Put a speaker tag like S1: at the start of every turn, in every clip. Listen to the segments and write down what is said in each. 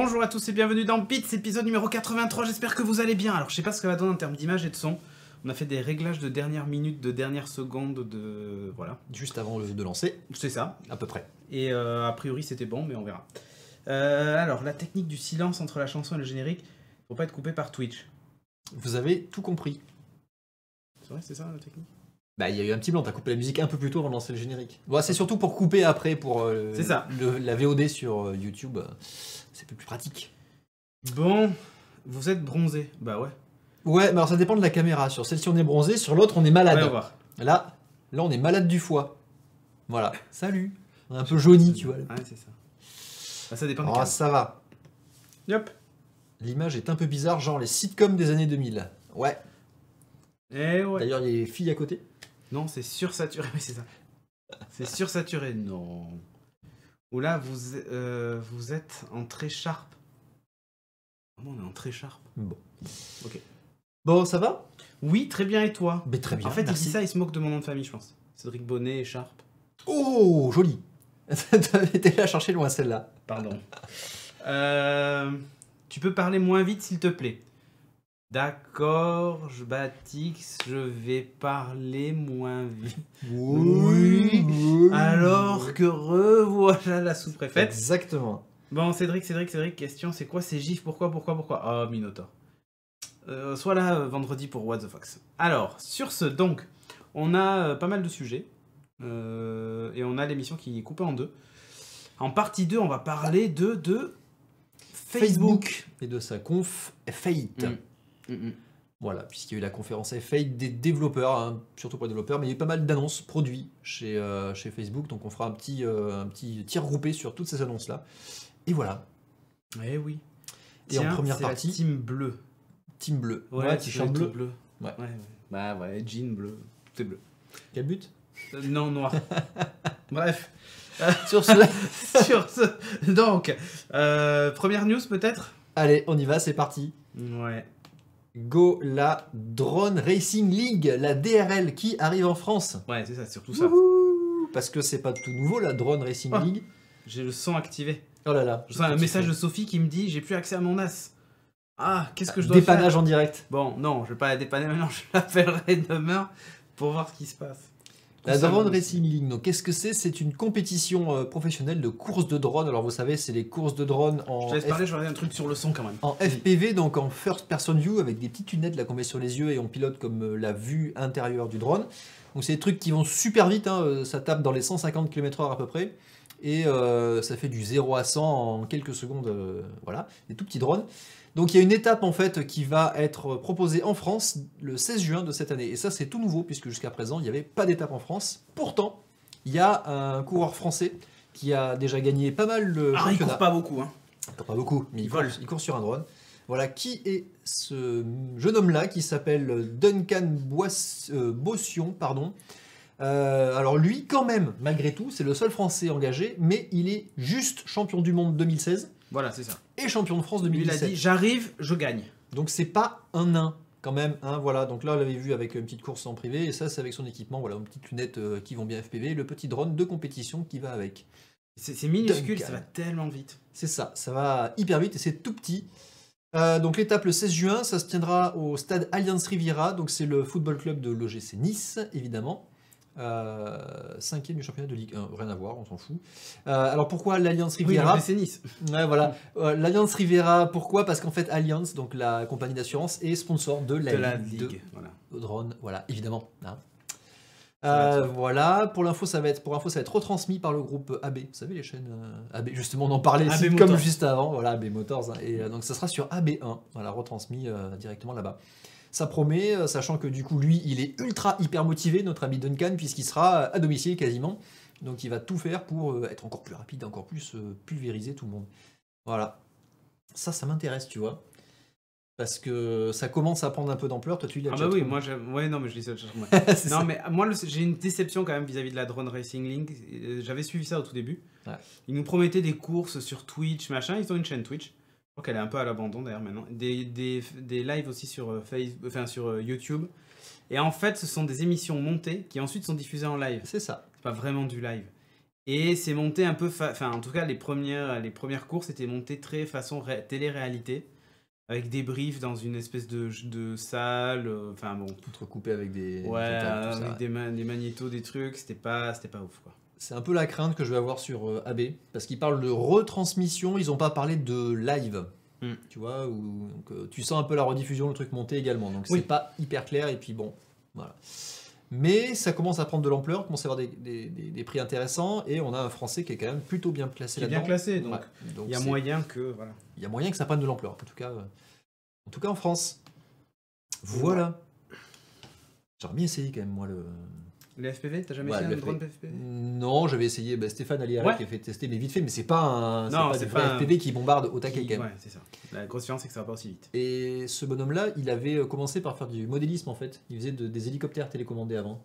S1: Bonjour à tous et bienvenue dans Bits, épisode numéro 83, j'espère que vous allez bien. Alors je sais pas ce que ça va donner en termes d'image et de son. On a fait des réglages de dernière minute, de dernière seconde, de... Voilà,
S2: Juste avant le- de lancer,
S1: c'est ça.
S2: à peu près.
S1: Et euh, a priori c'était bon, mais on verra. Euh, alors, la technique du silence entre la chanson et le générique, faut pas être coupé par Twitch.
S2: Vous avez tout compris.
S1: C'est vrai, c'est ça la technique?
S2: Bah, il y a eu un petit blanc, t'as coupé la musique un peu plus tôt avant de lancer le générique. Bon, c'est surtout pour couper après, pour euh,
S1: C'est ça.
S2: le- la VOD sur euh, YouTube. C'est plus, pratique.
S1: Bon, vous êtes bronzé. Bah ouais.
S2: Ouais, mais alors ça dépend de la caméra. Sur celle-ci, on est bronzé, sur l'autre, on est malade.
S1: on va voir.
S2: là, là, on est malade du foie. Voilà. Salut. On est un peu jauni, tu vois.
S1: Ouais, c'est ça. Bah, ça dépend de
S2: Oh,
S1: quel-
S2: ça va.
S1: Yep.
S2: L'image est un peu bizarre, genre les sitcoms des années 2000. Ouais.
S1: Eh ouais.
S2: D'ailleurs, il y a les filles à côté.
S1: Non, c'est sursaturé, mais c'est ça. C'est sursaturé, non. Ou là, vous, euh, vous êtes en très sharp. Comment on est en très sharp?
S2: Bon.
S1: Ok.
S2: Bon, ça va?
S1: Oui, très bien, et toi?
S2: Mais très bien.
S1: En fait, il dit ça, il se moque de mon nom de famille, je pense. Cédric Bonnet et Sharp.
S2: Oh, joli. T'avais été là chercher loin celle-là.
S1: Pardon. Euh, tu peux parler moins vite, s'il te plaît? D'accord, je Batix, je vais parler moins vite. Oui. Alors que revoilà la sous-préfète.
S2: Exactement.
S1: Bon, Cédric, Cédric, Cédric, question, c'est quoi ces gifs? Pourquoi, pourquoi, pourquoi? Ah, Minotaur. Euh, sois là euh, vendredi pour What the Fox. Alors, sur ce, donc, on a euh, pas mal de sujets. et on a l'émission qui est coupée en deux. En partie 2, on va parler de, de Facebook.
S2: Et de sa conf Fate.
S1: Mm. Mm.
S2: Voilà, puisqu'il y a eu la conférence Fate des développeurs, hein, surtout pour les développeurs, mais il y a eu pas mal d'annonces produits chez, euh, chez Facebook, donc on fera un petit, euh, un petit tir groupé sur toutes ces annonces-là. Et voilà,
S1: Eh oui.
S2: Et en première
S1: la
S2: partie-
S1: team bleu.
S2: team bleu.
S1: Ouais,
S2: t-shirt
S1: c'est
S2: bleu.
S1: bleu.
S2: Ouais.
S1: ouais. Bah ouais, jean bleu. Tout est bleu.
S2: Quel but?
S1: Euh, non, noir. Bref.
S2: Sur ce,
S1: sur ce. Donc, euh, première news peut-être?
S2: Allez, on y va, c'est parti.
S1: Ouais.
S2: Go la Drone Racing League, la DRL qui arrive en France.
S1: Ouais, c'est ça, surtout ça.
S2: Wouhou Parce que c'est pas tout nouveau la Drone Racing
S1: Ah.
S2: League.
S1: J'ai le son activé.
S2: Oh là là.
S1: Je reçois un message de Sophie qui me dit j'ai plus accès à mon NAS. Ah, qu'est-ce que je dois
S2: Dépannage
S1: faire
S2: en direct.
S1: Bon, non, je vais pas la dépanner maintenant, je l'appellerai demain pour voir ce qui se passe.
S2: La Drone Racing League, donc qu'est-ce que c'est? C'est une compétition euh, professionnelle de courses de drone. Alors vous savez, c'est les courses de drone
S1: Je
S2: en,
S1: te laisse
S2: F-
S1: parler, je vais un truc sur le son quand même.
S2: en FPV, donc en first person view, avec des petites lunettes là qu'on met sur les yeux et on pilote comme euh, la vue intérieure du drone. Donc c'est des trucs qui vont super vite, hein, euh, ça tape dans les 150 km/h à peu près. Et euh, ça fait du 0 à 100 en quelques secondes, voilà, des tout petits drones. Donc il y a une étape en fait qui va être proposée en France le 16 juin de cette année. Et ça c'est tout nouveau puisque jusqu'à présent il n'y avait pas d'étape en France. Pourtant, il y a un coureur français qui a déjà gagné pas mal le
S1: Ah, il
S2: championnat.
S1: court pas beaucoup, hein.
S2: Pas, pas beaucoup, mais il,
S1: Il
S2: court, il court sur un drone. Voilà, qui est ce jeune homme-là qui s'appelle Duncan euh, Bossion, pardon. Euh, alors lui, quand même, malgré tout, c'est le seul Français engagé, mais il est juste champion du monde 2016
S1: Voilà, c'est ça.
S2: et champion de France
S1: Lui, il a
S2: 2017.
S1: dit j'arrive, je gagne.
S2: Donc c'est pas un nain quand même, hein, voilà. Donc là, on l'avait vu avec une petite course en privé, et ça, c'est avec son équipement, voilà, une petite lunette euh, qui vont bien FPV, le petit drone de compétition qui va avec.
S1: C'est minuscule,
S2: Duncan.
S1: ça va tellement vite.
S2: C'est ça, ça va hyper vite et c'est tout petit. Euh, donc l'étape le 16 juin, ça se tiendra au stade Alliance Riviera, donc c'est le football club de l'OGC Nice, évidemment. Euh, cinquième du championnat de Ligue 1, rien à voir, on s'en fout. Euh, alors pourquoi l'Alliance
S1: Oui,
S2: Riviera
S1: mais c'est Nice.
S2: Ouais, voilà. Euh, L'Alliance Riviera, pourquoi? Parce qu'en fait, Alliance, donc la compagnie d'assurance, est sponsor de la,
S1: De la
S2: Ligue
S1: Ligue. Voilà.
S2: drone. Voilà, évidemment. hein. Euh, voilà, pour l'info, ça va être pour info, ça va être retransmis par le groupe AB. Vous savez les chaînes euh, AB, justement, on en parlait comme juste avant. Voilà, AB Motors. hein. et euh, donc ça sera sur AB1, voilà, retransmis directement là-bas. Ça promet, euh, sachant que du coup, lui, il est ultra hyper motivé, notre ami Duncan, puisqu'il sera euh, à domicile quasiment. Donc il va tout faire pour euh, être encore plus rapide, encore plus pulvériser tout le monde. Voilà. Ça, ça m'intéresse, tu vois. Parce que ça commence à prendre un peu d'ampleur. Toi, tu lis
S1: Ah bah oui, moi. Ouais, non, mais je lis ça. Non,
S2: ça.
S1: mais moi, le- j'ai une déception quand même vis-à-vis de la Drone Racing Link. J'avais suivi ça au tout début.
S2: Ouais.
S1: Ils nous promettaient des courses sur Twitch, machin. Ils ont une chaîne Twitch. Crois qu'elle est un peu à l'abandon d'ailleurs maintenant. Des, des, des lives aussi sur, euh, Facebook, enfin, sur euh, YouTube. Et en fait, ce sont des émissions montées qui ensuite sont diffusées en live.
S2: C'est ça.
S1: C'est pas vraiment du live. Et c'est monté un peu, enfin en tout cas les premières, les premières courses étaient montées très façon ré- télé-réalité, avec des briefs dans une espèce de, de salle, euh, enfin bon,
S2: Entrecoupé avec des.
S1: ouais, avec
S2: ouais.
S1: des, ma- des magnétos, des trucs, c'était pas, c'était pas ouf quoi.
S2: C'est un peu la crainte que je vais avoir sur euh, AB, parce qu'ils parlent de retransmission, ils n'ont pas parlé de live.
S1: Hmm.
S2: Tu vois, où donc, euh, tu sens un peu la rediffusion, le truc monté également. Donc
S1: Oui.
S2: c'est pas hyper clair, et puis bon, voilà. Mais ça commence à prendre de l'ampleur, commence à avoir des, des- des- des prix intéressants, et on a un Français qui est quand même plutôt bien placé
S1: Qui est bien
S2: là-dedans.
S1: classé, donc il y a moyen que voilà.
S2: il y a moyen que ça prenne de l'ampleur, en tout cas, euh, en tout cas en France. Voilà. J'aurais bien essayé quand même, moi, le,
S1: Les FPV, t'as jamais
S2: Ouais,
S1: essayé un drone
S2: FPV. Non, j'avais essayé bah, Stéphane Aliaré
S1: Ouais.
S2: qui a fait tester, mais vite fait, mais c'est pas un,
S1: Non,
S2: pas
S1: un-
S2: FPV qui bombarde au taquet quand même.
S1: Ouais, c'est ça. La grosse différence, c'est que ça va pas aussi vite.
S2: Et ce bonhomme-là, il avait euh, commencé par faire du modélisme en fait. Il faisait de- des hélicoptères télécommandés avant.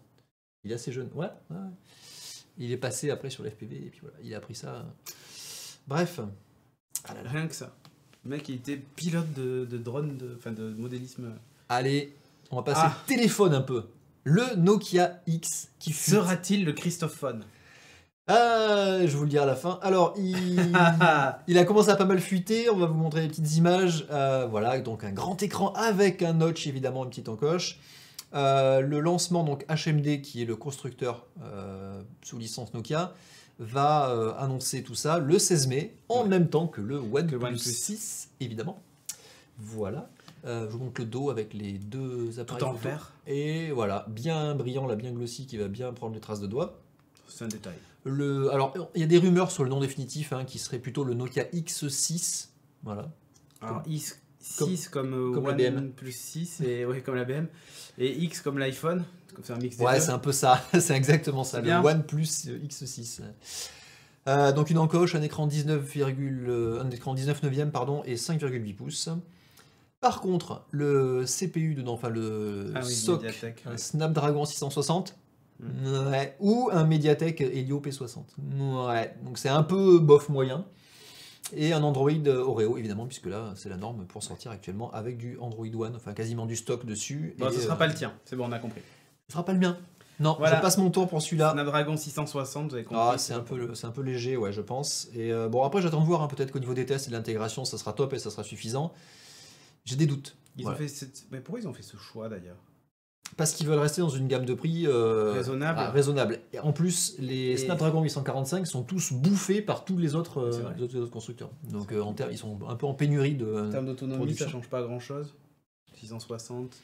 S2: Il est assez jeune. Ouais, ouais. ouais. Il est passé après sur l'FPV et puis voilà, il a appris ça. Bref. Ah là là.
S1: Rien que ça. Le mec, il était pilote de, de drone, de, enfin de modélisme.
S2: Allez, on va passer
S1: Ah.
S2: téléphone un peu. Le Nokia X qui fut.
S1: Sera-t-il le Christophone
S2: Ah, je vous le dirai à la fin. Alors, il, il a commencé à pas mal fuiter. On va vous montrer des petites images. Euh, voilà, donc un grand écran avec un notch, évidemment, une petite encoche. Euh, le lancement, donc HMD, qui est le constructeur euh, sous licence Nokia, va euh, annoncer tout ça le 16 mai, en
S1: Ouais.
S2: même temps que le OnePlus,
S1: Que le OnePlus.
S2: 6, évidemment. Voilà. Euh, je vous montre le dos avec les deux appareils.
S1: Tout en
S2: photo.
S1: vert.
S2: Et voilà, bien brillant, là, bien glossy, qui va bien prendre les traces de doigts.
S1: C'est un détail.
S2: Le, alors, il y a des rumeurs sur le nom définitif hein, qui serait plutôt le Nokia X6. Voilà.
S1: Alors,
S2: Comme-
S1: X, 6 comme, euh,
S2: comme la BM.
S1: OnePlus 6, et, ouais, comme la BM. Et X comme l'iPhone. Comme c'est un mix des
S2: Ouais, c'est un peu ça. c'est exactement ça. Le
S1: bien.
S2: OnePlus X6. Euh, donc une encoche, un écran 19, euh, un écran 19 neuvième pardon, et 5,8 pouces. Par contre, le CPU dedans, enfin le
S1: Ah oui,
S2: SoC,
S1: Mediatek,
S2: un
S1: ouais.
S2: Snapdragon 660,
S1: Mm.
S2: ouais, ou un Mediatek Helio P60. Ouais, donc c'est un peu bof moyen. Et un Android Oreo, évidemment, puisque là, c'est la norme pour sortir actuellement avec du Android One, enfin quasiment du stock dessus.
S1: Bon,
S2: et,
S1: ce sera
S2: euh,
S1: pas le tien, c'est bon, on a compris.
S2: Ce sera pas le mien. Non,
S1: Voilà.
S2: je passe mon tour pour celui-là.
S1: Snapdragon 660, vous avez compris.
S2: Ah, c'est un peu, le- c'est un peu léger, ouais, je pense. Et euh, bon, après, j'attends de voir. hein, Peut-être qu'au niveau des tests et de l'intégration, ça sera top et ça sera suffisant. J'ai des doutes.
S1: Ils
S2: Voilà.
S1: ont fait cette- Mais pourquoi ils ont fait ce choix d'ailleurs?
S2: Parce qu'ils veulent rester dans une gamme de prix euh,
S1: Raisonnable.
S2: ah, raisonnable. Et en plus, les
S1: Et-
S2: Snapdragon 845 sont tous bouffés par tous les autres, euh, les autres, les autres constructeurs. Donc, euh, en ils sont un peu en pénurie de.
S1: En termes d'autonomie, ça change pas grand chose. 660.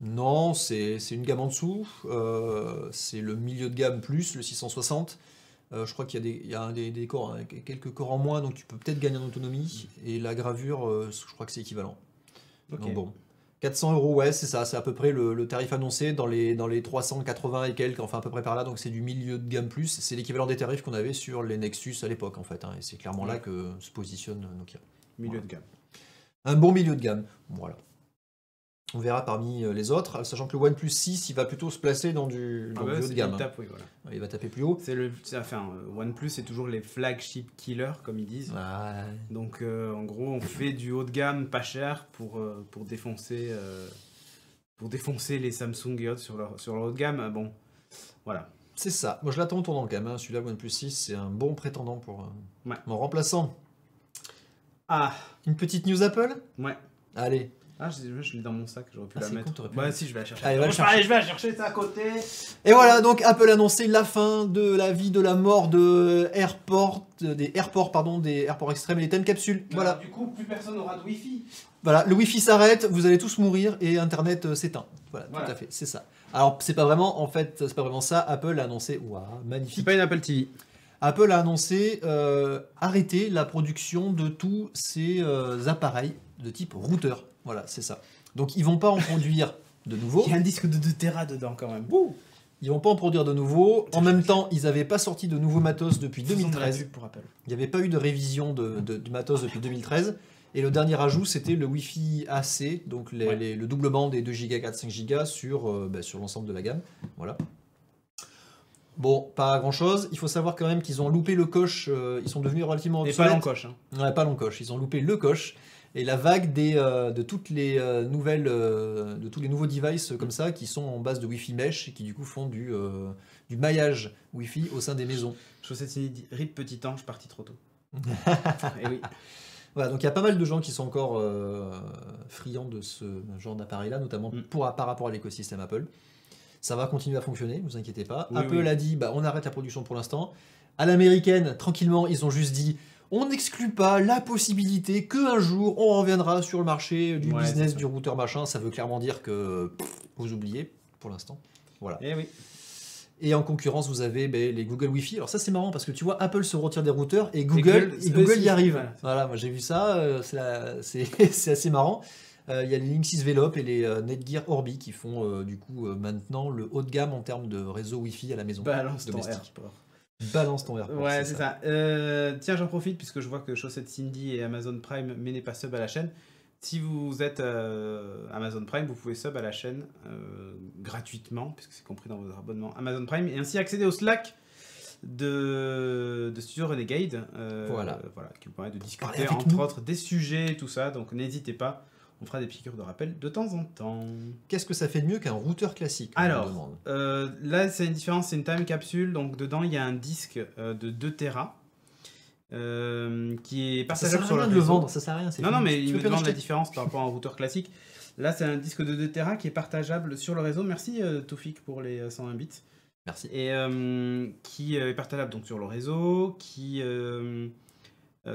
S2: Non, c'est c'est une gamme en dessous. euh, c'est le milieu de gamme plus le 660. Euh, je crois qu'il y a, des, il y a des, des corps, hein, quelques corps en moins, donc tu peux peut-être gagner en autonomie. Et la gravure, euh, je crois que c'est équivalent.
S1: Ok.
S2: Donc bon. 400 euros, ouais, c'est ça, c'est à peu près le, le tarif annoncé dans les, dans les 380 et quelques, enfin à peu près par là, donc c'est du milieu de gamme plus. C'est l'équivalent des tarifs qu'on avait sur les Nexus à l'époque en fait, hein, et c'est clairement là que se positionne Nokia.
S1: Milieu de gamme.
S2: Un bon milieu de gamme, voilà. On verra parmi euh, les autres, sachant que le OnePlus 6, il va plutôt se placer dans du, dans
S1: Ah
S2: du haut de gamme. hein.
S1: tape, oui, voilà.
S2: Il va taper plus haut.
S1: C'est le, enfin, euh, OnePlus, c'est toujours les flagship killers, comme ils disent.
S2: Ouais.
S1: Donc, euh, en gros, on fait du haut de gamme pas cher pour, euh, pour défoncer, euh, pour défoncer les Samsung et autres sur leur, sur leur haut de gamme. Bon, voilà.
S2: C'est ça. Moi, je l'attends tournant quand même. hein. Celui-là, OnePlus 6, c'est un bon prétendant pour
S1: Ouais.
S2: mon remplaçant.
S1: Ah,
S2: Une petite news Apple?
S1: Ouais.
S2: Allez.
S1: Ah, je, je l'ai dans mon sac, j'aurais pu
S2: Ah,
S1: la
S2: c'est
S1: mettre.
S2: con, pu
S1: bah,
S2: la-
S1: si, je vais la chercher.
S2: Allez, va
S1: je vais la chercher ça à côté.
S2: Et voilà, donc Apple a annoncé la fin de la vie de la mort de Airport, des Airports, pardon, des Airports extrêmes et des 10 capsules. Voilà.
S1: Alors, du coup, plus personne n'aura de Wi-Fi.
S2: Voilà, le Wi-Fi s'arrête, vous allez tous mourir et Internet euh, s'éteint. Voilà,
S1: Voilà.
S2: tout à fait, c'est ça. Alors, c'est pas vraiment, en fait, c'est pas vraiment ça. Apple a annoncé, waouh,
S1: C'est
S2: magnifique.
S1: pas une Apple TV.
S2: Apple a annoncé euh, arrêter la production de tous ces euh, appareils de type routeur. Voilà, c'est ça. Donc, ils vont pas en produire de nouveaux.
S1: Il y a un disque de 2 Tera dedans quand même.
S2: Ils vont pas en produire de nouveaux. En même temps, ils n'avaient pas sorti de nouveaux matos depuis
S1: Faisons de la
S2: 2013.
S1: pub pour Apple.
S2: Il n'y avait pas eu de révision de, de- du matos depuis 2013. Et le dernier ajout, c'était le Wi-Fi AC, donc les-
S1: Ouais.
S2: les- le double band des 2 Go, 4, 5 Go sur, euh, bah, sur l'ensemble de la gamme. Voilà. Bon, pas grand chose. Il faut savoir quand même qu'ils ont loupé le coche. euh, ils sont devenus relativement
S1: Et pas
S2: obsolètes.
S1: l'encoche. Hein.
S2: Ouais, pas long coche. Ils ont loupé le coche. Et la vague des, euh, de toutes les euh, nouvelles, euh, de tous les nouveaux devices comme ça qui sont en base de Wi-Fi mesh et qui du coup font du, du maillage Wi-Fi au sein des maisons.
S1: Chaussette Cindy dit Rip petit ange, parti trop tôt. Et oui.
S2: Voilà, donc il y a pas mal de gens qui sont encore friands de ce genre d'appareil-là, notamment
S1: Mm.
S2: pour, par rapport à l'écosystème Apple. Ça va continuer à fonctionner, ne vous inquiétez pas.
S1: Oui,
S2: Apple
S1: oui.
S2: a dit, bah, on arrête la production pour l'instant. À l'américaine, tranquillement, ils ont juste dit, on n'exclut pas la possibilité qu'un jour, on reviendra sur le marché du
S1: Ouais,
S2: business, du routeur machin. Ça veut clairement dire que pff, vous oubliez pour l'instant. Voilà.
S1: Et oui.
S2: Et en concurrence, vous avez ben, les Google Wi-Fi. Alors ça, c'est marrant parce que tu vois, Apple se retire des routeurs et Google,
S1: Google,
S2: et Google y arrive.
S1: voilà.
S2: Voilà, moi j'ai vu ça, euh, c'est assez marrant. Euh, Il y a les Linksys Velop et les euh, Netgear Orbi qui font du coup maintenant le haut de gamme en termes de réseau Wi-Fi à la maison.
S1: Balance ton
S2: domestique.
S1: AirPort.
S2: Balance ton AirPort.
S1: Ouais, c'est ça. Euh, tiens, j'en profite puisque je vois que Chaussette Cindy et Amazon Prime mais n'est pas sub à la chaîne. Si vous êtes euh, Amazon Prime, vous pouvez sub à la chaîne euh, gratuitement, puisque c'est compris dans votre abonnement Amazon Prime, et ainsi accéder au Slack de, de Studio Renegade,
S2: Voilà.
S1: voilà, qui vous permet de discuter entre
S2: nous.
S1: autres des sujets et tout ça. Donc n'hésitez pas, on fera des piqûres de rappel de temps en temps.
S2: Qu'est-ce que ça fait de mieux qu'un routeur classique
S1: Alors, euh, là, c'est une différence, c'est une time capsule. Donc, dedans, il y a un disque euh, de 2 Tera euh, qui est
S2: ça sert
S1: partageable
S2: à
S1: sur le
S2: rien de le vendre, ça sert à rien.
S1: Non, non, mais
S2: Tu
S1: il me demande la différence par rapport à un routeur classique. Là, c'est un disque de 2 Tera qui est partageable sur le réseau. Merci, Toufik, pour les euh, 120 bits.
S2: Merci.
S1: Et qui est partageable donc sur le réseau, qui,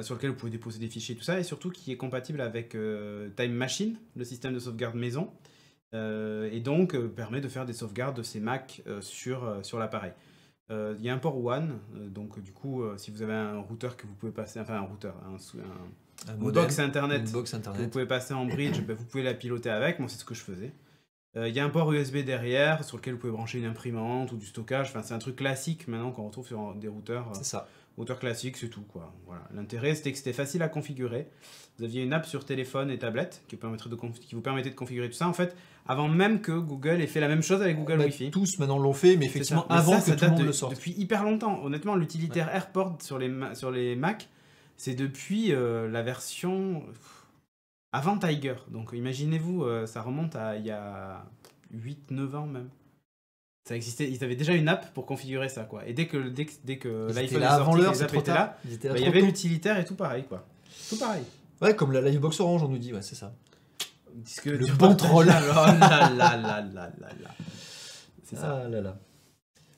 S1: sur lequel vous pouvez déposer des fichiers, tout ça, et surtout qui est compatible avec euh, Time Machine, le système de sauvegarde maison, euh, et donc euh, permet de faire des sauvegardes de ces Mac euh, sur, euh, sur l'appareil. Euh, Il y a un port WAN, euh, donc euh, du coup, euh, si vous avez un routeur que vous pouvez passer, enfin un routeur, un,
S2: modem,
S1: box internet
S2: une box
S1: que vous pouvez passer en bridge, ben, vous pouvez la piloter avec. Moi, c'est ce que je faisais. Euh, Il y a un port USB derrière sur lequel vous pouvez brancher une imprimante ou du stockage. Enfin, c'est un truc classique maintenant qu'on retrouve sur des routeurs, euh,
S2: C'est ça.
S1: Routeurs classiques, c'est tout. quoi. Voilà. L'intérêt, c'était que c'était facile à configurer. Vous aviez une app sur téléphone et tablette qui, de vous permettait de configurer tout ça. En fait, avant même que Google ait fait la même chose avec Google
S2: Bah,
S1: Wi-Fi.
S2: Tous maintenant l'ont fait, mais effectivement.
S1: Mais
S2: avant
S1: ça,
S2: que
S1: ça
S2: tout le
S1: date
S2: monde
S1: de-
S2: le sorte.
S1: Depuis hyper longtemps. Honnêtement, l'utilitaire AirPort sur les, sur les Mac, c'est depuis euh, la version pff, avant Tiger. Donc imaginez-vous, euh, ça remonte à il y a 8-9 ans même. Ça existait, ils avaient déjà une app pour configurer ça quoi. Et dès que dès que, dès que l'iPhone
S2: là avant l'heure, tard.
S1: là, bah, il y avait l'utilitaire et tout pareil quoi. Tout pareil.
S2: Ouais, comme la Livebox Orange, on nous dit, ouais, c'est ça.
S1: Disque
S2: Le bon troll.
S1: Oh là là là là là là là. C'est ça.
S2: Ah là là.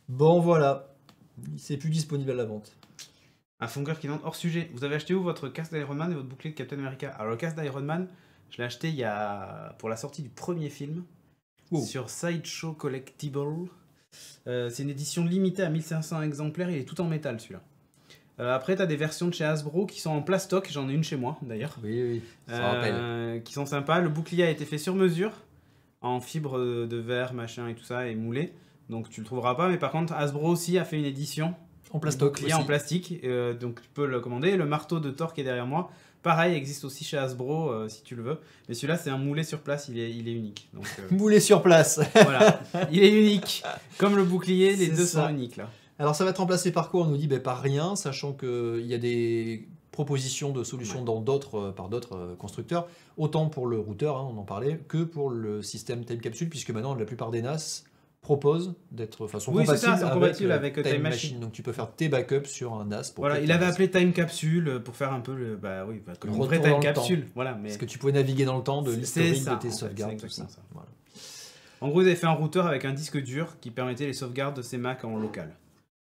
S2: Bon, voilà. C'est plus disponible à la vente.
S1: Un Fonger qui demande hors sujet. Vous avez acheté où votre casque d'Iron Man et votre bouclier de Captain America? Alors le casque d'Iron Man, je l'ai acheté il y a pour la sortie du premier film Sur Sideshow Collectible. Euh, c'est une édition limitée à 1500 exemplaires. Il est tout en métal celui-là. Euh, après, tu as des versions de chez Hasbro qui sont en plastoc. J'en ai une chez moi d'ailleurs.
S2: Oui, oui, ça
S1: Euh,
S2: rappelle.
S1: qui sont sympas. Le bouclier a été fait sur mesure en fibre de verre, machin et tout ça, et moulé. Donc tu le trouveras pas. Mais par contre, Hasbro aussi a fait une édition
S2: En plastoc aussi.
S1: en plastique, euh, donc tu peux le commander. Le marteau de Thor qui est derrière moi, pareil, existe aussi chez Hasbro euh, si tu le veux. Mais celui-là, c'est un moulé sur place, il est, il est unique. Donc euh,
S2: Moulé sur place.
S1: voilà, il est unique. Comme le bouclier, les deux
S2: ça.
S1: sont uniques là.
S2: Alors ça va être remplacé par quoi? On nous dit ben, par rien, sachant qu'il y a des propositions de solutions
S1: Ouais.
S2: dans d'autres, par d'autres constructeurs, autant pour le routeur, hein, on en parlait, que pour le système Time Capsule, puisque maintenant la plupart des NAS proposent d'être, enfin, sont
S1: Oui, c'est ça,
S2: compatibles,
S1: sont
S2: avec,
S1: compatibles
S2: euh,
S1: avec Time Machine.
S2: Donc tu peux faire tes backups sur un NAS. Pour
S1: Voilà, il avait
S2: NAS.
S1: appelé Time Capsule euh, pour faire un peu le. Bah oui, bah, comme
S2: Le
S1: une vraie Time. Capsule. Voilà, mais.
S2: Parce que tu pouvais naviguer dans le temps de l'historique de tes sauvegardes, tout ça.
S1: exactement ça.
S2: Voilà.
S1: En gros, ils avaient fait un routeur avec un disque dur qui permettait les sauvegardes de ces Mac en local.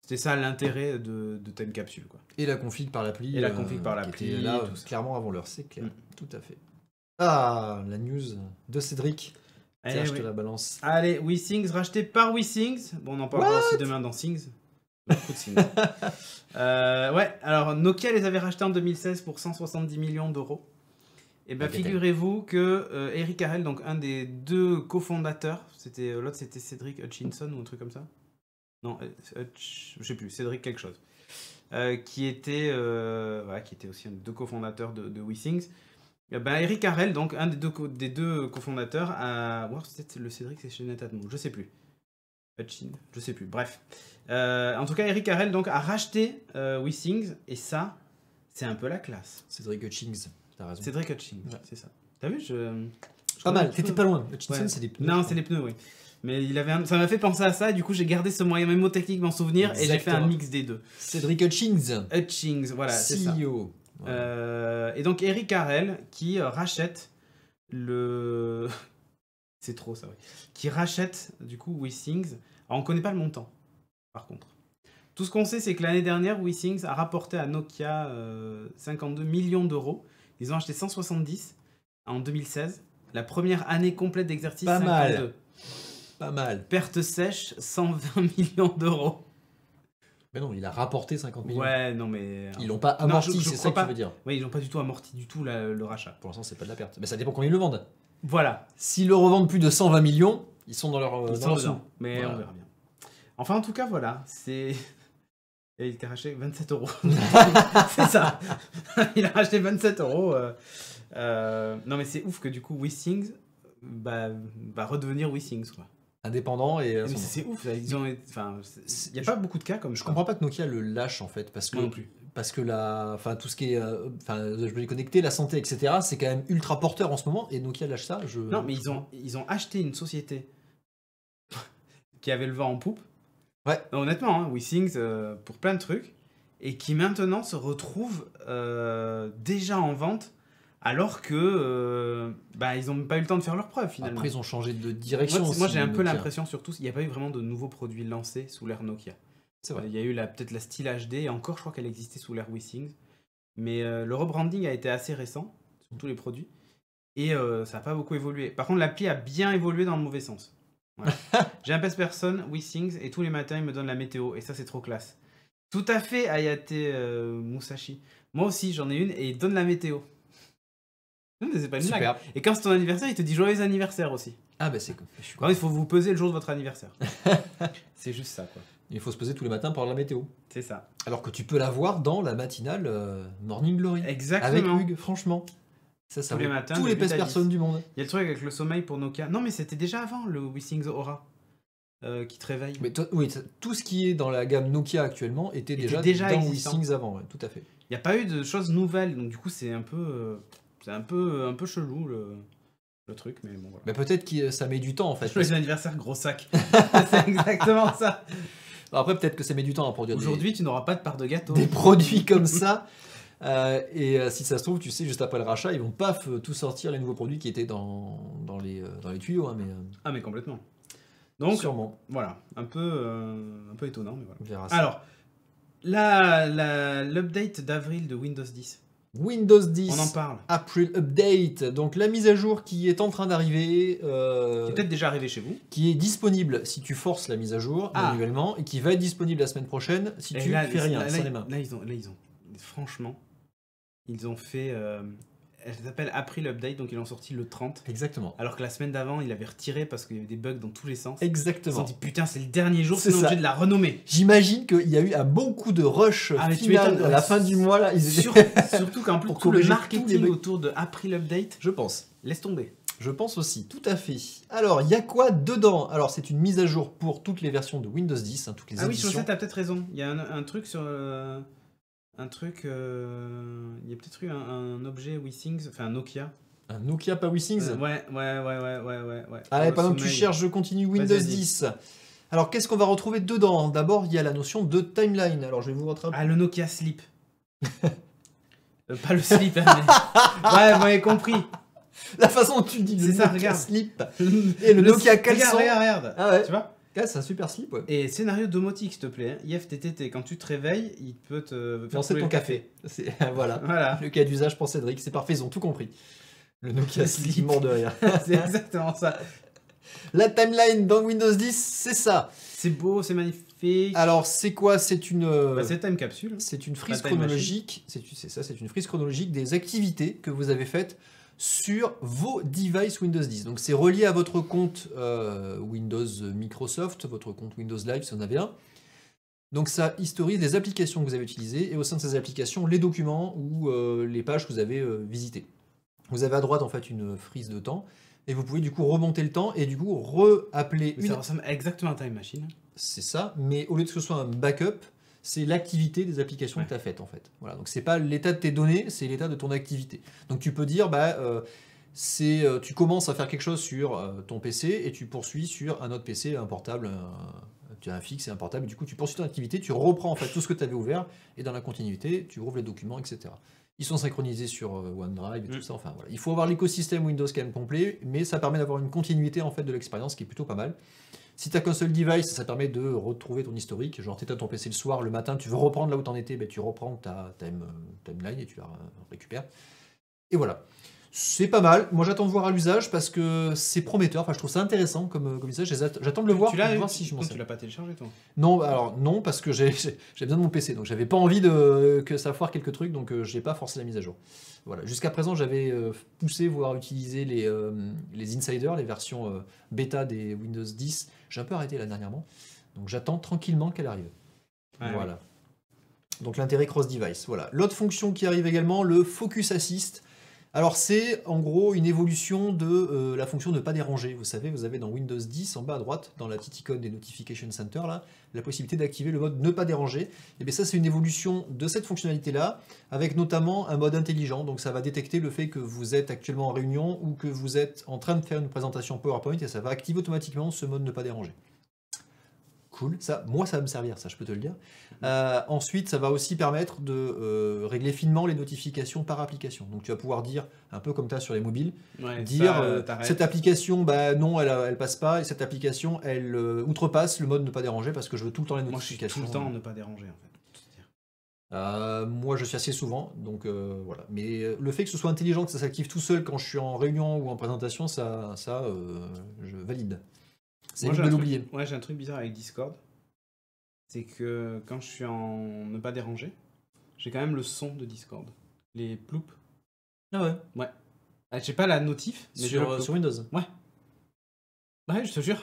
S1: C'était ça l'intérêt de, de Time Capsule. Quoi.
S2: Et la config par l'appli.
S1: Et la
S2: euh,
S1: config par l'appli,
S2: là, clairement avant l'heure, c'est clair.
S1: Mm.
S2: Tout à fait. Ah, la news de Cédric.
S1: Eh
S2: Tiens, je te
S1: oui.
S2: la balance.
S1: Allez, WeSings racheté par WeSings. Bon, on en parlera aussi demain dans Sings. Beaucoup de Sings. Euh, ouais, alors Nokia les avait rachetés en 2016 pour 170 millions d'euros. Et ben
S2: Ok,
S1: figurez-vous que euh, Eric Harrell, donc un des deux cofondateurs, c'était euh, l'autre c'était Cédric Hutchinson ou un truc comme ça? Non, euh, Hutch- je sais plus, Cédric quelque chose. Euh, qui était euh, voilà, qui était aussi un des deux cofondateurs de, de WeSings. Eh ben, Eric Harrell, donc un des deux, co- des deux cofondateurs, a. Ou peut-être le Cédric, c'est chez Netatmo, je sais plus. Hutchin, je sais plus, bref. Euh, en tout cas, Eric Harrell donc, a racheté euh, WeSings, et ça, c'est un peu la classe.
S2: Cédric Hutchings. t'as raison.
S1: Cédric Hutchings,
S2: Ouais.
S1: c'est ça. T'as vu, je. je
S2: Pas mal, t'étais pas loin. Hutchinson,
S1: Ouais.
S2: c'est des pneus.
S1: Non, c'est les pneus, oui. Mais il avait un- ça m'a fait penser à ça, et du coup j'ai gardé ce moyen mémotechnique m'en souvenir, et j'ai fait un mix des deux.
S2: Cédric Hutchings,
S1: Hutchings, voilà, c'est ça.
S2: Voilà.
S1: Euh, et donc Eric Carrel qui euh, rachète le. c'est trop ça, oui. Qui rachète du coup WeSings. Alors on connaît pas le montant, par contre. Tout ce qu'on sait, c'est que l'année dernière, WeSings a rapporté à Nokia euh, 52 millions d'euros. Ils ont acheté 170 en 2016. La première année complète d'exercice,
S2: Pas
S1: 52.
S2: mal. Pas mal.
S1: Perte sèche, 120 millions d'euros.
S2: Mais non, il a rapporté 50 millions.
S1: Ouais, non mais...
S2: Ils l'ont pas amorti, c'est ça que tu veux dire.
S1: Oui, ils n'ont pas du tout amorti du tout le rachat.
S2: Pour l'instant, c'est pas de la perte. Mais ça dépend combien ils le vendent.
S1: Voilà,
S2: S'ils le revendent plus de 120 millions, ils sont dans leur, euh,
S1: Ils
S2: dans
S1: sont
S2: leur
S1: mais
S2: Voilà.
S1: on verra bien. Enfin, en tout cas, voilà, c'est. Et il a racheté 27 euros. c'est ça. il a racheté 27 euros. euh, euh, Non, mais c'est ouf que du coup, WeSings bah, va redevenir WeSings. Quoi.
S2: Indépendant et. euh,
S1: c'est ouf. là, Ils ont... enfin, il n'y a pas beaucoup de cas comme
S2: Je
S1: ça.
S2: comprends pas que Nokia le lâche en fait, parce que,
S1: non plus.
S2: parce que la, enfin tout ce qui est, euh, enfin je vais connecter, la santé, etc. C'est quand même ultra porteur en ce moment et Nokia lâche ça. Je...
S1: Non, mais ils ont, ils ont acheté une société qui avait le vent en poupe.
S2: Ouais.
S1: Honnêtement, hein, WeSings euh, pour plein de trucs. Et qui maintenant se retrouve euh, déjà en vente alors que euh, bah, ils n'ont pas eu le temps de faire leurs preuves finalement.
S2: Après ils ont changé de direction.
S1: moi, moi, j'ai un peu
S2: Nokia.
S1: l'impression surtout qu'il n'y a pas eu vraiment de nouveaux produits lancés sous l'ère Nokia.
S2: C'est vrai.
S1: Euh, Il y a eu la- peut-être la Style HD et encore je crois qu'elle existait sous l'ère WeSings. Mais euh, le rebranding a été assez récent sur tous les produits et euh, ça n'a pas beaucoup évolué. Par contre l'appli a bien évolué dans le mauvais sens. Voilà. J'ai un pèse personne, WeSings et tous les matins il me donne la météo et ça c'est trop classe. Tout à fait Ayate euh, Musashi. Moi aussi j'en ai une et il donne la météo. Non, mais c'est pas une blague.
S2: Super.
S1: Et quand c'est ton anniversaire, il te dit joyeux anniversaire aussi.
S2: Ah bah c'est cool. Je suis
S1: il faut vous peser le jour de votre anniversaire. c'est juste ça quoi.
S2: Il faut se poser tous les matins pour avoir la météo.
S1: C'est ça.
S2: Alors que tu peux la voir dans la matinale euh, Morning Glory. Avec
S1: Exactement.
S2: Hugues, franchement. Ça, ça
S1: Tous les matins,
S2: tous les
S1: 8
S2: pèse
S1: à
S2: personnes du monde.
S1: Il y a le truc avec le sommeil pour Nokia. Non, mais c'était déjà avant le WeSings Aura euh, qui te réveille.
S2: Mais toi- oui, tout ce qui est dans la gamme Nokia actuellement était
S1: Était
S2: déjà,
S1: déjà
S2: dans
S1: existant.
S2: Avant, ouais, tout à fait.
S1: Il n'y a pas eu de choses nouvelles, donc du coup c'est un peu, euh, c'est un peu, un peu chelou le, le truc, mais bon voilà.
S2: Mais peut-être que ça met du temps en fait.
S1: Joyeux anniversaire, gros sac. c'est exactement ça.
S2: Après, peut-être que ça met du temps à produire des-
S1: Aujourd'hui, tu n'auras pas de part de gâteau.
S2: des, produits comme ça. Euh, et euh, si ça se trouve, tu sais, juste après le rachat, ils vont paf euh, tout sortir les nouveaux produits qui étaient dans, dans, les, euh, dans les tuyaux. hein, mais euh,
S1: Ah, mais complètement. Donc
S2: sûrement,
S1: voilà, un peu, euh, un peu étonnant, mais voilà.
S2: on verra ça.
S1: Alors, la- la- l'update d'avril de Windows 10,
S2: Windows 10.
S1: on en parle.
S2: April Update, donc la mise à jour qui est en train d'arriver, euh,
S1: peut-être déjà arrivé chez vous.
S2: qui est disponible si tu forces la mise à jour
S1: Ah.
S2: manuellement, et qui va être disponible la semaine prochaine si
S1: Et
S2: tu
S1: là,
S2: fais rien,
S1: là,
S2: sans
S1: là,
S2: les mains.
S1: Là, ils ont, là, ils ont, franchement, ils ont fait. euh, elle s'appelle April Update, donc ils l'ont sorti le 30.
S2: Exactement.
S1: Alors que la semaine d'avant, il avait retiré parce qu'il y avait des bugs dans tous les sens. Ils se sont
S2: Exactement.
S1: dit putain, c'est le dernier jour,
S2: C'est
S1: obligé de la renommer.
S2: J'imagine qu'il y a eu un bon coup de rush
S1: Ah,
S2: final à la fin du mois là. Ils étaient-
S1: Sur- surtout qu'en plus,
S2: Pour
S1: tout le marketing autour de April Update,
S2: Je pense.
S1: laisse tomber.
S2: Je pense aussi, tout à fait. Alors, il y a quoi dedans? Alors, c'est une mise à jour pour toutes les versions de Windows 10, hein, toutes les
S1: Ah oui, sur ça, t'as peut-être raison. Il y a un, un truc sur. euh, un truc. euh, il y a peut-être eu un, un objet WeSings, enfin Nokia.
S2: Un Nokia pas WeSings.
S1: Euh, ouais, ouais, ouais, ouais, ouais, ouais.
S2: Allez, pendant que tu
S1: sommeil.
S2: cherches, je continue Windows
S1: Vas-y, vas-y.
S2: 10. Alors, qu'est-ce qu'on va retrouver dedans? D'abord, il y a la notion de timeline. Alors, je vais vous rattraper.
S1: Ah, le Nokia Sleep. Euh, pas le slip, hein, mais... Ouais, vous m'avez compris.
S2: La façon dont tu dis le
S1: C'est ça,
S2: Nokia
S1: regarde.
S2: slip. Et le Nokia caleçon.
S1: Regarde, regarde, regarde.
S2: Ah ouais,
S1: Tu vois?
S2: Ah, c'est un super slip, ouais.
S1: Et scénario domotique, s'il te plaît. hein. IFTTT, quand tu te réveilles, il peut te faire couler
S2: ton café. Voilà.
S1: Voilà.
S2: Le cas d'usage pour Cédric, c'est parfait, ils ont tout compris. Le Nokia slip, mort de rire.
S1: c'est exactement ça.
S2: La timeline dans Windows 10, c'est ça.
S1: C'est beau, c'est magnifique.
S2: Alors, c'est quoi? C'est une. euh,
S1: Bah, c'est time capsule.
S2: C'est une frise chronologique. C'est ça, c'est une frise chronologique des activités que vous avez faites sur vos devices Windows 10. Donc c'est relié à votre compte euh, Windows Microsoft, votre compte Windows Live si vous en avez un. Donc ça historise les applications que vous avez utilisées et au sein de ces applications les documents ou euh, les pages que vous avez euh, visitées. Vous avez à droite en fait une frise de temps et vous pouvez du coup remonter le temps et du coup re-appeler une
S1: Ça ressemble exactement à Time Machine.
S2: c'est ça, mais au lieu de que ce soit un backup, c'est l'activité des applications
S1: Ouais.
S2: que tu as faites en fait. Voilà, donc c'est pas l'état de tes données, c'est l'état de ton activité. Donc tu peux dire, bah, euh, c'est, euh, tu commences à faire quelque chose sur euh, ton PC et tu poursuis sur un autre PC, un portable, un- tu as un fixe et un portable, et du coup tu poursuis ton activité, tu reprends en fait tout ce que tu avais ouvert et dans la continuité, tu rouvres les documents, etc. Ils sont synchronisés sur OneDrive et tout
S1: Mm.
S2: ça. Enfin voilà, il faut avoir l'écosystème Windows quand même complet, mais ça permet d'avoir une continuité en fait de l'expérience qui est plutôt pas mal. Si tu as qu'un seul device, ça permet de retrouver ton historique. Genre, tu éteins ton PC le soir, le matin, tu veux reprendre là où tu en étais, ben, tu reprends ta time- timeline et tu la euh, récupères. Et voilà. C'est pas mal. Moi, j'attends de voir à l'usage parce que c'est prometteur. Enfin, je trouve ça intéressant comme, euh, comme usage. J'attends de le voir
S1: tu
S2: pour
S1: l'as
S2: voir
S1: eu
S2: si je m'en.
S1: Tu l'as pas téléchargé toi?
S2: Non, alors non, parce que j'ai besoin de mon PC, donc j'avais pas envie de, que ça foire quelques trucs, donc euh, j'ai pas forcé la mise à jour. Voilà. Jusqu'à présent, j'avais euh, poussé, voire utilisé les, euh, les insiders, les versions euh, bêta des Windows 10. J'ai un peu arrêté là dernièrement, donc j'attends tranquillement qu'elle arrive.
S1: Ouais,
S2: voilà. Donc l'intérêt cross-device. Voilà. L'autre fonction qui arrive également, le Focus Assist. Alors c'est en gros une évolution de euh, la fonction ne pas déranger. Vous savez, vous avez dans Windows 10 en bas à droite, dans la petite icône des Notification Center, là, la possibilité d'activer le mode ne pas déranger. Et bien ça c'est une évolution de cette fonctionnalité-là, avec notamment un mode intelligent. Donc ça va détecter le fait que vous êtes actuellement en réunion ou que vous êtes en train de faire une présentation PowerPoint et ça va activer automatiquement ce mode ne pas déranger. Cool, ça, moi ça va me servir, ça je peux te le dire. Euh, ensuite, ça va aussi permettre de euh, régler finement les notifications par application. Donc tu vas pouvoir dire, un peu comme tu as sur les mobiles,
S1: Ouais,
S2: dire
S1: ça,
S2: euh, cette application, bah non, elle, elle passe pas, et cette application, elle outrepasse le mode ne pas déranger parce que je veux tout le temps les
S1: Moi je suis tout
S2: notifications.
S1: le temps ne pas déranger en fait.
S2: Euh, moi, je suis assez souvent, donc euh, voilà. Mais euh, le fait que ce soit intelligent, que ça s'active tout seul quand je suis en réunion ou en présentation, ça, ça je valide. C'est
S1: j'ai
S2: de
S1: un truc-
S2: l'oublier.
S1: Ouais, j'ai un truc bizarre avec Discord. C'est que quand je suis en ne pas déranger, j'ai quand même le son de Discord. Les ploups.
S2: Ah ouais.
S1: Ah, j'ai pas la notif, mais
S2: Sur, euh, sur Windows.
S1: Ouais, je te jure.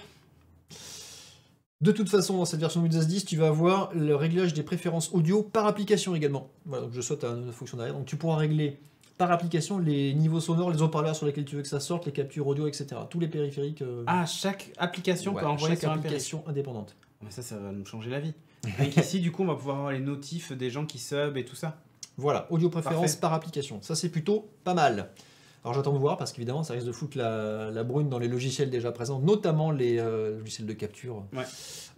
S2: De toute façon, dans cette version Windows 10, tu vas avoir le réglage des préférences audio par application également. Voilà, donc je saute à une fonction derrière. Donc tu pourras régler par application les niveaux sonores, les haut-parleurs sur lesquels tu veux que ça sorte, les captures audio, etc. Tous les périphériques. euh,
S1: Ah, chaque application
S2: ouais,
S1: peut envoyer
S2: chaque
S1: sur un périphérique.
S2: application indépendante.
S1: Mais ça, ça va nous changer la vie. Et ici, du coup, on va pouvoir avoir les notifs des gens qui sub et tout ça.
S2: Voilà, audio préférence
S1: Parfait.
S2: par application. Ça, c'est plutôt pas mal. Alors j'attends de voir parce qu'évidemment, ça risque de foutre la, la brune dans les logiciels déjà présents, notamment les euh, logiciels de capture.
S1: Ouais.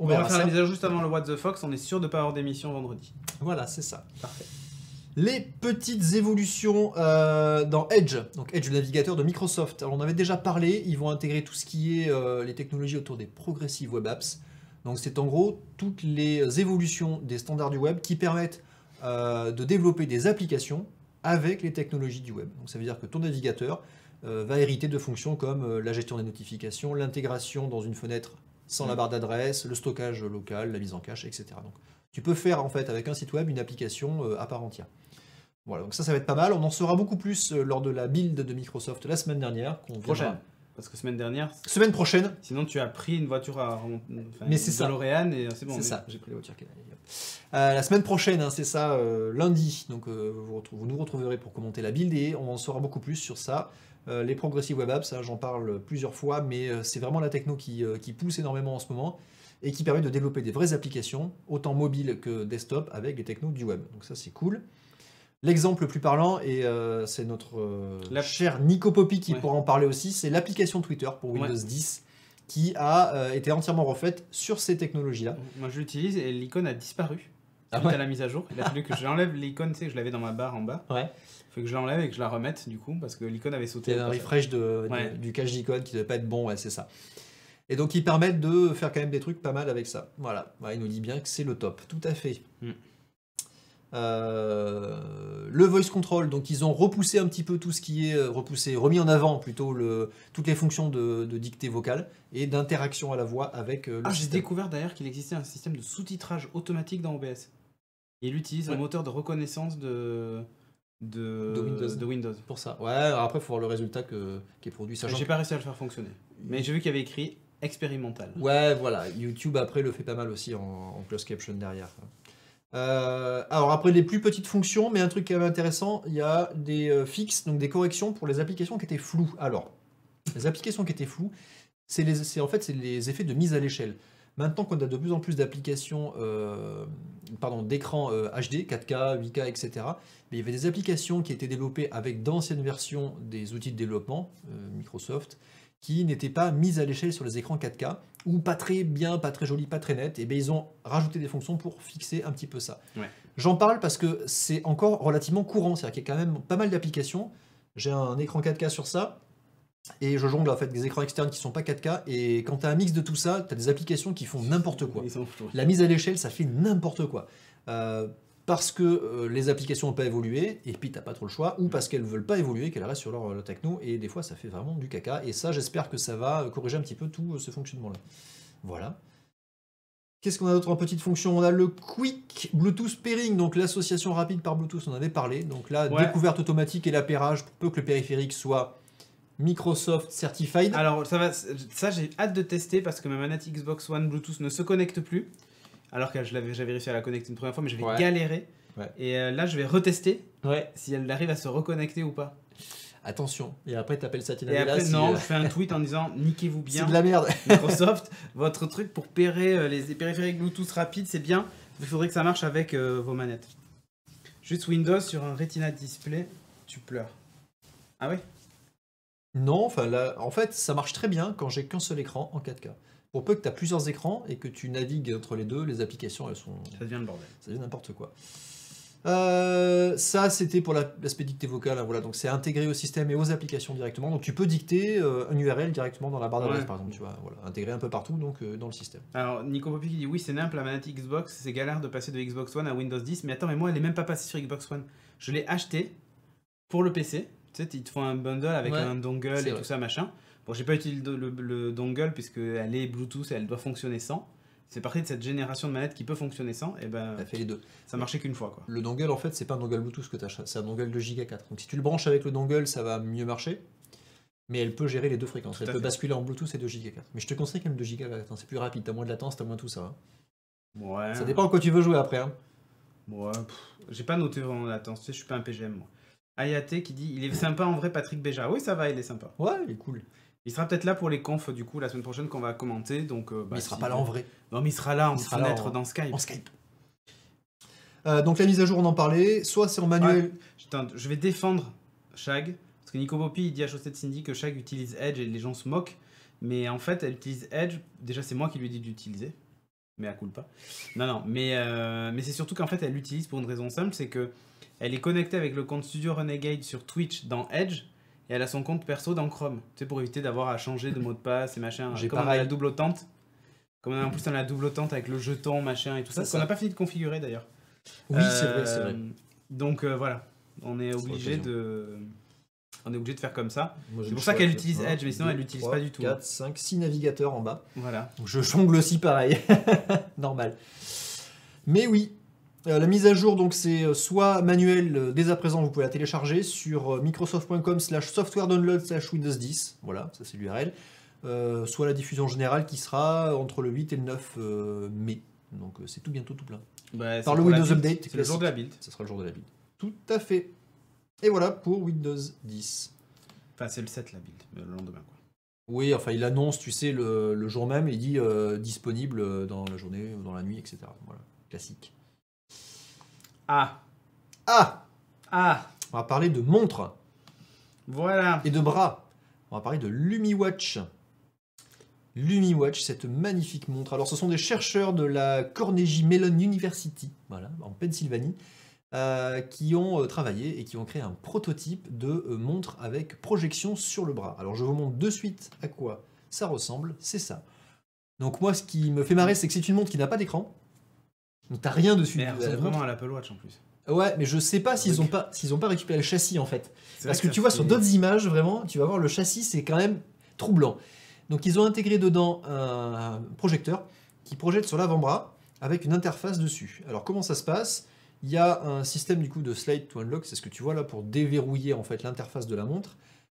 S2: On,
S1: On, va faire
S2: ça.
S1: la mise à jour juste avant le What the Fox. On est sûr de pas avoir d'émission vendredi.
S2: Voilà, c'est ça.
S1: Parfait.
S2: Les petites évolutions euh, dans Edge, donc Edge, le navigateur de Microsoft. Alors on avait déjà parlé, ils vont intégrer tout ce qui est euh, les technologies autour des Progressive Web Apps. Donc c'est en gros toutes les évolutions des standards du web qui permettent euh, de développer des applications avec les technologies du web. Donc ça veut dire que ton navigateur va hériter de fonctions comme la gestion des notifications, l'intégration dans une fenêtre sans la barre d'adresse, le stockage local, la mise en cache, etc. Donc tu peux faire en fait avec un site web une application euh, à part entière. Voilà, donc ça, ça va être pas mal. On en saura beaucoup plus euh, lors de la build de Microsoft la semaine dernière.
S1: Prochaine. Parce que semaine dernière,
S2: Semaine prochaine.
S1: sinon tu as pris une voiture à. Enfin,
S2: Mais c'est ça.
S1: DeLorean et c'est bon.
S2: c'est ça, j'ai pris la voiture qui. Euh, la semaine prochaine, hein, c'est ça, euh, lundi. Donc euh, vous, nous retrouverez pour commenter la build et on en saura beaucoup plus sur ça. Euh, les Progressive Web Apps, ça, j'en parle plusieurs fois, mais euh, c'est vraiment la techno qui, euh, qui pousse énormément en ce moment et qui permet de développer des vraies applications, autant mobiles que desktop, avec les technos du web. Donc ça, c'est cool. L'exemple le plus parlant, et euh, c'est notre euh,
S1: La-
S2: cher Nico Poppy qui
S1: Ouais.
S2: pourra en parler aussi, c'est l'application Twitter pour Windows
S1: Ouais.
S2: 10 qui a euh, été entièrement refaite sur ces technologies-là.
S1: Moi je l'utilise et l'icône a disparu.
S2: Ah
S1: Suite
S2: ouais
S1: à la mise à jour. Il a fallu que j'enlève l'icône, tu sais, que je l'avais dans ma barre en bas.
S2: Ouais.
S1: Il faut que je l'enlève et que je la remette du coup parce que l'icône avait sauté.
S2: C'est
S1: au
S2: un
S1: passage.
S2: refresh de, de-
S1: Ouais.
S2: du cache d'icône qui devait pas être bon, ouais, c'est ça. Et donc ils permettent de faire quand même des trucs pas mal avec ça. Voilà, Ouais, il nous dit bien que c'est le top, tout à fait.
S1: Mm.
S2: Euh, le voice control, donc ils ont repoussé un petit peu tout ce qui est euh, repoussé, remis en avant plutôt le, toutes les fonctions de, de dictée vocale et d'interaction à la voix avec euh, le
S1: Ah, j'ai découvert d'ailleurs qu'il existait un système de sous-titrage automatique dans OBS. Il utilise un moteur de reconnaissance de, de,
S2: De Windows.
S1: de Windows.
S2: Pour ça. Ouais, après, il faut voir le résultat que- qui est produit.
S1: J'ai pas réussi à le faire fonctionner. Mais j'ai vu qu'il y avait écrit expérimental.
S2: Ouais, voilà. YouTube après le fait pas mal aussi en, en closed caption derrière. Euh, alors après les plus petites fonctions, mais un truc quand même intéressant, il y a des euh, fixes, donc des corrections pour les applications qui étaient floues. Alors, les applications qui étaient floues, c'est en fait c'est les effets de mise à l'échelle. Maintenant qu'on a de plus en plus d'applications, euh, pardon, d'écran euh, HD, 4K, 8K, etc., mais il y avait des applications qui étaient développées avec d'anciennes versions des outils de développement, Microsoft, qui n'étaient pas mises à l'échelle sur les écrans 4K, ou pas très bien, pas très joli, pas très net, et bien ils ont rajouté des fonctions pour fixer un petit peu ça.
S1: Ouais.
S2: J'en parle parce que c'est encore relativement courant, c'est-à-dire qu'il y a quand même pas mal d'applications. J'ai un écran 4K sur ça, et je jongle en fait des écrans externes qui sont pas 4K, et quand tu as un mix de tout ça, tu as des applications qui font n'importe quoi. La mise à l'échelle, ça fait n'importe quoi. Euh, parce que euh, les applications n'ont pas évolué, et puis t'as pas trop le choix, ou parce qu'elles veulent pas évoluer, qu'elles restent sur leur, leur techno, et des fois ça fait vraiment du caca. Et ça, j'espère que ça va corriger un petit peu tout euh, ce fonctionnement-là. Voilà. Qu'est-ce qu'on a d'autre en petite fonction? On a le Quick Bluetooth Pairing, donc l'association rapide par Bluetooth, on en avait parlé. Donc là,
S1: Ouais.
S2: découverte automatique et l'appairage pour peu que le périphérique soit Microsoft Certified.
S1: Alors ça va, ça j'ai hâte de tester parce que ma manette Xbox One Bluetooth ne se connecte plus. Alors que je l'avais, j'avais réussi à la connecter une première fois, mais j'avais
S2: Ouais.
S1: galéré.
S2: Ouais.
S1: Et euh, là, je vais retester
S2: Ouais.
S1: si elle arrive à se reconnecter ou pas.
S2: Attention. Et après, t'appelles Satya
S1: Et après,
S2: si,
S1: non,
S2: euh,
S1: je fais un tweet en disant niquez-vous
S2: c'est
S1: bien.
S2: de la merde.
S1: Microsoft, votre truc pour pairer euh, les périphériques Bluetooth rapides, c'est bien. Il faudrait que ça marche avec euh, vos manettes. Juste Windows sur un Retina display, tu pleures. Ah ouais?
S2: Non, enfin là, en fait, ça marche très bien quand j'ai qu'un seul écran en 4K. Pour peu que tu as plusieurs écrans et que tu navigues entre les deux, les applications, elles sont.
S1: Ça devient le bordel.
S2: Ça devient n'importe quoi. Euh, ça, c'était pour la- l'aspect dictée vocale. hein, voilà. Donc, c'est intégré au système et aux applications directement. Donc, tu peux dicter euh, un URL directement dans la barre d'adresse,
S1: Ouais.
S2: par exemple. Tu vois, voilà, intégré un peu partout donc euh, dans le système.
S1: Alors, Nico Popi qui dit oui, c'est nimp la manette Xbox, c'est galère de passer de Xbox One à Windows 10. Mais attends, mais moi, elle est même pas passée sur Xbox One. Je l'ai acheté pour le PC. Tu sais, ils te font un bundle avec
S2: Ouais,
S1: un dongle et
S2: vrai.
S1: tout ça, machin. Bon, j'ai pas utilisé le, le- le dongle puisque elle est Bluetooth et elle doit fonctionner sans. C'est parti de cette génération de manettes qui peut fonctionner sans. Et ben,
S2: Ça fait les deux.
S1: ça marchait qu'une fois, quoi.
S2: Le dongle, en fait, c'est pas un dongle Bluetooth que achètes, c'est un dongle de Giga 4. Donc, si tu le branches avec le dongle, ça va mieux marcher. Mais elle peut gérer les deux fréquences.
S1: Tout
S2: elle peut
S1: fait.
S2: basculer en Bluetooth et 2 Giga 4. Mais je te conseille quand même 2 Giga 4. hein, C'est plus rapide. T'as moins de latence, t'as moins tout ça. hein.
S1: Ouais.
S2: Ça dépend à quoi tu veux jouer après. hein.
S1: Ouais, j'ai pas noté vraiment l'attente, tu sais, je suis pas un PGM moi. Ayate qui dit il est sympa en vrai Patrick Béja. Oui, ça va, il est sympa.
S2: Ouais, il est cool.
S1: Il sera peut-être là pour les confs du coup la semaine prochaine qu'on va commenter donc euh, bah,
S2: mais il sera
S1: si-
S2: pas là en vrai.
S1: Non, mais il sera là en
S2: Il sera là
S1: fenêtre
S2: en-
S1: dans Skype.
S2: En Skype. Euh, donc la mise à jour, on en parlait. Soit c'est en manuel.
S1: Je vais défendre Shag parce que Nico Popi il dit à Chaussette Cindy que Shag utilise Edge et les gens se moquent. Mais en fait, elle utilise Edge. Déjà, c'est moi qui lui ai dit d'utiliser. Mais à pas. Non, non. Mais, euh, mais c'est surtout qu'en fait, elle l'utilise pour une raison simple c'est que elle est connectée avec le compte Studio Renegade sur Twitch dans Edge. Et elle a son compte perso dans Chrome. Tu sais, pour éviter d'avoir à changer de mot de passe et machin.
S2: J'ai
S1: Comme on a
S2: pareil.
S1: la double tente. Comme on a, en plus, on a la double tente avec le jeton, machin et tout ça. Ce qu'on
S2: ça.
S1: n'a pas fini de configurer d'ailleurs.
S2: Oui, c'est vrai, c'est
S1: Euh,
S2: vrai.
S1: Donc euh, voilà, on est obligé de, on est obligé de faire comme ça. C'est pour ça qu'elle utilise Edge, mais sinon, elle l'utilise pas du tout.
S2: 4, 5, 6 navigateurs en bas.
S1: Voilà.
S2: Donc je jongle aussi pareil. Normal. Mais oui, euh, la mise à jour, donc c'est euh, soit manuel, euh, dès à présent, vous pouvez la télécharger sur euh, microsoft.com slash software download slash Windows 10. Voilà, ça c'est l'URL. Soit la diffusion générale qui sera entre le 8 et le 9 euh, mai. Donc c'est tout bientôt tout plein.
S1: Bah,
S2: Par le Windows. Update
S1: C'est le jour de la build.
S2: Ce sera le jour de la build. Tout à fait. Et voilà pour Windows 10.
S1: Enfin, c'est le 7 la build, le lendemain quoi.
S2: Oui, enfin, il annonce, tu sais, le, le jour même, il dit disponible dans la journée, ou dans la nuit, etc. Voilà, classique.
S1: Ah,
S2: Ah
S1: ah,
S2: On va parler de montres
S1: voilà.
S2: et de bras. On va parler de LumiWatch. LumiWatch, cette magnifique montre. Alors, ce sont des chercheurs de la Carnegie Mellon University, voilà, en Pennsylvanie, euh, qui ont euh, travaillé et qui ont créé un prototype de euh, montre avec projection sur le bras. Alors, je vous montre de suite à quoi ça ressemble. C'est ça. Donc, moi, ce qui me fait marrer, c'est que c'est une montre qui n'a pas d'écran. Donc, t'as rien dessus. Montre-
S1: vraiment à l'Apple Watch en plus.
S2: Ouais, mais je sais pas s'ils ont pas s'ils ont pas récupéré le châssis en fait.
S1: C'est
S2: Parce que tu vois sur d'autres images vraiment, tu vas voir le châssis c'est quand même troublant. Donc ils ont intégré dedans un projecteur qui projette sur l'avant-bras avec une interface dessus. Alors comment ça se passe? Il y a un système du coup de slide to unlock, c'est ce que tu vois là pour déverrouiller en fait l'interface de la montre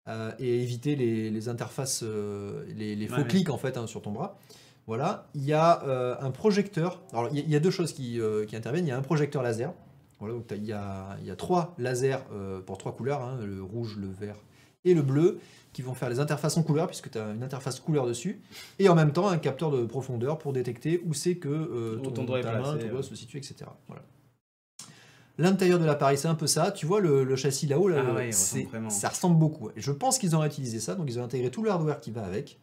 S2: euh, et éviter les, les interfaces, euh, les, les faux
S1: Ouais, ouais.
S2: clics en fait hein, sur ton bras. Voilà, il y a euh, un projecteur. Alors il y, a- il y a deux choses qui, euh, qui interviennent. Il y a un projecteur laser. Voilà, donc il y a, il y a trois lasers euh, pour trois couleurs, hein, le rouge, le vert et le bleu qui vont faire les interfaces en couleur, puisque tu as une interface couleur dessus, et en même temps un capteur de profondeur pour détecter où c'est que ton,
S1: ton doigt
S2: ta main,
S1: placé,
S2: ton doigt se situe, etc. Voilà. L'intérieur de l'appareil, c'est un peu ça. Tu vois le, le châssis là-haut, là,
S1: Ah ouais, ressemble
S2: ça ressemble beaucoup. Je pense qu'ils ont utilisé ça, donc ils ont intégré tout le hardware qui va avec.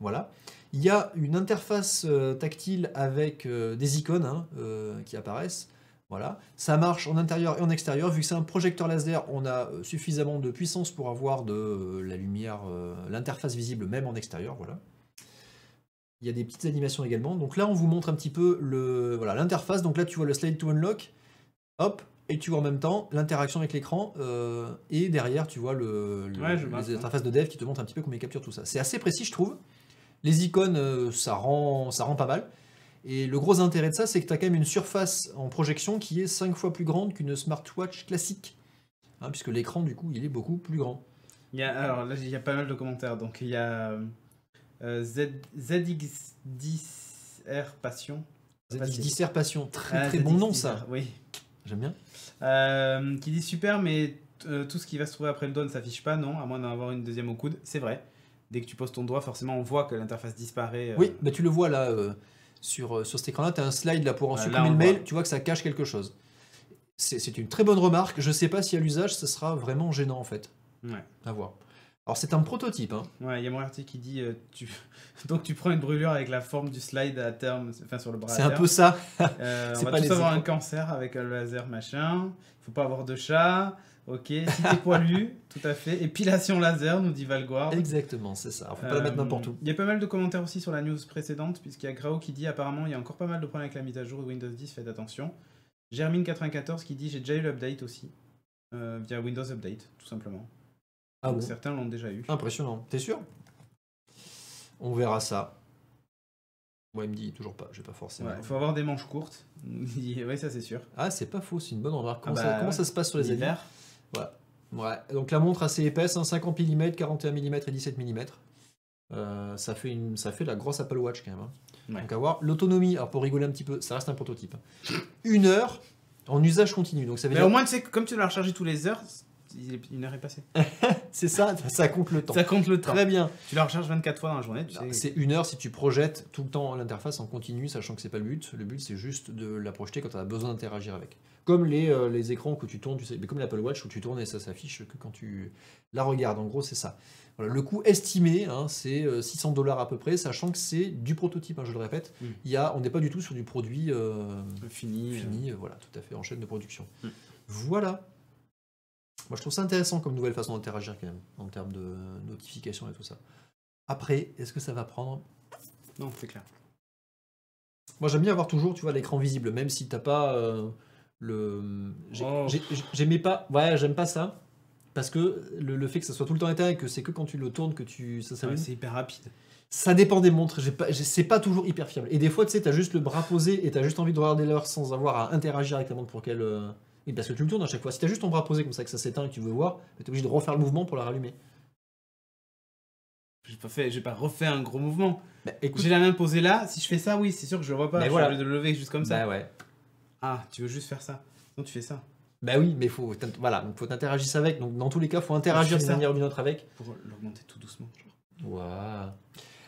S2: Voilà. Il y a une interface euh, tactile avec euh, des icônes hein, euh, qui apparaissent. Voilà. Ça marche en intérieur et en extérieur. Vu que c'est un projecteur laser, on a suffisamment de puissance pour avoir de la lumière, l'interface visible même en extérieur. Voilà. Il y a des petites animations également. Donc là, on vous montre un petit peu le voilà l'interface. Donc là, tu vois le slide to unlock. Hop. Et tu vois en même temps l'interaction avec l'écran. euh, et derrière, tu vois le, le-
S1: Ouais, je vois
S2: les interfaces de dev qui te montrent un petit peu comment ils capturent tout ça. C'est assez précis, je trouve. Les icônes, euh, ça, rend, ça rend pas mal. Et le gros intérêt de ça, c'est que tu as quand même une surface en projection qui est 5 fois plus grande qu'une smartwatch classique. Hein, puisque l'écran, du coup, il est beaucoup plus grand.
S1: Il y a, alors là, il y a pas mal de commentaires. Donc il y a euh, Z, ZX10R Passion. Facile.
S2: ZX10R Passion, très
S1: Ah,
S2: très bon nom
S1: ZX10R,
S2: ça.
S1: Oui.
S2: J'aime bien.
S1: Euh, qui dit super, mais euh, tout ce qui va se trouver après le doigt ne s'affiche pas, non, à moins d'en avoir une deuxième au coude. C'est vrai. Dès que tu poses ton doigt, forcément, on voit que l'interface disparaît. euh,
S2: Oui, bah, tu le vois là euh, sur, euh, sur cet écran-là, tu as un slide là pour en
S1: Ouais, là,
S2: supprimer le mail,
S1: voit.
S2: tu vois que ça cache quelque chose. C'est une très bonne remarque. Je sais pas si à l'usage, ce sera vraiment gênant en fait.
S1: Ouais.
S2: À voir. Alors c'est un prototype. Hein.
S1: Ouais, il y a mon article qui dit euh, tu... donc tu prends une brûlure avec la forme du slide à terme, enfin sur le bras.
S2: C'est un peu ça.
S1: Euh, on va
S2: pas
S1: tous avoir un cancer avec un laser machin. Faut pas avoir de chat. Ok, si t'es poilu, tout à fait. Épilation laser, nous dit Valguard.
S2: Exactement, c'est ça. Faut pas la mettre
S1: Euh,
S2: n'importe où.
S1: Il y a pas mal de commentaires aussi sur la news précédente, puisqu'il y a Grao qui dit apparemment il y a encore pas mal de problèmes avec la mise à jour de Windows 10, faites attention. Germine94 qui dit j'ai déjà eu l'update aussi, euh, via Windows Update, tout simplement.
S2: Ah
S1: Donc
S2: bon
S1: certains l'ont déjà eu.
S2: Impressionnant. T'es sûr? On verra ça. Moi, il me dit toujours pas. J'ai pas forcément.
S1: Il faut avoir des manches courtes. oui, ça c'est sûr.
S2: Ah, c'est pas faux. C'est une bonne remarque. Comment,
S1: Ah
S2: ça,
S1: bah,
S2: comment
S1: ouais.
S2: ça se passe sur les avis?
S1: L'hiver.
S2: Ouais. Donc la montre assez épaisse, hein, 50 mm, 41 mm et 17 mm. Euh, ça, fait une, ça fait la grosse Apple Watch quand même. hein.
S1: Ouais.
S2: Donc à voir. L'autonomie, alors pour rigoler un petit peu, ça reste un prototype. hein. Une heure en usage continu. Donc ça veut
S1: Mais
S2: dire
S1: au moins, tu comme tu dois la recharger tous les heures, une heure est passée.
S2: c'est ça, ça compte le temps.
S1: Ça compte le temps.
S2: Très bien.
S1: Tu la recharges 24 fois dans la journée, tu
S2: Alors,
S1: sais.
S2: C'est une heure si tu projettes tout le temps l'interface en continu, sachant que c'est pas le but. Le but c'est juste de la projeter quand tu as besoin d'interagir avec. Comme les, euh, les écrans que tu tournes, tu sais, mais comme l'Apple Watch où tu tournes et ça s'affiche que quand tu la regardes. En gros, c'est ça. Voilà, le coût estimé, hein, c'est euh, 600 dollars à peu près, sachant que c'est du prototype, hein, je le répète.
S1: Mm.
S2: Il y a, on n'est pas du tout sur du produit euh,
S1: Fini. euh.
S2: fini, euh, voilà, tout à fait, en chaîne de production.
S1: Mm.
S2: Voilà. Moi, je trouve ça intéressant comme nouvelle façon d'interagir quand même, en termes de notification et tout ça. Après, est-ce que ça va prendre?
S1: Non, c'est clair.
S2: Moi, j'aime bien avoir toujours, tu vois, l'écran visible, même si t'as pas euh, le.
S1: Oh.
S2: j'ai- J'aimais pas. Ouais, j'aime pas ça. Parce que le, le fait que ça soit tout le temps éteint et que c'est que quand tu le tournes que tu ça
S1: Ouais,
S2: s'allume.
S1: c'est hyper rapide.
S2: ça dépend des montres. C'est pas toujours hyper fiable. Et des fois, tu sais, t'as juste le bras posé et t'as juste envie de regarder l'heure sans avoir à interagir avec la montre pour qu'elle. euh, parce que tu le tournes à chaque fois. Si t'as juste ton bras posé comme ça que ça s'éteint et que tu veux voir, t'es obligé de refaire le mouvement pour la rallumer.
S1: J'ai pas fait, j'ai pas refait un gros mouvement.
S2: Bah.
S1: J'ai la main posée là. Si je fais ça, oui, c'est sûr que je le vois pas.
S2: Mais
S1: je
S2: voilà.
S1: suis obligé de le lever juste comme ça.
S2: Bah ouais.
S1: Ah, tu veux juste faire ça Non, tu fais ça.
S2: Bah oui, mais faut, voilà, donc faut t'interagir avec. Donc dans tous les cas, faut interagir d'une manière ou d'une autre avec.
S1: Pour l'augmenter tout doucement. Genre,
S2: Waouh.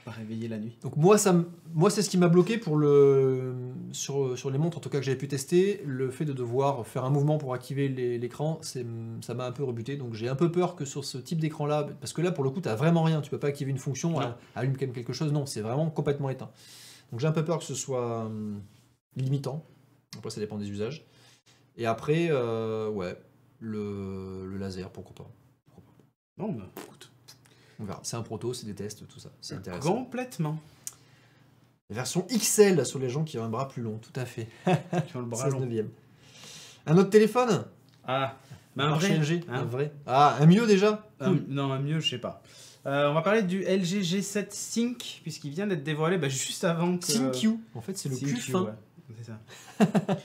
S1: pas réveiller la nuit.
S2: Donc moi, ça, moi c'est ce qui m'a bloqué pour le sur, sur les montres en tout cas que j'avais pu tester. Le fait de devoir faire un mouvement pour activer l'écran, c'est ça m'a un peu rebuté. Donc j'ai un peu peur que sur ce type d'écran là, parce que là pour le coup, tu vraiment rien. Tu peux pas activer une fonction, hein, allume quand même quelque chose. Non, c'est vraiment complètement éteint. Donc j'ai un peu peur que ce soit hum, limitant. Après, ça dépend des usages. Et après, euh, ouais, le, le laser, pourquoi pas.
S1: Bon, bah, écoute.
S2: On verra. C'est un proto, c'est des tests, tout ça. C'est intéressant.
S1: Complètement.
S2: Version XL sur les gens qui ont un bras plus long, tout à fait.
S1: Tu as le bras
S2: 16
S1: long.
S2: Un autre téléphone?
S1: Ah, un vrai.
S2: LG,
S1: hein.
S2: un vrai. Ah, un mieux déjà?
S1: Un-
S2: Cool.
S1: non, un mieux, je sais pas. Euh, on va parler du LG G7 Sync, puisqu'il vient d'être dévoilé bah, juste avant que...
S2: ThinQ. En fait, c'est le Q fin.
S1: ouais, c'est ça.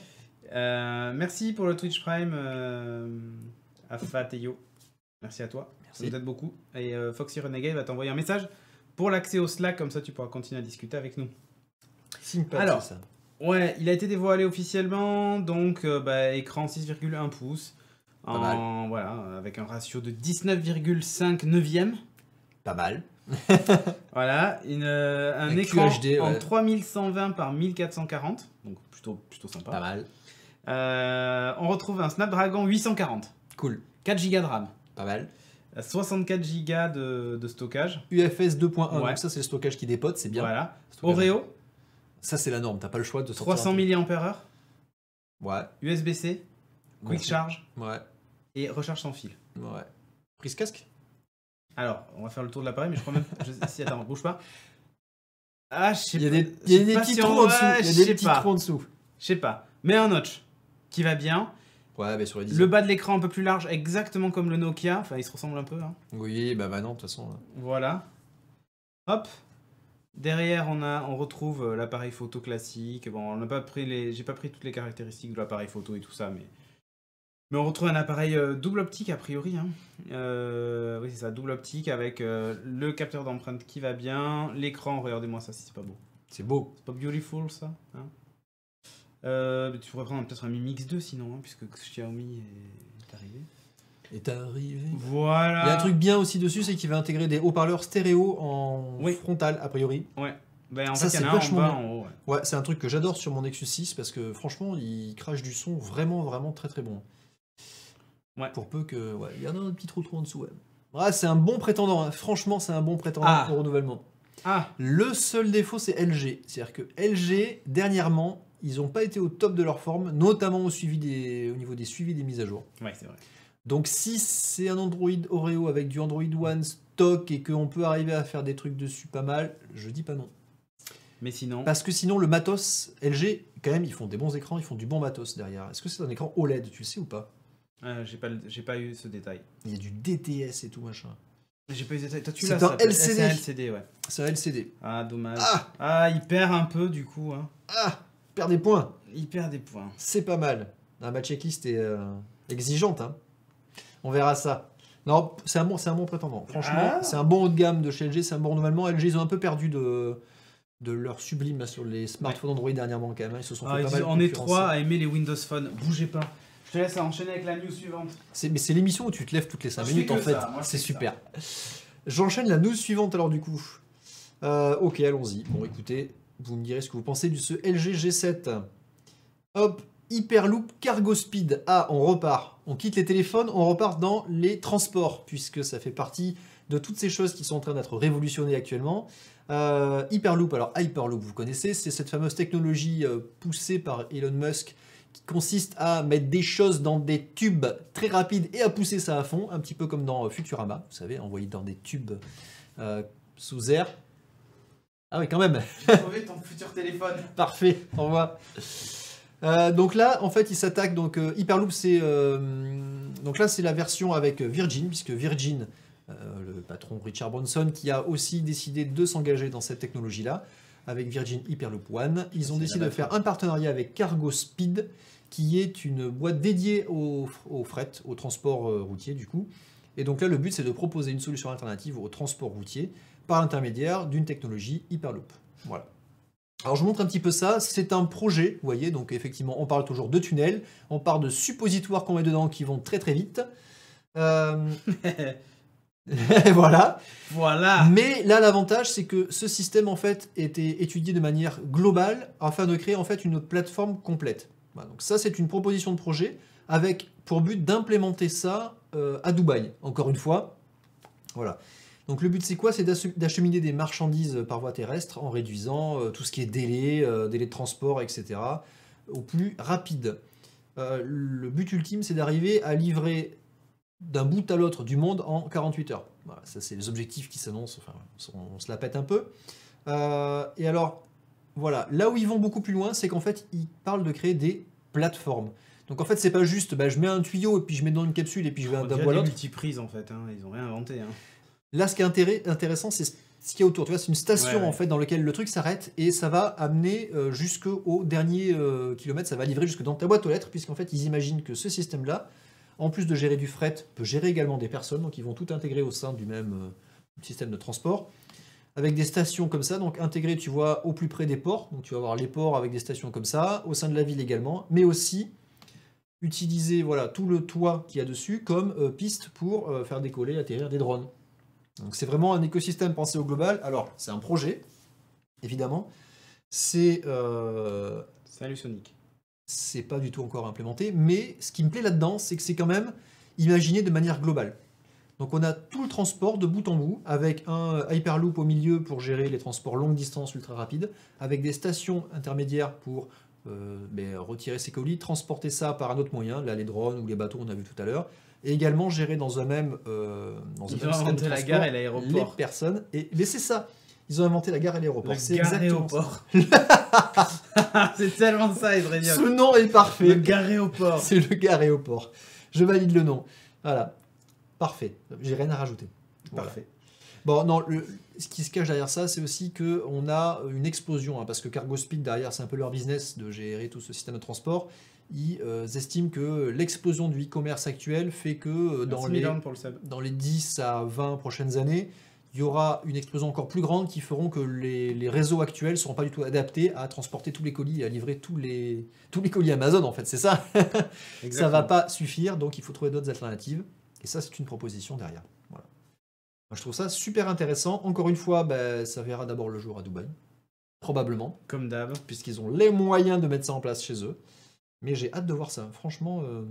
S1: Euh, merci pour le Twitch Prime, euh, Afateo. Merci à toi. Ça
S2: Merci.
S1: nous aide beaucoup. Et euh, Foxy Renegade va t'envoyer un message pour l'accès au Slack, comme ça tu pourras continuer à discuter avec nous. Alors.
S2: ça.
S1: Ouais, il a été dévoilé officiellement, donc euh, bah, écran 6,1 pouces.
S2: Pas mal.
S1: En, voilà, avec un ratio de 19,5 neuvième.
S2: Pas mal.
S1: Voilà, une, euh, un
S2: Un
S1: écran
S2: QHD,
S1: en
S2: ouais.
S1: 3120 par 1440, donc plutôt, plutôt sympa.
S2: Pas mal.
S1: Euh, on retrouve un Snapdragon 840,
S2: Cool.
S1: 4 Go de RAM,
S2: Pas mal.
S1: 64 Go de, de stockage.
S2: UFS 2.1,
S1: Ouais.
S2: donc ça c'est le stockage qui dépote, c'est bien.
S1: Voilà. Oreo,
S2: Ça c'est la norme, t'as pas le choix de sortir
S1: 300
S2: un truc.
S1: mAh,
S2: Ouais.
S1: USB-C, Quick
S2: Bon.
S1: Charge
S2: Ouais.
S1: et recharge sans fil.
S2: Ouais. Prise casque?
S1: Alors, on va faire le tour de l'appareil, mais je crois même. je- si, attends, bouge pas. Ah, je sais pas.
S2: il y a des petits trous
S1: on-
S2: en dessous.
S1: ouais,
S2: Il y a
S1: je
S2: des
S1: sais
S2: petits
S1: pas.
S2: trous en dessous.
S1: Je sais pas. Mais un notch qui va bien.
S2: Ouais, mais sur les 10
S1: Le bas de l'écran un peu plus large, exactement comme le Nokia. Enfin, il se ressemble un peu. hein.
S2: Oui, bah, bah non, de toute façon. là.
S1: Voilà. Hop. Derrière, on, a, on retrouve euh, l'appareil photo classique. Bon, on n'a pas pris les, j'ai pas pris toutes les caractéristiques de l'appareil photo et tout ça, mais, mais on retrouve un appareil euh, double optique a priori. hein. Euh, oui, c'est ça, double optique avec euh, le capteur d'empreinte qui va bien, l'écran. Regardez-moi ça, si c'est pas beau.
S2: C'est beau.
S1: C'est pas beautiful ça. hein Euh, mais tu pourrais prendre peut-être un Mi Mix 2 sinon, hein, puisque Xiaomi est arrivé.
S2: Est arrivé.
S1: Voilà.
S2: Il y a un truc bien aussi dessus, c'est qu'il va intégrer des haut-parleurs stéréo en
S1: Oui.
S2: frontal, a priori.
S1: Ben, en
S2: Ça,
S1: fait, il y
S2: c'est
S1: en a un en
S2: vachement
S1: bas, en haut. ouais.
S2: Ouais, c'est un truc que j'adore sur mon Nexus 6 parce que franchement, il crache du son vraiment, vraiment très très bon.
S1: Ouais.
S2: Pour peu que. Ouais, il y en a un petit trou trou en dessous, ouais. Ouais, c'est un bon prétendant, hein. franchement, c'est un bon prétendant
S1: Ah.
S2: au renouvellement.
S1: Ah,
S2: Le seul défaut, c'est LG. C'est-à-dire que LG, dernièrement, ils n'ont pas été au top de leur forme, notamment au, suivi des, au niveau des suivis des mises à jour.
S1: ouais, c'est vrai.
S2: Donc si c'est un Android Oreo avec du Android One stock et qu'on peut arriver à faire des trucs dessus pas mal, je dis pas non.
S1: Mais sinon,
S2: Parce que sinon, le matos, LG, quand même, ils font des bons écrans, ils font du bon matos derrière. Est-ce que c'est un écran OLED, tu le sais ou pas?
S1: Euh, j'ai pas, j'ai pas eu ce détail.
S2: Il y a du DTS et tout machin.
S1: J'ai pas eu ce détail. Toi, tu
S2: C'est
S1: l'as,
S2: un
S1: ça s'appelle-
S2: LCD.
S1: C'est un LCD, ouais.
S2: C'est un LCD.
S1: Ah, dommage.
S2: Ah
S1: Ah, il perd un peu du coup. Hein.
S2: Ah Perd des points
S1: Il perd des points.
S2: C'est pas mal. Ah, ma checklist est euh, exigeante. hein. On verra ça. Non, c'est un, bon, c'est un bon prétendant. Franchement,
S1: Ah.
S2: c'est un bon haut de gamme de chez LG, c'est un bon renouvellement. LG, ils ont un peu perdu de, de leur sublime sur les smartphones Android dernièrement quand même. hein. Ils se sont
S1: Ah,
S2: fait pas mal
S1: on est trois à aimer les Windows Phone. Bougez pas. Je te laisse enchaîner avec la news suivante.
S2: C'est- Mais c'est l'émission où tu te lèves toutes les 5
S1: Moi, je
S2: minutes en fait. C'est super. J'enchaîne la news suivante alors du coup. Euh, ok, allons-y. Bon, écoutez, vous me direz ce que vous pensez du ce LG G7. Hop, Hyperloop Cargo Speed. Ah, on repart. On quitte les téléphones, on repart dans les transports, puisque ça fait partie de toutes ces choses qui sont en train d'être révolutionnées actuellement. Euh, Hyperloop, alors Hyperloop, vous connaissez, c'est cette fameuse technologie euh, poussée par Elon Musk qui consiste à mettre des choses dans des tubes très rapides et à pousser ça à fond, un petit peu comme dans euh, Futurama, vous savez, envoyé dans des tubes euh, sous air. Ah oui, quand même.
S1: J'ai trouvé ton futur téléphone.
S2: Parfait, au revoir. Euh, donc là, en fait, il s'attaque. Donc euh, Hyperloop, c'est donc là, c'est la version avec Virgin, puisque Virgin, le patron Richard Branson, qui a aussi décidé de s'engager dans cette technologie-là, avec Virgin Hyperloop One, ils ont décidé de faire un partenariat avec Cargo Speed, qui est une boîte dédiée au, au fret, au transport euh, routier du coup. Et donc là, le but, c'est de proposer une solution alternative au transport routier par l'intermédiaire d'une technologie Hyperloop. Voilà. Alors je vous montre un petit peu ça, c'est un projet, vous voyez, donc effectivement on parle toujours de tunnels, on parle de suppositoires qu'on met dedans qui vont très très vite. Euh, voilà.
S1: voilà.
S2: Mais là l'avantage c'est que ce système en fait était étudié de manière globale afin de créer en fait une plateforme complète. Voilà, donc ça c'est une proposition de projet avec pour but d'implémenter ça euh, à Dubaï, encore une fois. Voilà. Donc le but c'est quoi? C'est d'acheminer des marchandises par voie terrestre en réduisant euh, tout ce qui est délai, euh, délai de transport, etc. au plus rapide. Le but ultime c'est d'arriver à livrer d'un bout à l'autre du monde en 48 heures. Voilà, ça c'est les objectifs qui s'annoncent, enfin on, on se la pète un peu. Euh, et alors, voilà, là où ils vont beaucoup plus loin, c'est qu'en fait ils parlent de créer des plateformes. Donc en fait c'est pas juste, bah, je mets un tuyau et puis je mets dans une capsule et puis je vais d'un bout à l'autre.
S1: multiprises en fait. Hein. Ils ont rien inventé. Hein.
S2: Là, ce qui est intéressant, c'est ce qu'il y a autour. Tu vois, c'est une station
S1: Ouais, ouais.
S2: en fait dans laquelle le truc s'arrête et ça va amener euh, jusqu'au dernier euh, kilomètre. Ça va livrer jusque dans ta boîte aux lettres, puisqu'en fait, ils imaginent que ce système-là, en plus de gérer du fret, peut gérer également des personnes. Donc, ils vont tout intégrer au sein du même euh, système de transport. Avec des stations comme ça, donc intégrées, tu vois, au plus près des ports. Donc, tu vas avoir les ports avec des stations comme ça, au sein de la ville également, mais aussi utiliser voilà, tout le toit qu'il y a dessus comme euh, piste pour euh, faire décoller, atterrir des drones. Donc c'est vraiment un écosystème pensé au global. Alors, c'est un projet, évidemment. C'est euh,
S1: Salut Sonic.
S2: C'est pas du tout encore implémenté, mais ce qui me plaît là-dedans, c'est que c'est quand même imaginé de manière globale. Donc on a tout le transport de bout en bout, avec un Hyperloop au milieu pour gérer les transports longue distance ultra rapides, avec des stations intermédiaires pour euh, ben, retirer ces colis, transporter ça par un autre moyen, là les drones ou les bateaux on a vu tout à l'heure, et également gérer dans un même, euh, dans un
S1: Ils
S2: même
S1: ont
S2: système de
S1: inventé la gare et
S2: les
S1: l'aéroport.
S2: personnes. Et mais c'est ça, ils ont inventé la gare et l'aéroport.
S1: Le
S2: C'est exactement.
S1: c'est tellement ça, Edredion.
S2: Ce nom est parfait.
S1: Le garéoport.
S2: C'est le garéoport. Je valide le nom. Voilà. Parfait. J'ai rien à rajouter. Voilà.
S1: Parfait.
S2: Bon, non, le- ce qui se cache derrière ça, c'est aussi qu'on a une explosion, hein, parce que Cargo Speed, derrière, c'est un peu leur business de gérer tout ce système de transport. Ils euh, estiment que l'explosion du e-commerce actuel fait que euh, dans les,
S1: pour le
S2: dans les 10 à 20 prochaines années, il y aura une explosion encore plus grande qui feront que les, les réseaux actuels ne seront pas du tout adaptés à transporter tous les colis et à livrer tous les, tous les colis Amazon, en fait, c'est ça ça va
S1: Exactement.
S2: pas suffire, donc il faut trouver d'autres alternatives. Et ça, c'est une proposition derrière. Voilà. Moi, je trouve ça super intéressant. Encore une fois, ben, ça verra d'abord le jour à Dubaï. Probablement,
S1: Comme d'hab.
S2: puisqu'ils ont les moyens de mettre ça en place chez eux. Mais j'ai hâte de voir ça. Franchement, euh,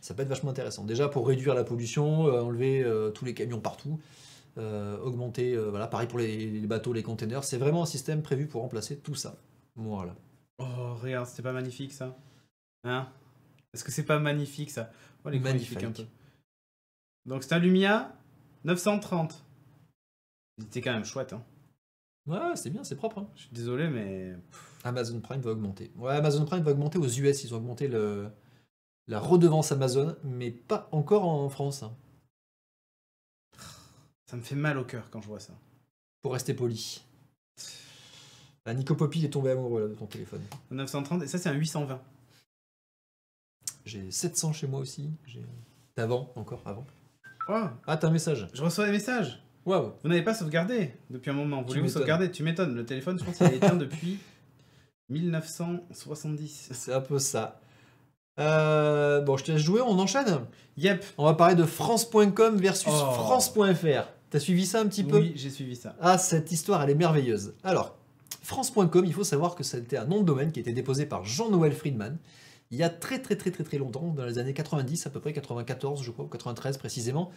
S2: ça peut être vachement intéressant. Déjà pour réduire la pollution, euh, enlever euh, tous les camions partout, augmenter, euh, voilà, pareil pour les, les bateaux, les containers. C'est vraiment un système prévu pour remplacer tout ça. Voilà.
S1: Oh, regarde, c'était pas magnifique ça Hein? Est-ce que c'est pas magnifique ça? Oh, les
S2: magnifique
S1: un peu. Donc c'est un Lumia 930. C'était quand même chouette, hein.
S2: Ouais, c'est bien, c'est propre. hein.
S1: Je suis désolé, mais.
S2: Amazon Prime va augmenter. Ouais, Amazon Prime va augmenter aux US. Ils ont augmenté le, la redevance Amazon, mais pas encore en France. hein,
S1: Ça me fait mal au cœur quand je vois ça.
S2: pour rester poli. Ah, Nico Poppy est tombé amoureux là, de ton téléphone.
S1: Un 930, et ça c'est un 820.
S2: J'ai 700 chez moi aussi. J'ai d'avant encore avant.
S1: Oh,
S2: Ah, t'as un message.
S1: je reçois des messages.
S2: Waouh.
S1: Vous n'avez pas sauvegardé depuis un moment. Voulez-vous
S2: m'étonnes.
S1: sauvegarder? Tu m'étonnes. Le téléphone, je pense qu'il est éteint depuis 1970.
S2: C'est un peu ça. Euh, bon, je te laisse jouer. On enchaîne?
S1: Yep.
S2: On va parler de France.com versus
S1: Oh.
S2: France.fr. T'as suivi ça un petit peu
S1: Oui, j'ai suivi ça.
S2: Ah, cette histoire, elle est merveilleuse. Alors, France.com, il faut savoir que c'était un nom de domaine qui a été déposé par Jean-Noël Friedman il y a très très très très très longtemps, dans les années 90 à peu près, 94 je crois, ou 93 précisément.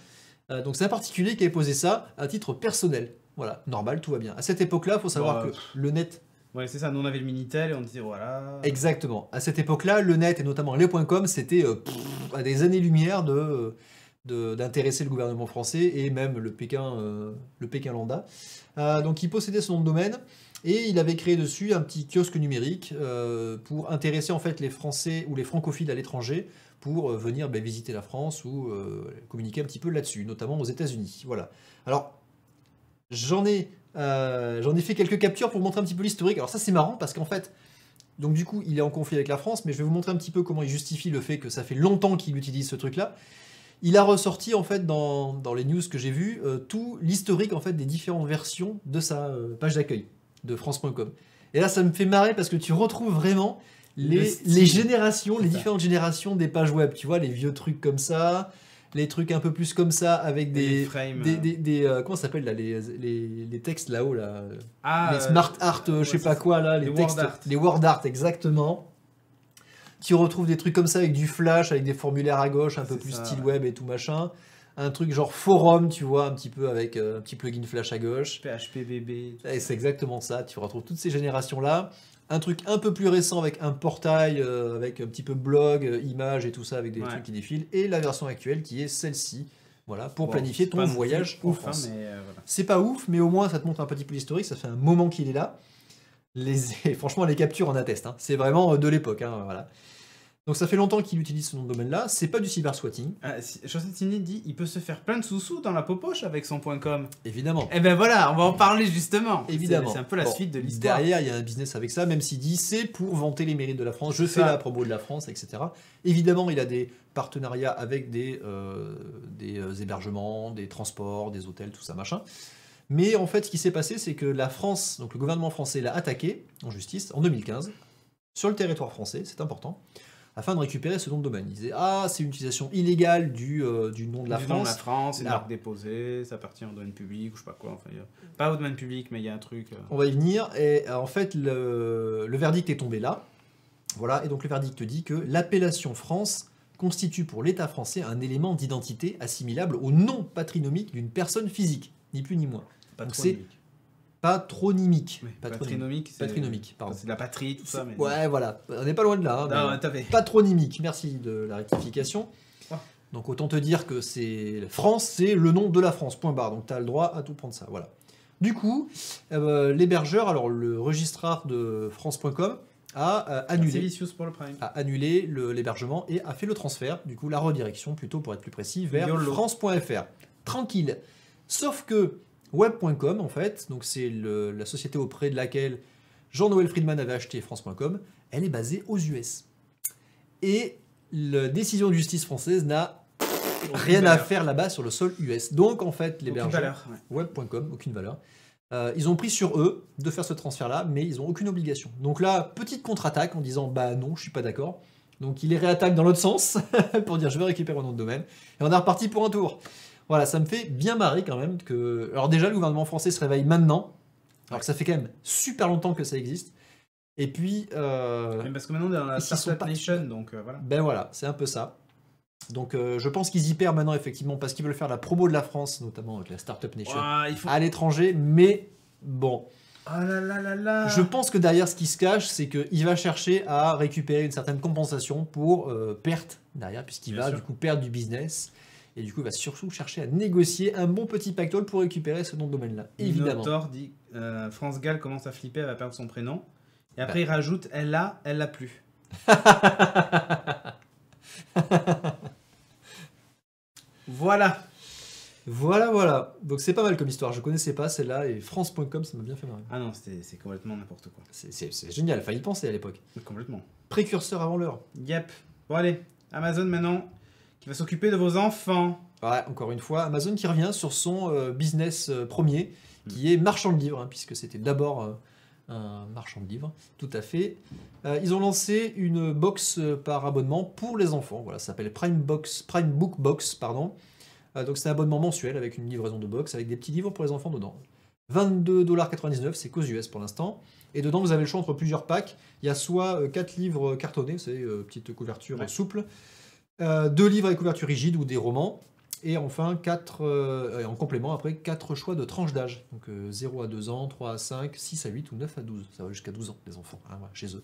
S2: Euh, donc c'est un particulier qui avait posé ça à titre personnel. Voilà, normal, tout va bien. À cette époque-là, il faut savoir
S1: Bah,
S2: que le net,
S1: Ouais, c'est ça. Nous on avait le Minitel et on disait voilà.
S2: exactement, à cette époque-là, le net et notamment les .com, c'était euh, à des années-lumière de de- d'intéresser le gouvernement français et même le Pékin, euh, le Pékin lambda. Euh, donc il possédait de domaine et il avait créé dessus un petit kiosque numérique euh, pour intéresser en fait les Français ou les francophiles à l'étranger pour euh, venir ben, visiter la France ou communiquer un petit peu là-dessus, notamment aux États-Unis. Voilà. Alors j'en ai j'en ai fait quelques captures pour montrer un petit peu l'historique. Alors ça c'est marrant parce qu'en fait donc du coup il est en conflit avec la France, mais je vais vous montrer un petit peu comment il justifie le fait que ça fait longtemps qu'il utilise ce truc-là. Il a ressorti en fait dans, dans les news que j'ai vues euh, tout l'historique en fait des différentes versions de sa euh, page d'accueil de France.com. Et là ça me fait marrer parce que tu retrouves vraiment
S1: Le
S2: les, les générations, les différentes générations des pages web. Tu vois les vieux trucs comme ça, les trucs un peu plus comme ça avec
S1: Des
S2: des
S1: frames.
S2: des, des, des, euh, comment ça s'appelle là les, les, les textes là-haut là
S1: Ah,
S2: les smart art, euh, je sais
S1: ouais,
S2: pas quoi là, les,
S1: les
S2: textes,
S1: word art.
S2: les word art exactement. Tu retrouves des trucs comme ça avec du flash, avec des formulaires à gauche, un peu plus
S1: ça,
S2: style
S1: ouais.
S2: web et tout machin. Un truc genre forum, tu vois, un petit peu avec euh, un petit plugin flash à gauche.
S1: PHPBB.
S2: Et c'est exactement ça, tu retrouves toutes ces générations-là. Un truc un peu plus récent avec un portail, euh, avec un petit peu blog, euh, images et tout ça, avec des
S1: Ouais.
S2: trucs qui défilent. Et la version actuelle qui est celle-ci, voilà, pour
S1: Bon,
S2: planifier ton voyage en
S1: ouf, hein,
S2: France.
S1: voilà.
S2: C'est pas ouf, mais au moins ça te montre un petit peu l'historique, ça fait un moment qu'il est là. Les... franchement, les captures en attestent, hein. c'est vraiment euh, de l'époque. hein, voilà. Donc ça fait longtemps qu'il utilise ce nom de domaine-là, c'est pas du cyberswatting,
S1: Ah, si- dit il peut se faire plein de sous-sous dans la popoche avec son point .com.
S2: évidemment.
S1: Eh ben voilà, on va en parler justement.
S2: Évidemment.
S1: C'est un peu la
S2: Bon,
S1: suite de l'histoire.
S2: Derrière, il y a un business avec ça, même s'il dit c'est pour vanter les mérites de la France, je fais
S1: ça.
S2: la promo de la France, etc. Évidemment, il a des partenariats avec des, euh, des euh, hébergements, des transports, des hôtels, tout ça, machin. Mais en fait, ce qui s'est passé, c'est que la France, donc le gouvernement français l'a attaqué en justice en 2015, sur le territoire français, c'est important, afin de récupérer ce nom de domaine. Ils disaient Ah, c'est une utilisation illégale du, euh, du nom de la
S1: Du nom de
S2: France.
S1: la France, c'est une marque déposée, ça appartient au domaine public ou je sais pas quoi. Enfin, a- Pas au domaine public, mais il y a un truc. euh,
S2: On va y venir. Et euh, en fait, le, le verdict est tombé là. Voilà. Et donc, le verdict dit que l'appellation France constitue pour l'État français un élément d'identité assimilable au nom patronymique d'une personne physique, ni plus ni moins.
S1: patronymique.
S2: Patronymique.
S1: Oui,
S2: Patronymique.
S1: patronymique,
S2: pardon.
S1: c'est de la patrie, tout ça. Mais...
S2: Ouais, voilà. On n'est pas loin de là. hein,
S1: Non,
S2: mais- patronymique. Merci de la rectification.
S1: Ah.
S2: Donc autant te dire que c'est France, c'est le nom de la France. Point barre. Donc tu as le droit à tout prendre ça. Voilà. Du coup, euh, l'hébergeur, alors le registraire de France.com a euh, annulé,
S1: pour le prime.
S2: a annulé l'hébergement et a fait le transfert, du coup la redirection plutôt pour être plus précis, vers. France.fr. Tranquille. Sauf que Web.com, en fait, donc c'est la société auprès de laquelle Jean-Noël Friedman avait acheté France.com, elle est basée aux US. Et la décision de justice française n'a rien à faire là-bas sur le sol US. Donc en fait,
S1: valeur. ouais.
S2: web.com, aucune valeur. Euh, ils ont pris sur eux de faire ce transfert-là, mais ils n'ont aucune obligation. Donc là, petite contre-attaque en disant bah non, je suis pas d'accord. Donc il les réattaque dans l'autre sens pour dire je vais récupérer mon nom de domaine. Et on est reparti pour un tour. Voilà, ça me fait bien marrer quand même que. Alors déjà, le gouvernement français se réveille maintenant, alors que ça fait quand même super longtemps que ça existe. Et puis, euh,
S1: Mais parce que maintenant on est dans la Startup
S2: pas-
S1: Nation, donc euh, voilà.
S2: ben voilà, c'est un peu ça. Donc euh, je pense qu'ils y perdent maintenant effectivement parce qu'ils veulent faire la promo de la France, notamment avec la Startup Nation
S1: Ouah, il faut...
S2: à l'étranger, mais bon.
S1: Oh là là là
S2: Je pense que derrière ce qui se cache, c'est qu'il va chercher à récupérer une certaine compensation pour euh, perte derrière, puisqu'il va
S1: sûr.
S2: du coup perdre du business. Et du coup, il va surtout chercher à négocier un bon petit pactole pour récupérer ce nom de domaine-là. Évidemment.
S1: Minotaur dit euh, France Gall commence à flipper, elle va perdre son prénom. Et après,
S2: Bah.
S1: il rajoute elle l'a, elle l'a plus. voilà.
S2: Voilà, voilà. Donc c'est pas mal comme histoire. Je connaissais pas celle-là et France.com, ça m'a bien fait marrer.
S1: Ah non, c'est complètement n'importe quoi.
S2: C'est- génial, fallait y penser à l'époque.
S1: Complètement.
S2: Précurseur avant l'heure.
S1: Yep. Bon allez, Amazon maintenant, qui va s'occuper de vos enfants.
S2: Ouais, encore une fois, Amazon qui revient sur son euh, business euh, premier, qui est marchand de livres, hein, puisque c'était d'abord euh, un marchand de livres, tout à fait. Ils ont lancé une box par abonnement pour les enfants. Voilà, ça s'appelle Prime Box, Prime Book Box, pardon. Donc c'est un abonnement mensuel avec une livraison de box avec des petits livres pour les enfants dedans. 22,99$, c'est qu'aux US pour l'instant. Et dedans, vous avez le choix entre plusieurs packs. Il y a soit 4 livres cartonnés, c'est petite couverture
S1: Ouais.
S2: souple, 2 livres avec couverture rigide ou des romans, et enfin, quatre, euh, en complément, après, 4 choix de tranches d'âge. Donc euh, 0 à 2 ans, 3 à 5, 6 à 8 ou 9 à 12. Ça va jusqu'à 12 ans, les enfants, hein, chez eux.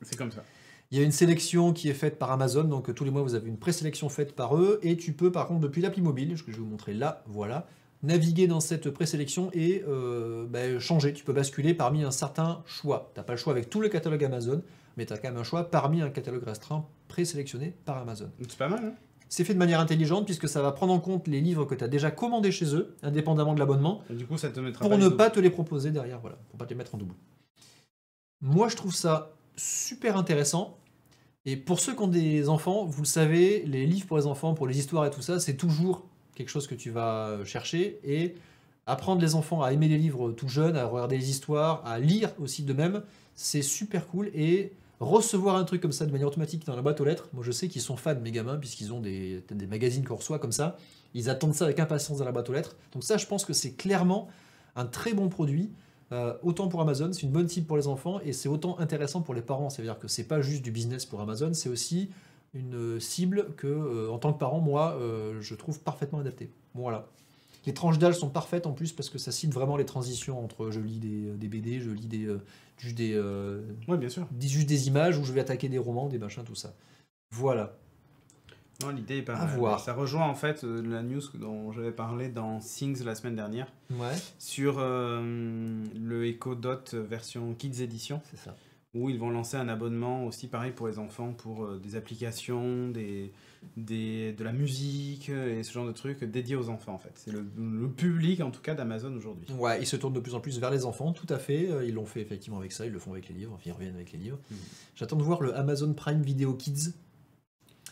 S1: C'est comme ça.
S2: Il y a une sélection qui est faite par Amazon, donc euh, tous les mois vous avez une présélection faite par eux, et tu peux par contre depuis l'appli mobile, que je vais vous montrer là, voilà, naviguer dans cette présélection et euh, ben, changer. Tu peux basculer parmi un certain choix. Tu n'as pas le choix avec tout le catalogue Amazon, mais tu as quand même un choix parmi un catalogue restreint présélectionné par Amazon.
S1: C'est pas mal, hein
S2: C'est fait de manière intelligente puisque ça va prendre en compte les livres que tu as déjà commandés chez eux, indépendamment de l'abonnement,
S1: Du coup, ça te mettra
S2: pour
S1: pas
S2: ne pas te les proposer derrière, voilà, pour pas te les mettre en double. Moi, je trouve ça super intéressant. Et pour ceux qui ont des enfants, vous le savez, les livres pour les enfants, pour les histoires et tout ça, c'est toujours quelque chose que tu vas chercher. Et apprendre les enfants à aimer les livres tout jeunes, à regarder les histoires, à lire aussi de même, c'est super cool. Et recevoir un truc comme ça de manière automatique dans la boîte aux lettres, moi je sais qu'ils sont fans, mes gamins, puisqu'ils ont des, des magazines qu'on reçoit comme ça. Ils attendent ça avec impatience dans la boîte aux lettres. Donc ça, je pense que c'est clairement un très bon produit. Euh, autant pour Amazon, c'est une bonne cible pour les enfants et c'est autant intéressant pour les parents. C'est-à-dire que c'est pas juste du business pour Amazon, c'est aussi une cible que, euh, en tant que parent, moi, euh, je trouve parfaitement adaptée. Voilà. Les tranches d'âge sont parfaites en plus parce que ça cible vraiment les transitions entre je lis des, BD, je lis des, juste, des, euh,
S1: Oui, bien sûr.
S2: des- juste des images ou je vais attaquer des romans, des machins, tout ça. Voilà.
S1: Non, l'idée est pas
S2: À
S1: mal.
S2: voir.
S1: Ça rejoint en fait euh, la news dont j'avais parlé dans Things la semaine dernière
S2: Ouais,
S1: sur euh, le Echo Dot version Kids Edition
S2: c'est ça.
S1: Où ils vont lancer un abonnement aussi pareil pour les enfants pour euh, des applications, des, des, de la musique euh, et ce genre de trucs dédiés aux enfants en fait. C'est le, le public en tout cas d'Amazon aujourd'hui.
S2: Ouais, ils se tournent de plus en plus vers les enfants, tout à fait. Euh, Ils l'ont fait effectivement avec ça, ils le font avec les livres, enfin, ils reviennent avec les livres.
S1: Mhm.
S2: J'attends de voir le Amazon Prime Video Kids.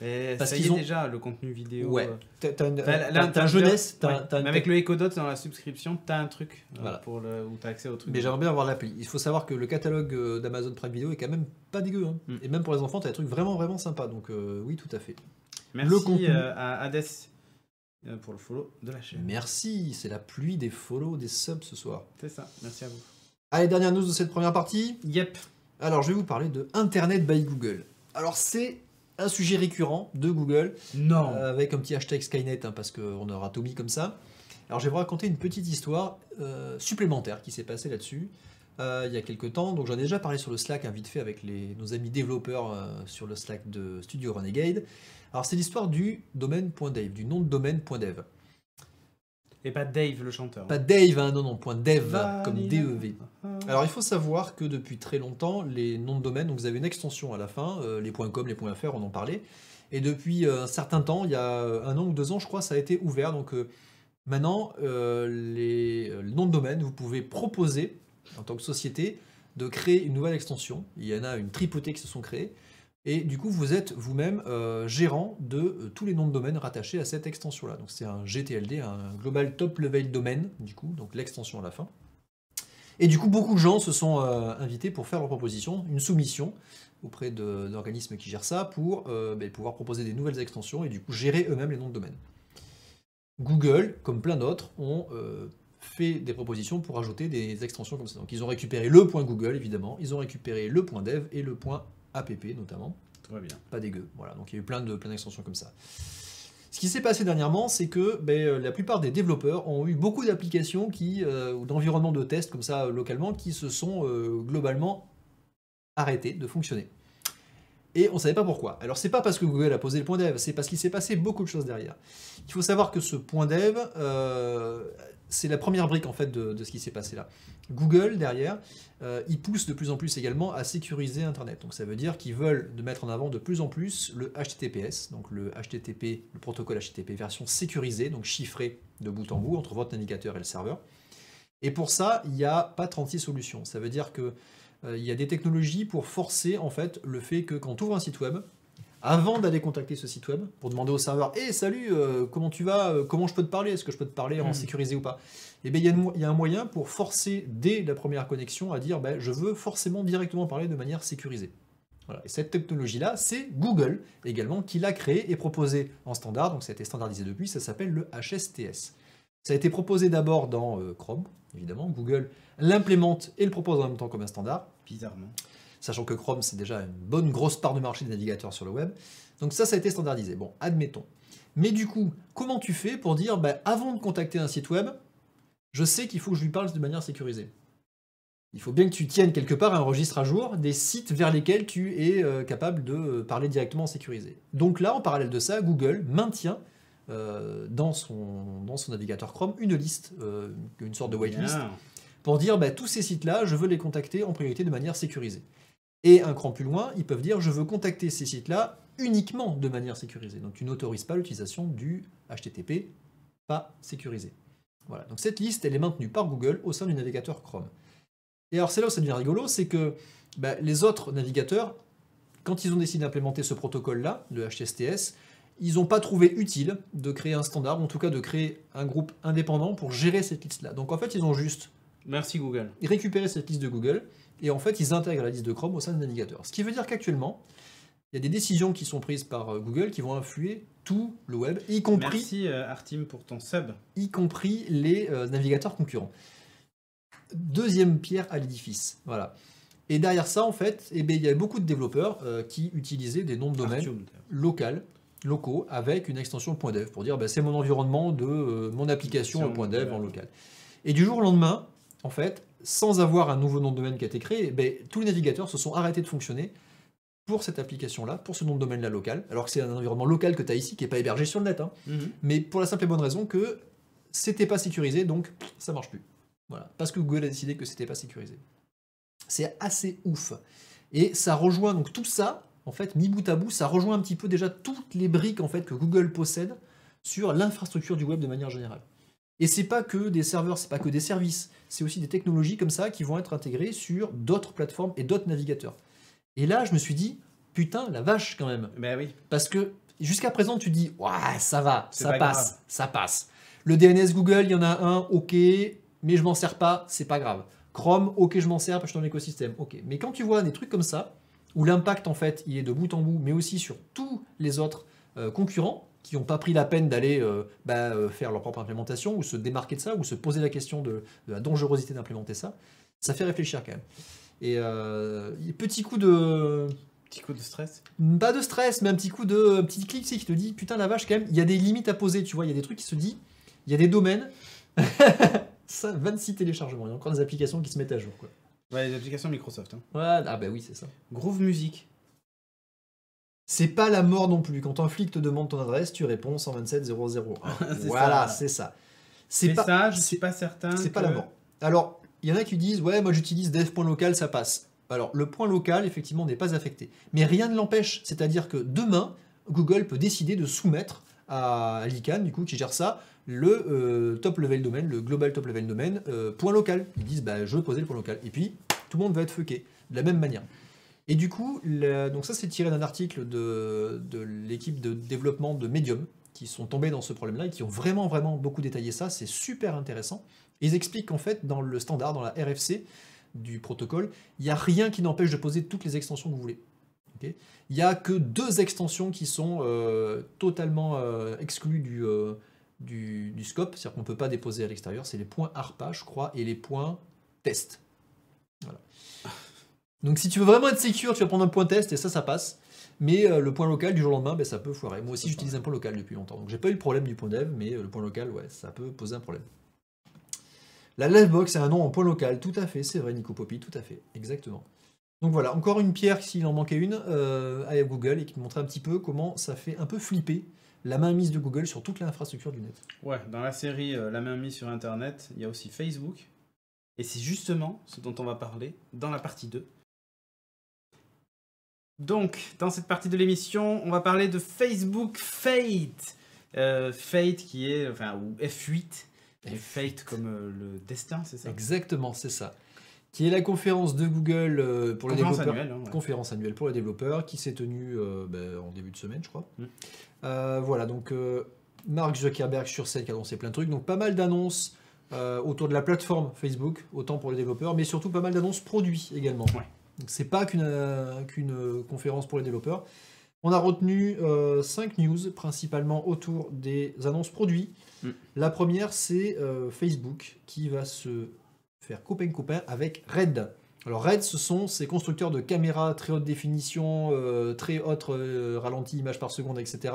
S1: Et
S2: Parce
S1: ça y
S2: qu'ils
S1: est
S2: ont-
S1: déjà, le contenu vidéo.
S2: Ouais.
S1: euh,
S2: T'as une,
S1: là,
S2: t'as- jeunesse,
S1: ouais. Mais avec le Echo Dot dans la subscription, t'as un truc euh,
S2: Voilà.
S1: pour le, où t'as accès au truc.
S2: Mais j'aimerais bien avoir l'appli. Il faut savoir que le catalogue euh, d'Amazon Prime Video est quand même pas dégueu. hein.
S1: Mm.
S2: Et même pour les enfants, t'as des trucs vraiment vraiment sympas. Donc euh, oui, tout à fait.
S1: Merci
S2: le contenu.
S1: à Hades pour le follow de la chaîne.
S2: Merci, c'est la pluie des follow, des subs ce soir.
S1: C'est ça, merci à vous.
S2: Allez, dernière news de cette première partie.
S1: Yep.
S2: Alors, je vais vous parler de Internet by Google. Alors, c'est un sujet récurrent de Google,
S1: Non.
S2: euh, avec un petit hashtag Skynet, hein, parce qu'on aura tout mis comme ça. Alors, je vais vous raconter une petite histoire euh, supplémentaire qui s'est passée là-dessus euh, il y a quelques temps. Donc, j'en ai déjà parlé sur le Slack, hein, vite fait, avec les, nos amis développeurs sur le Slack de Studio Renegade. Alors, c'est l'histoire du domaine.dev, du nom de domaine.dev.
S1: Et pas Dave le chanteur.
S2: Pas Dave, hein, non, non, point .dev, comme
S1: Vanilla.
S2: DEV. Alors il faut savoir que depuis très longtemps, les noms de domaine, donc vous avez une extension à la fin, euh, les .com, les .fr, on en parlait. Et depuis euh, un certain temps, il y a un an ou deux ans, je crois, ça a été ouvert. Donc euh, maintenant, euh, les, euh, le nom de domaine, vous pouvez proposer, en tant que société, de créer une nouvelle extension. Il y en a une tripotée qui se sont créées. Et du coup, vous êtes vous-même euh, gérant de euh, tous les noms de domaine rattachés à cette extension-là. Donc c'est un GTLD, un Global Top Level Domain, du coup, donc l'extension à la fin. Et du coup, beaucoup de gens se sont euh, invités pour faire leur proposition, une soumission auprès d'organismes qui gèrent ça pour ben, pouvoir proposer des nouvelles extensions et du coup gérer eux-mêmes les noms de domaine. Google, comme plein d'autres, ont fait des propositions pour ajouter des extensions comme ça. Donc ils ont récupéré le point Google, évidemment, ils ont récupéré le point dev et le point app, notamment
S1: Très bien.
S2: pas dégueu. Voilà, donc il y a eu plein de plein d'extensions comme ça. Ce qui s'est passé dernièrement, c'est que ben, euh, la plupart des développeurs ont eu beaucoup d'applications qui, euh, ou d'environnements de test comme ça localement, qui se sont euh, globalement arrêtés de fonctionner. Et on ne savait pas pourquoi. Alors c'est pas parce que Google a posé le point dev, c'est parce qu'il s'est passé beaucoup de choses derrière. Il faut savoir que ce point dev, euh, c'est la première brique en fait de, ce qui s'est passé là. Google derrière, euh, ils poussent de plus en plus également à sécuriser Internet. Donc ça veut dire qu'ils veulent mettre en avant de plus en plus le HTTPS, donc le HTTP, le protocole HTTP version sécurisée, donc chiffrée de bout en bout entre votre navigateur et le serveur. Et pour ça, il n'y a pas 36 solutions. Ça veut dire que euh, y a des technologies pour forcer en fait le fait que quand tu ouvres un site web, avant d'aller contacter ce site web, pour demander au serveur Hé salut, euh, comment tu vas Euh, Comment je peux te parler Est-ce que je peux te parler en
S1: Mhm.
S2: sécurisé ou pas? Eh bien, il y, a une mo- il y a un moyen pour forcer dès la première connexion à dire ben, je veux forcément directement parler de manière sécurisée. Voilà. Et cette technologie-là, c'est Google également qui l'a créée et proposée en standard, donc ça a été standardisé depuis, ça s'appelle le HSTS. Ça a été proposé d'abord dans euh, Chrome, évidemment. Google l'implémente et le propose en même temps comme un standard
S1: Bizarrement.
S2: Sachant que Chrome, c'est déjà une bonne grosse part de marché des navigateurs sur le web. Donc ça, ça a été standardisé. Bon, admettons. Mais du coup, comment tu fais pour dire, bah, avant de contacter un site web, je sais qu'il faut que je lui parle de manière sécurisée? Il faut bien que tu tiennes quelque part un registre à jour des sites vers lesquels tu es euh, capable de euh, parler directement en sécurisé. Donc là, en parallèle de ça, Google maintient euh, dans, son, dans son navigateur Chrome une liste, euh, une sorte de whitelist, pour dire bah, tous ces sites-là, je veux les contacter en priorité de manière sécurisée. Et un cran plus loin, ils peuvent dire je veux contacter ces sites-là uniquement de manière sécurisée. Donc tu n'autorises pas l'utilisation du HTTP pas sécurisé. Voilà, donc cette liste, elle est maintenue par Google au sein du navigateur Chrome. Et alors c'est là où ça devient rigolo, c'est que bah, les autres navigateurs, quand ils ont décidé d'implémenter ce protocole-là, le HSTS, ils n'ont pas trouvé utile de créer un standard, ou en tout cas de créer un groupe indépendant pour gérer cette liste-là. Donc en fait, ils ont juste
S1: Merci Google.
S2: récupérer cette liste de Google et en fait ils intègrent la liste de Chrome au sein du navigateur. Ce qui veut dire qu'actuellement, il y a des décisions qui sont prises par euh, Google qui vont influer tout le web, y compris,
S1: Merci euh, Artim pour ton sub.
S2: y compris les euh, navigateurs concurrents. Deuxième pierre à l'édifice. Voilà. Et derrière ça, en fait, eh ben, il y a beaucoup de développeurs euh, qui utilisaient des noms de domaine
S1: Artium.
S2: local, locaux, avec une extension .dev pour dire bah, c'est mon environnement de euh, mon application .dev en local. Et du jour au lendemain, en fait, sans avoir un nouveau nom de domaine qui a été créé, ben, tous les navigateurs se sont arrêtés de fonctionner pour cette application-là, pour ce nom de domaine-là local, alors que c'est un environnement local que tu as ici qui n'est pas hébergé sur le net, hein.
S1: Mhm.
S2: mais pour la simple et bonne raison que c'était pas sécurisé, donc ça marche plus. Voilà, parce que Google a décidé que c'était pas sécurisé. C'est assez ouf. Et ça rejoint donc tout ça, en fait, mis bout à bout, ça rejoint un petit peu déjà toutes les briques en fait que Google possède sur l'infrastructure du web de manière générale. Et c'est pas que des serveurs, c'est pas que des services, c'est aussi des technologies comme ça qui vont être intégrées sur d'autres plateformes et d'autres navigateurs. Et là, je me suis dit, putain, la vache quand même.
S1: Ben oui.
S2: Parce que Jusqu'à présent, tu dis, ouais, ça va, ça
S1: pas
S2: passe,
S1: grave.
S2: ça passe. Le DNS Google, il y en a un, ok, mais je m'en sers pas, c'est pas grave. Chrome, ok, je m'en sers parce que je suis dans l'écosystème, ok. Mais quand tu vois des trucs comme ça, où l'impact, en fait, il est de bout en bout, mais aussi sur tous les autres euh, concurrents qui n'ont pas pris la peine d'aller euh, bah, euh, faire leur propre implémentation, ou se démarquer de ça, ou se poser la question de, de la dangerosité d'implémenter ça, ça fait réfléchir quand même. Et euh, petit coup de,
S1: Petit coup de stress.
S2: pas de stress, mais un petit coup de un petit clic qui te dit putain la vache quand même, il y a des limites à poser, tu vois, il y a des trucs qui se dit, il y a des domaines. ça, 26 téléchargements, il y a encore des applications qui se mettent à jour quoi.
S1: Ouais, les applications Microsoft. hein.
S2: Ouais, ah bah oui, c'est ça.
S1: Groove Music.
S2: C'est pas la mort non plus. Quand un flic te demande ton adresse, tu réponds 127 001.
S1: C'est
S2: voilà, c'est ça.
S1: C'est
S2: C'est pas
S1: ça, je suis pas certain.
S2: C'est pas la mort. Alors, il y en a qui disent ouais, moi j'utilise dev.local, ça passe. Alors, le point local, effectivement, n'est pas affecté. Mais rien ne l'empêche. C'est-à-dire que demain, Google peut décider de soumettre à l'ICANN, du coup, qui gère ça, le euh, top level domaine, le global top level domaine, euh, point local. Ils disent bah, je veux poser le point local. Et puis, tout le monde va être fucké de la même manière. Et du coup, donc ça c'est tiré d'un article de, l'équipe de développement de Medium qui sont tombés dans ce problème-là et qui ont vraiment vraiment beaucoup détaillé ça. C'est super intéressant. Ils expliquent qu'en fait, dans le standard, dans la RFC du protocole, il n'y a rien qui n'empêche de poser toutes les extensions que vous voulez. Il n'y a que deux extensions qui sont euh, totalement euh, exclues du, euh, du, du scope, c'est-à-dire qu'on ne peut pas déposer à l'extérieur. C'est les points ARPA, je crois, et les points test. Voilà. Donc si tu veux vraiment être secure, tu vas prendre un point test et ça, ça passe. Mais euh, le point local du jour au lendemain, ben, ça peut foirer. Moi aussi, j'utilise un point local depuis longtemps. Donc j'ai pas eu le problème du point dev, mais euh, le point local, ouais, ça peut poser un problème. La Livebox est un nom en point local, tout à fait, c'est vrai, Nico Poppy, tout à fait, exactement. Donc voilà, encore une pierre, s'il en manquait une, euh, à Google et qui montrait un petit peu comment ça fait un peu flipper la mainmise de Google sur toute l'infrastructure du net.
S1: Ouais, dans la série euh, La main mise sur Internet, il y a aussi Facebook. Et c'est justement ce dont on va parler dans la partie 2. Donc, dans cette partie de l'émission, on va parler de Facebook Fate. Euh, Fate qui est, enfin, ou F8. Et Fate comme euh, le destin, c'est ça?
S2: Exactement, c'est ça. Qui est la conférence de Google euh, pour les développeurs.
S1: annuelle. hein, ouais.
S2: conférence annuelle pour les développeurs qui s'est tenue ben, en début de semaine, je crois.
S1: Mm.
S2: Voilà, donc Mark Zuckerberg sur scène qui a annoncé plein de trucs. Donc pas mal d'annonces autour de la plateforme Facebook, autant pour les développeurs, mais surtout pas mal d'annonces produits également.
S1: Ouais.
S2: Donc c'est pas qu'une euh, euh, conférence pour les développeurs. On a retenu 5 news, principalement autour des annonces produits.
S1: Mm.
S2: La première, c'est euh, Facebook qui va se faire copain-copain avec Red. Alors Red, ce sont ces constructeurs de caméras très haute définition, euh, très haute euh, ralenti, images par seconde, etc.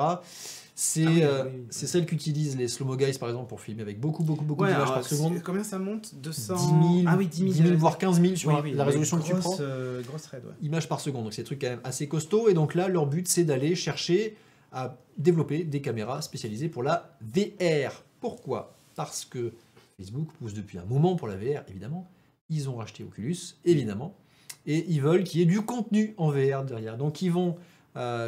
S2: C'est
S1: Ah oui,
S2: euh,
S1: oui, oui.
S2: c'est celles qu'utilisent les slow-mo guys, par exemple, pour filmer avec beaucoup, beaucoup, beaucoup
S1: Ouais,
S2: d'images par seconde.
S1: Combien ça monte? 200
S2: 10 000,
S1: Ah oui, 10 000,
S2: voire 15 000 sur
S1: Oui,
S2: la- résolution que tu prends.
S1: euh, grosse raid, ouais.
S2: images par seconde. Donc c'est des trucs quand même assez costauds. Et donc là, leur but, c'est d'aller chercher à développer des caméras spécialisées pour la VR. Pourquoi? Parce que Facebook pousse depuis un moment pour la VR, évidemment. Ils ont racheté Oculus, évidemment. Et ils veulent qu'il y ait du contenu en VR derrière. Donc ils vont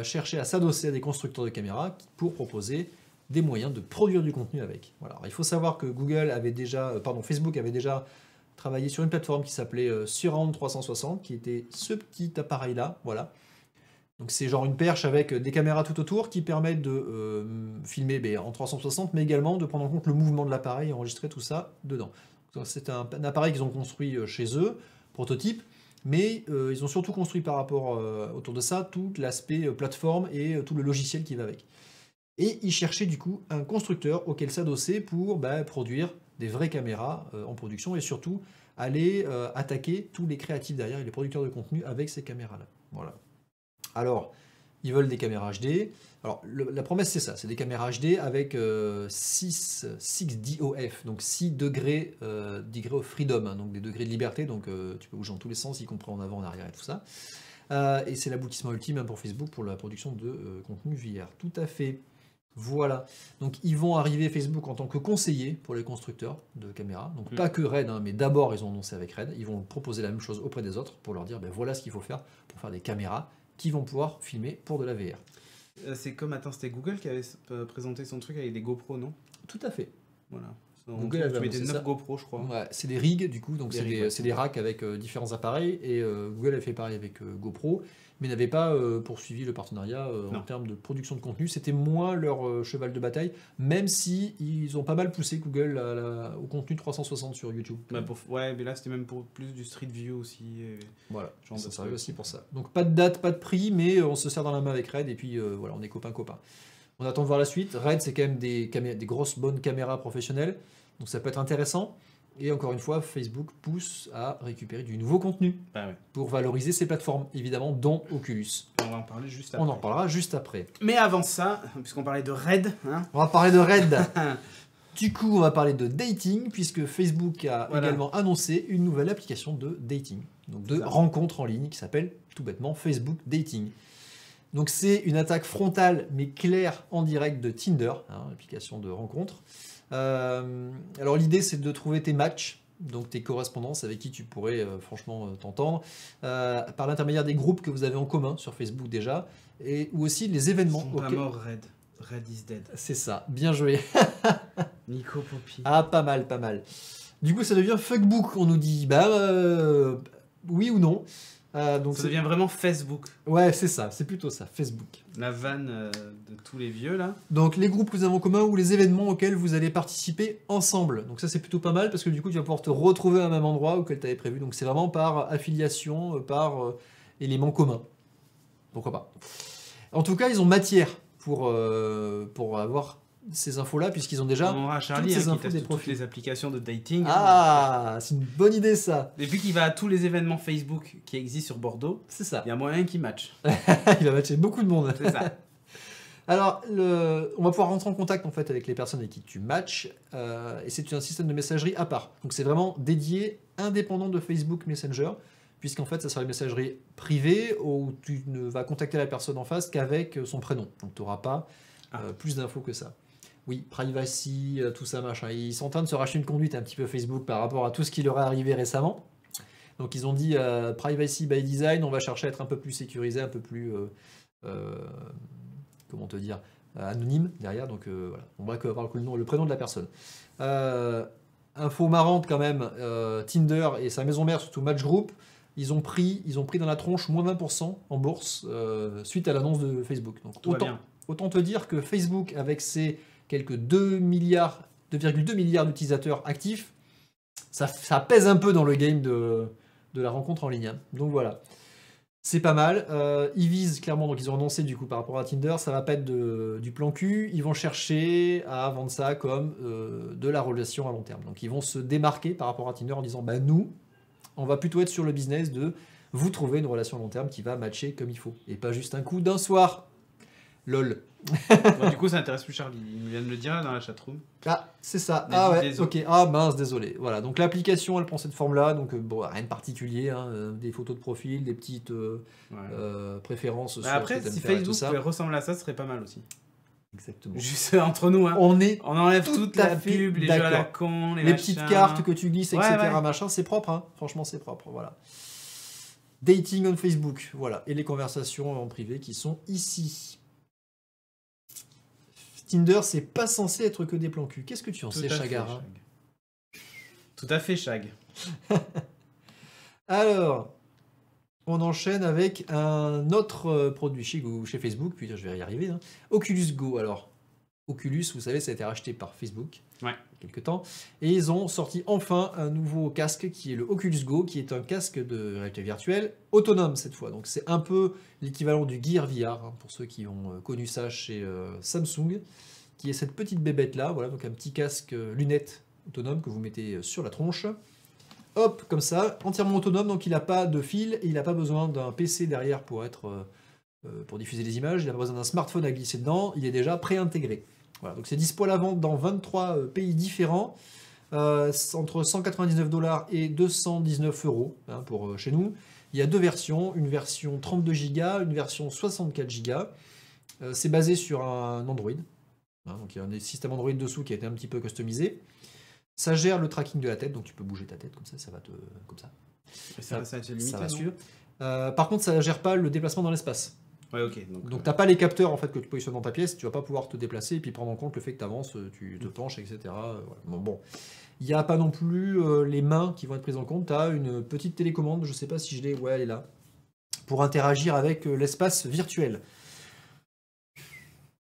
S2: chercher à s'adosser à des constructeurs de caméras pour proposer des moyens de produire du contenu avec. Voilà. Il faut savoir que Google avait déjà, euh, pardon, Facebook avait déjà travaillé sur une plateforme qui s'appelait euh, Surround 360, qui était ce petit appareil-là, voilà. Donc c'est genre une perche avec des caméras tout autour qui permettent de euh, filmer ben, en 360, mais également de prendre en compte le mouvement de l'appareil et enregistrer tout ça dedans. C'est un, appareil qu'ils ont construit chez eux, prototype, mais euh, ils ont surtout construit par rapport euh, autour de ça tout l'aspect euh, plateforme et tout le logiciel qui va avec. Et ils cherchaient du coup un constructeur auquel s'adosser pour bah, produire des vraies caméras en production et surtout aller attaquer tous les créatifs derrière et les producteurs de contenu avec ces caméras-là. Voilà. Alors, ils veulent des caméras HD. Alors, le- la promesse, c'est ça c'est des caméras HD avec euh, 6, 6 DOF, donc 6 degrés, euh, degrés of freedom, hein, donc des degrés de liberté, donc euh, tu peux bouger dans tous les sens, y compris en avant, en arrière et tout ça. Euh, et c'est l'aboutissement ultime hein, pour Facebook pour la production de euh, contenu VR. Tout à fait. Voilà. Donc ils vont arriver Facebook en tant que conseiller pour les constructeurs de caméras. Donc
S1: Mm.
S2: pas que Red, hein, mais d'abord ils ont annoncé avec Red. Ils vont proposer la même chose auprès des autres pour leur dire ben, voilà ce qu'il faut faire pour faire des caméras qui vont pouvoir filmer pour de la VR.
S1: Euh, C'est comme, attends, c'était Google qui avait euh, présenté son truc avec des GoPro, non?
S2: Tout à fait.
S1: Voilà.
S2: Google avait annoncé
S1: 9
S2: ça.
S1: GoPro, je crois.
S2: Ouais, c'est des rigs du coup, donc c'est des,
S1: ouais.
S2: des racks avec euh, différents appareils et euh, Google a fait pareil avec euh, GoPro, mais n'avait pas euh, poursuivi le partenariat euh, en termes de production de contenu. C'était moins leur euh, cheval de bataille, même si ils ont pas mal poussé Google à la- au contenu 360 sur YouTube.
S1: Bah, pour- Ouais, mais là c'était même pour plus du Street View aussi.
S2: Voilà,
S1: Genre
S2: ça servait aussi pour ça. Donc pas de date, pas de prix, mais on se sert dans la main avec Red et puis euh, voilà, on est copains copains. On attend de voir la suite. Red, c'est quand même des, des grosses bonnes caméras professionnelles, donc ça peut être intéressant. Et encore une fois, Facebook pousse à récupérer du nouveau contenu
S1: ouais.
S2: pour valoriser ces plateformes, évidemment, dont Oculus.
S1: On va en parler juste
S2: On
S1: après.
S2: en reparlera juste après.
S1: Mais avant ça, puisqu'on parlait de Red, hein,
S2: On va parler de Red. du coup, on va parler de dating, puisque Facebook a
S1: Voilà.
S2: également annoncé une nouvelle application de dating, donc de
S1: Ça.
S2: rencontre en ligne, qui s'appelle tout bêtement Facebook Dating. Donc c'est une attaque frontale mais claire en direct de Tinder, hein, application de rencontre. Euh, alors l'idée c'est de trouver tes matchs, donc tes correspondances avec qui tu pourrais euh, franchement euh, t'entendre, euh, par l'intermédiaire des groupes que vous avez en commun sur Facebook déjà, et ou aussi les
S1: ils
S2: événements.
S1: sont pas morts Red. Red is dead.
S2: C'est ça, bien joué.
S1: Nico Poppy.
S2: Ah, pas mal, pas mal. Du coup, ça devient fuckbook, on nous dit. Bah, oui ou non? Euh, donc
S1: ça devient vraiment Facebook.
S2: Ouais, c'est ça, c'est plutôt ça, Facebook.
S1: La vanne euh, de tous les vieux là.
S2: Donc les groupes que vous avez en commun ou les événements auxquels vous allez participer ensemble. Donc ça c'est plutôt pas mal parce que du coup tu vas pouvoir te retrouver à un même endroit auquel tu avais prévu. Donc c'est vraiment par affiliation, euh, par euh, élément commun. Pourquoi pas. En tout cas ils ont matière pour, euh, pour avoir ces infos-là puisqu'ils ont déjà...
S1: on aura Charlie
S2: toutes ces
S1: hein,
S2: infos
S1: qui
S2: des
S1: toutes
S2: profils.
S1: les applications de dating.
S2: Ah, c'est une bonne idée ça.
S1: Et vu qu'il va à tous les événements Facebook qui existent sur Bordeaux,
S2: C'est ça.
S1: il y a moyen qu'il match.
S2: Il va matcher beaucoup de monde.
S1: C'est ça.
S2: Alors, le- on va pouvoir rentrer en contact en fait avec les personnes avec qui tu matches, euh, et c'est un système de messagerie à part. Donc c'est vraiment dédié, indépendant de Facebook Messenger, puisqu'en fait ça sera une messagerie privée où tu ne vas contacter la personne en face qu'avec son prénom. Donc tu n'auras pas
S1: Ah.
S2: euh, plus d'infos que ça. Oui, privacy, euh, tout ça, machin. Ils sont en train de se racheter une conduite un petit peu Facebook par rapport à tout ce qui leur est arrivé récemment. Donc ils ont dit euh, privacy by design, on va chercher à être un peu plus sécurisé, un peu plus euh, euh, comment te dire, anonyme derrière. Donc voilà, on va avoir le, nom, le prénom de la personne. Info marrante quand même, Tinder et sa maison mère, surtout Match Group, ils ont pris, ils ont pris dans la tronche moins 20% en bourse euh, suite à l'annonce de Facebook. Donc
S1: Tout
S2: autant te dire que Facebook, avec ses quelques 2 milliards, 2,2 milliards d'utilisateurs actifs, ça, pèse un peu dans le game de, la rencontre en ligne. hein. Donc voilà. C'est pas mal. Euh, ils visent clairement, donc ils ont annoncé du coup par rapport à Tinder, ça va pas être du plan cul. Ils vont chercher à vendre ça comme euh, de la relation à long terme. Donc ils vont se démarquer par rapport à Tinder en disant bah nous, on va plutôt être sur le business de vous trouver une relation à long terme qui va matcher comme il faut et pas juste un coup d'un soir. Lol.
S1: Bon, du coup, ça intéresse plus Charlie. Il vient de le dire dans la chatroom.
S2: Ah, c'est ça. Ah ouais,
S1: désolé.
S2: ok. Ah mince, désolé. Voilà, donc l'application, elle prend cette forme-là. Donc, euh, bon, rien de particulier. hein, euh, des photos de profil, des petites euh,
S1: Ouais.
S2: euh, préférences.
S1: Bah
S2: sur
S1: après, si Facebook
S2: ça.
S1: pouvait ressembler à ça, ce serait pas mal aussi.
S2: Exactement.
S1: Juste entre nous, hein.
S2: On est
S1: On enlève
S2: Tout
S1: toute la pub, les jeux à la con, les,
S2: les petites cartes que tu glisses,
S1: Ouais,
S2: etc.
S1: ouais.
S2: Machin, c'est propre. Hein. Franchement, c'est propre. Voilà. Dating on Facebook. Voilà. Et les conversations en privé qui sont ici. Tinder, c'est pas censé être que des plans cul. Qu'est-ce que tu en
S1: Tout
S2: sais, Chagara
S1: Chag. Tout à fait, Chag.
S2: Alors, on enchaîne avec un autre euh, produit chez, chez Facebook, puis je vais y arriver. hein. Oculus Go. Alors, Oculus, vous savez, ça a été racheté par Facebook
S1: Ouais.
S2: il y a quelques temps. Et ils ont sorti enfin un nouveau casque qui est le Oculus Go, qui est un casque de réalité virtuelle autonome cette fois. Donc, c'est un peu l'équivalent du Gear VR, hein, pour ceux qui ont euh, connu ça chez euh, Samsung, qui est cette petite bébête là. Voilà, donc un petit casque euh, lunette autonome que vous mettez sur la tronche. Hop, comme ça, entièrement autonome, donc il n'a pas de fil et il n'a pas besoin d'un PC derrière pour être euh, pour diffuser les images. Il n'a pas besoin d'un smartphone à glisser dedans. Il est déjà préintégré. Voilà, donc c'est dispo à la vente dans 23 euh, pays différents, euh, entre 199 dollars et 219 euros hein, pour euh, chez nous. Il y a deux versions, une version 32 Go, une version 64 Go. Euh, c'est basé sur un Android. Hein, donc il y a un système Android dessous qui a été un petit peu customisé. Ça gère le tracking de la tête, donc tu peux bouger ta tête comme ça, ça va te comme ça.
S1: Ça, ça, limité,
S2: Ça rassure. Euh, par contre, ça ne gère pas le déplacement dans l'espace.
S1: Ouais, ok. Donc,
S2: Donc
S1: euh,
S2: t'as pas les capteurs en fait que tu positionnes dans ta pièce, tu vas pas pouvoir te déplacer et puis prendre en compte le fait que tu avances, tu te
S1: Mm.
S2: penches, etc. Euh, voilà. Bon, bon. Il n'y a pas non plus euh, les mains qui vont être prises en compte. Tu as une petite télécommande, je sais pas si je l'ai, ouais elle est là, pour interagir avec euh, l'espace virtuel.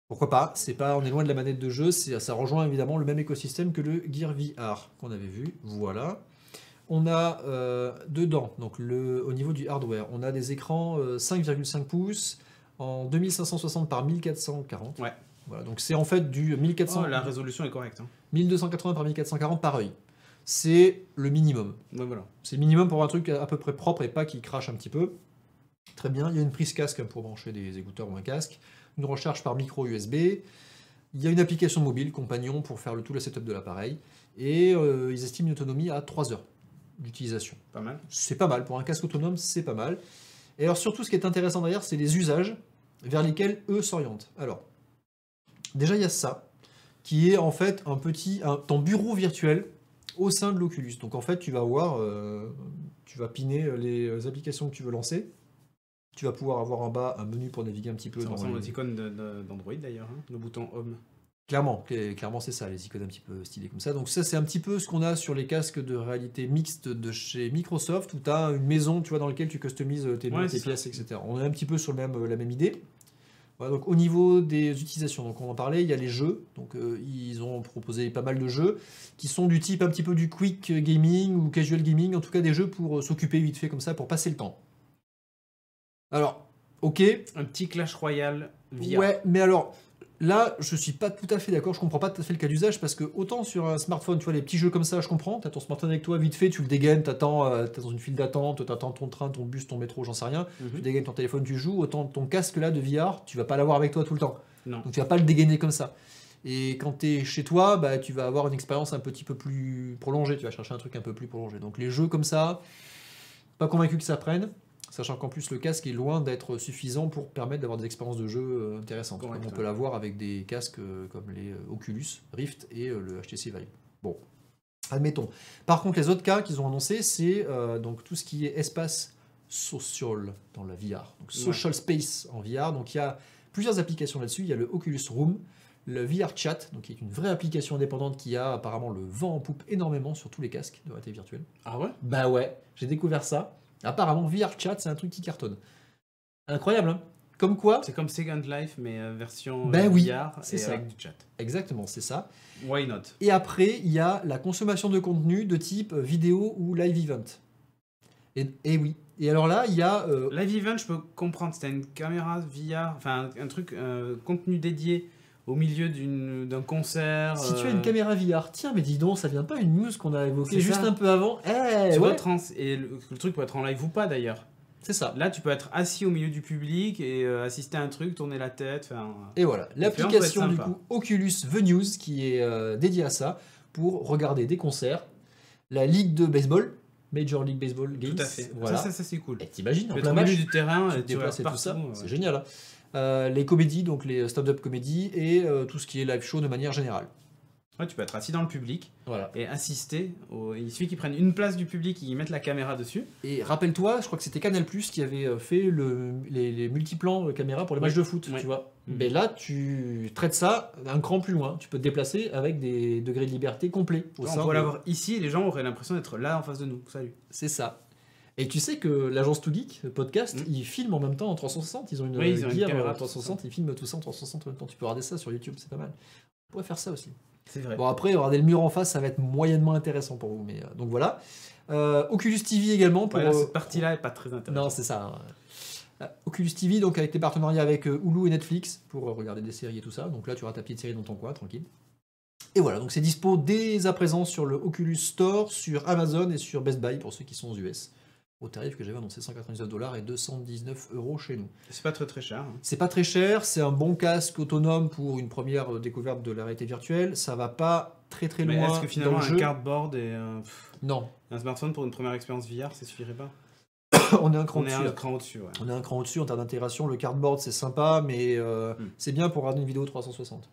S2: Pourquoi pas C'est pas, on est loin de la manette de jeu. Ça rejoint évidemment le même écosystème que le Gear VR qu'on avait vu. Voilà. On a euh, dedans, donc le, au niveau du hardware, on a des écrans euh, 5,5 pouces en 2560 par 1440.
S1: Ouais.
S2: Voilà, donc c'est en fait du 1400,
S1: oh, la résolution est correcte. hein.
S2: 1280 par 1440 par œil. C'est le minimum.
S1: Ouais, voilà.
S2: C'est le minimum pour un truc à peu près propre et pas qui crache un petit peu. Très bien, il y a une prise casque pour brancher des écouteurs ou un casque, une recharge par micro USB, il y a une application mobile, compagnon, pour faire le, tout le setup de l'appareil, et euh, ils estiment une autonomie à 3 heures d'utilisation.
S1: Pas mal.
S2: C'est pas mal, pour un casque autonome, c'est pas mal. Et alors surtout, ce qui est intéressant derrière, c'est les usages vers lesquels eux s'orientent. Alors, déjà, il y a ça, qui est en fait un petit, un- ton bureau virtuel au sein de l'Oculus. Donc en fait, tu vas avoir, euh, tu vas piner les applications que tu veux lancer. Tu vas pouvoir avoir en bas un menu pour naviguer un petit peu
S1: Ça
S2: dans
S1: ressemble
S2: les-
S1: aux icônes d'Android d'ailleurs, hein, le bouton Home.
S2: Clairement, cl- clairement c'est ça, les icônes un petit peu stylées comme ça. Donc ça c'est un petit peu ce qu'on a sur les casques de réalité mixte de chez Microsoft, où tu as une maison tu vois, dans laquelle tu customises tes,
S1: Ouais,
S2: tes pièces, etc. On est un petit peu sur le même, euh, la même idée. Voilà, donc au niveau des utilisations, donc on en parlait, il y a les jeux. Donc euh, ils ont proposé pas mal de jeux qui sont du type un petit peu du quick gaming ou casual gaming, en tout cas des jeux pour euh, s'occuper vite fait comme ça, pour passer le temps. Alors, ok,
S1: Un petit Clash Royale VR.
S2: Ouais, mais alors là, je suis pas tout à fait d'accord. Je comprends pas tout à fait le cas d'usage parce que autant sur un smartphone, tu vois, les petits jeux comme ça, je comprends. T'as ton smartphone avec toi, vite fait, tu le dégaines, t'attends, euh, t'es dans une file d'attente, t'attends ton train, ton bus, ton métro, j'en sais rien.
S1: Mhm.
S2: Tu dégaines ton téléphone, tu joues. Autant ton casque là de VR, tu vas pas l'avoir avec toi tout le temps.
S1: Non.
S2: Donc tu vas pas le dégainer comme ça. Et quand tu es chez toi, bah, tu vas avoir une expérience un petit peu plus prolongée. Tu vas chercher un truc un peu plus prolongé. Donc les jeux comme ça, pas convaincu que ça prenne. Sachant qu'en plus le casque est loin d'être suffisant pour permettre d'avoir des expériences de jeu euh, intéressantes.
S1: Correct,
S2: comme on peut l'avoir avec des casques euh, comme les euh, Oculus Rift et le HTC Vive. Bon, admettons. Par contre, les autres cas qu'ils ont annoncés, c'est euh, donc tout ce qui est espace social dans la VR. Donc social space en VR. Donc il y a plusieurs applications là-dessus. Il y a le Oculus Room, le VR Chat, donc qui est une vraie application indépendante qui a apparemment le vent en poupe énormément sur tous les casques de réalité virtuelle.
S1: Ah ouais?
S2: Bah ouais, j'ai découvert ça. Apparemment, VR Chat, c'est un truc qui cartonne. Incroyable, hein Comme quoi,
S1: C'est comme Second Life, mais euh, version
S2: Ben
S1: euh,
S2: oui,
S1: VR
S2: c'est
S1: et
S2: ça.
S1: avec du chat.
S2: exactement, c'est ça.
S1: Why not?
S2: Et après, il y a la consommation de contenu de type vidéo ou live event. Et, et oui. Et alors là, il y a... euh,
S1: Live Event, je peux comprendre, c'était une caméra VR, enfin un, truc, un contenu dédié au milieu d'un concert.
S2: si tu as
S1: euh,
S2: une caméra VR, tiens, mais dis donc, ça vient pas une news qu'on a évoquée juste
S1: ça.
S2: un peu avant Eh,
S1: tu
S2: ouais,
S1: retrans- et le, le truc peut être en live ou pas d'ailleurs.
S2: c'est ça.
S1: Là, tu peux être assis au milieu du public et euh, assister à un truc, tourner la tête. enfin,
S2: Et voilà, l'application du coup Oculus The News qui est euh, dédiée à ça pour regarder des concerts, la ligue de baseball, Major League Baseball Games.
S1: Tout à fait.
S2: Voilà.
S1: Ça, ça, ça, c'est cool.
S2: Et t'imagines, en plein match,
S1: du terrain
S2: tu
S1: et
S2: te
S1: tu
S2: déplaces et
S1: regardes
S2: tout ça, c'est génial. hein. Euh, les comédies, donc les stand-up comédies et euh, tout ce qui est live show de manière générale.
S1: Ouais, tu peux être assis dans le public
S2: Voilà.
S1: et assister. Au... Il suffit qu'ils prennent une place du public, ils mettent la caméra dessus.
S2: Et rappelle-toi, je crois que c'était Canal Plus qui avait euh, fait le, les, les multiplans euh, caméra pour les
S1: Ouais.
S2: matchs de foot,
S1: Ouais.
S2: tu vois.
S1: Mhm.
S2: Mais là, tu traites ça un cran plus loin. Tu peux te déplacer avec des degrés de liberté complets. Au
S1: on pourrait
S2: de-
S1: l'avoir ici, les gens auraient l'impression d'être là en face de nous. Salut.
S2: C'est ça. Et tu sais que l'agence Too Geek, le podcast,
S1: Mhm.
S2: ils filment en même temps en 360. Ils ont une,
S1: Oui, ils ont une
S2: gear
S1: caméra
S2: en 360. Ils filment tout ça en 360 en même temps. Tu peux regarder ça sur YouTube, c'est pas mal. On pourrait faire ça aussi.
S1: C'est vrai.
S2: Bon, après, regarder le mur en face, ça va être moyennement intéressant pour vous. Mais, euh, donc voilà. Euh, Oculus TV également pour. Euh,
S1: cette partie-là est pas très intéressante.
S2: non, c'est ça. hein. Oculus TV, donc avec des partenariats avec Hulu et Netflix pour regarder des séries et tout ça. Donc là, tu auras ta petite série dans ton coin, tranquille. Et voilà, donc c'est dispo dès à présent sur le Oculus Store, sur Amazon et sur Best Buy pour ceux qui sont aux US. Au tarif que j'avais annoncé 199 dollars et 219 euros chez nous.
S1: C'est pas très très cher. hein.
S2: C'est pas très cher, c'est un bon casque autonome pour une première euh, découverte de la réalité virtuelle. Ça va pas très très
S1: Mais
S2: loin
S1: est-ce que finalement
S2: dans le
S1: un
S2: jeu.
S1: cardboard et euh, pff,
S2: Non,
S1: un smartphone pour une première expérience VR, ça suffirait pas?
S2: On est un cran
S1: On est
S2: dessus.
S1: un
S2: là.
S1: cran au-dessus. Ouais.
S2: On est un cran au-dessus en termes d'intégration. Le cardboard, c'est sympa, mais euh,
S1: Hmm.
S2: c'est bien pour regarder une vidéo 360.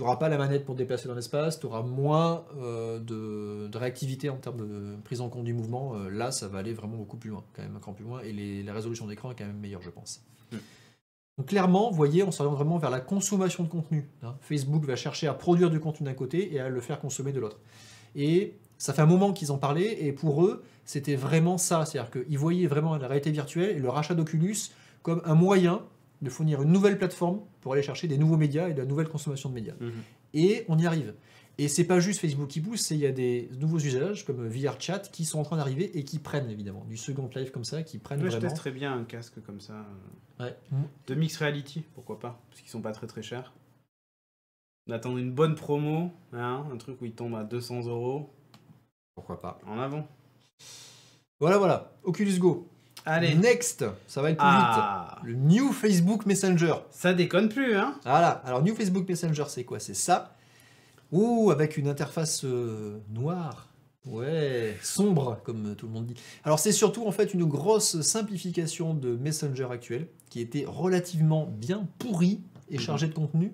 S2: Tu n'auras pas la manette pour te déplacer dans l'espace, tu auras moins euh, de, de réactivité en termes de prise en compte du mouvement. Euh, là, ça va aller vraiment beaucoup plus loin, quand même un cran plus loin, et les- la résolution d'écran est quand même meilleure, je pense. Donc clairement, vous voyez, on s'oriente vraiment vers la consommation de contenu. hein. Facebook va chercher à produire du contenu d'un côté et à le faire consommer de l'autre. Et ça fait un moment qu'ils en parlaient, et pour eux, c'était vraiment ça. C'est-à-dire qu'ils voyaient vraiment la réalité virtuelle et le rachat d'Oculus comme un moyen de fournir une nouvelle plateforme pour aller chercher des nouveaux médias et de la nouvelle consommation de médias.
S1: Mhm.
S2: Et on y arrive. Et c'est pas juste Facebook qui pousse, c'est il y a des nouveaux usages comme VR Chat qui sont en train d'arriver et qui prennent évidemment du second life comme ça, qui prennent
S1: Moi, je
S2: vraiment.
S1: testerais bien un casque comme ça. euh,
S2: Ouais.
S1: De Mix Reality, pourquoi pas Parce qu'ils sont pas très très chers. D'attendre une bonne promo, hein, un truc où il tombe à 200 euros,
S2: Pourquoi pas.
S1: en avant.
S2: Voilà, voilà. Oculus Go.
S1: Allez
S2: Next, ça va être plus
S1: Ah
S2: vite. Le New Facebook Messenger.
S1: Ça déconne plus, hein
S2: Voilà. Alors, New Facebook Messenger, c'est quoi? C'est ça. Ouh, avec une interface euh, noire. Ouais, sombre, comme tout le monde dit. Alors, c'est surtout en fait une grosse simplification de Messenger actuel, qui était relativement bien pourri et
S1: Mhm.
S2: chargé de contenu.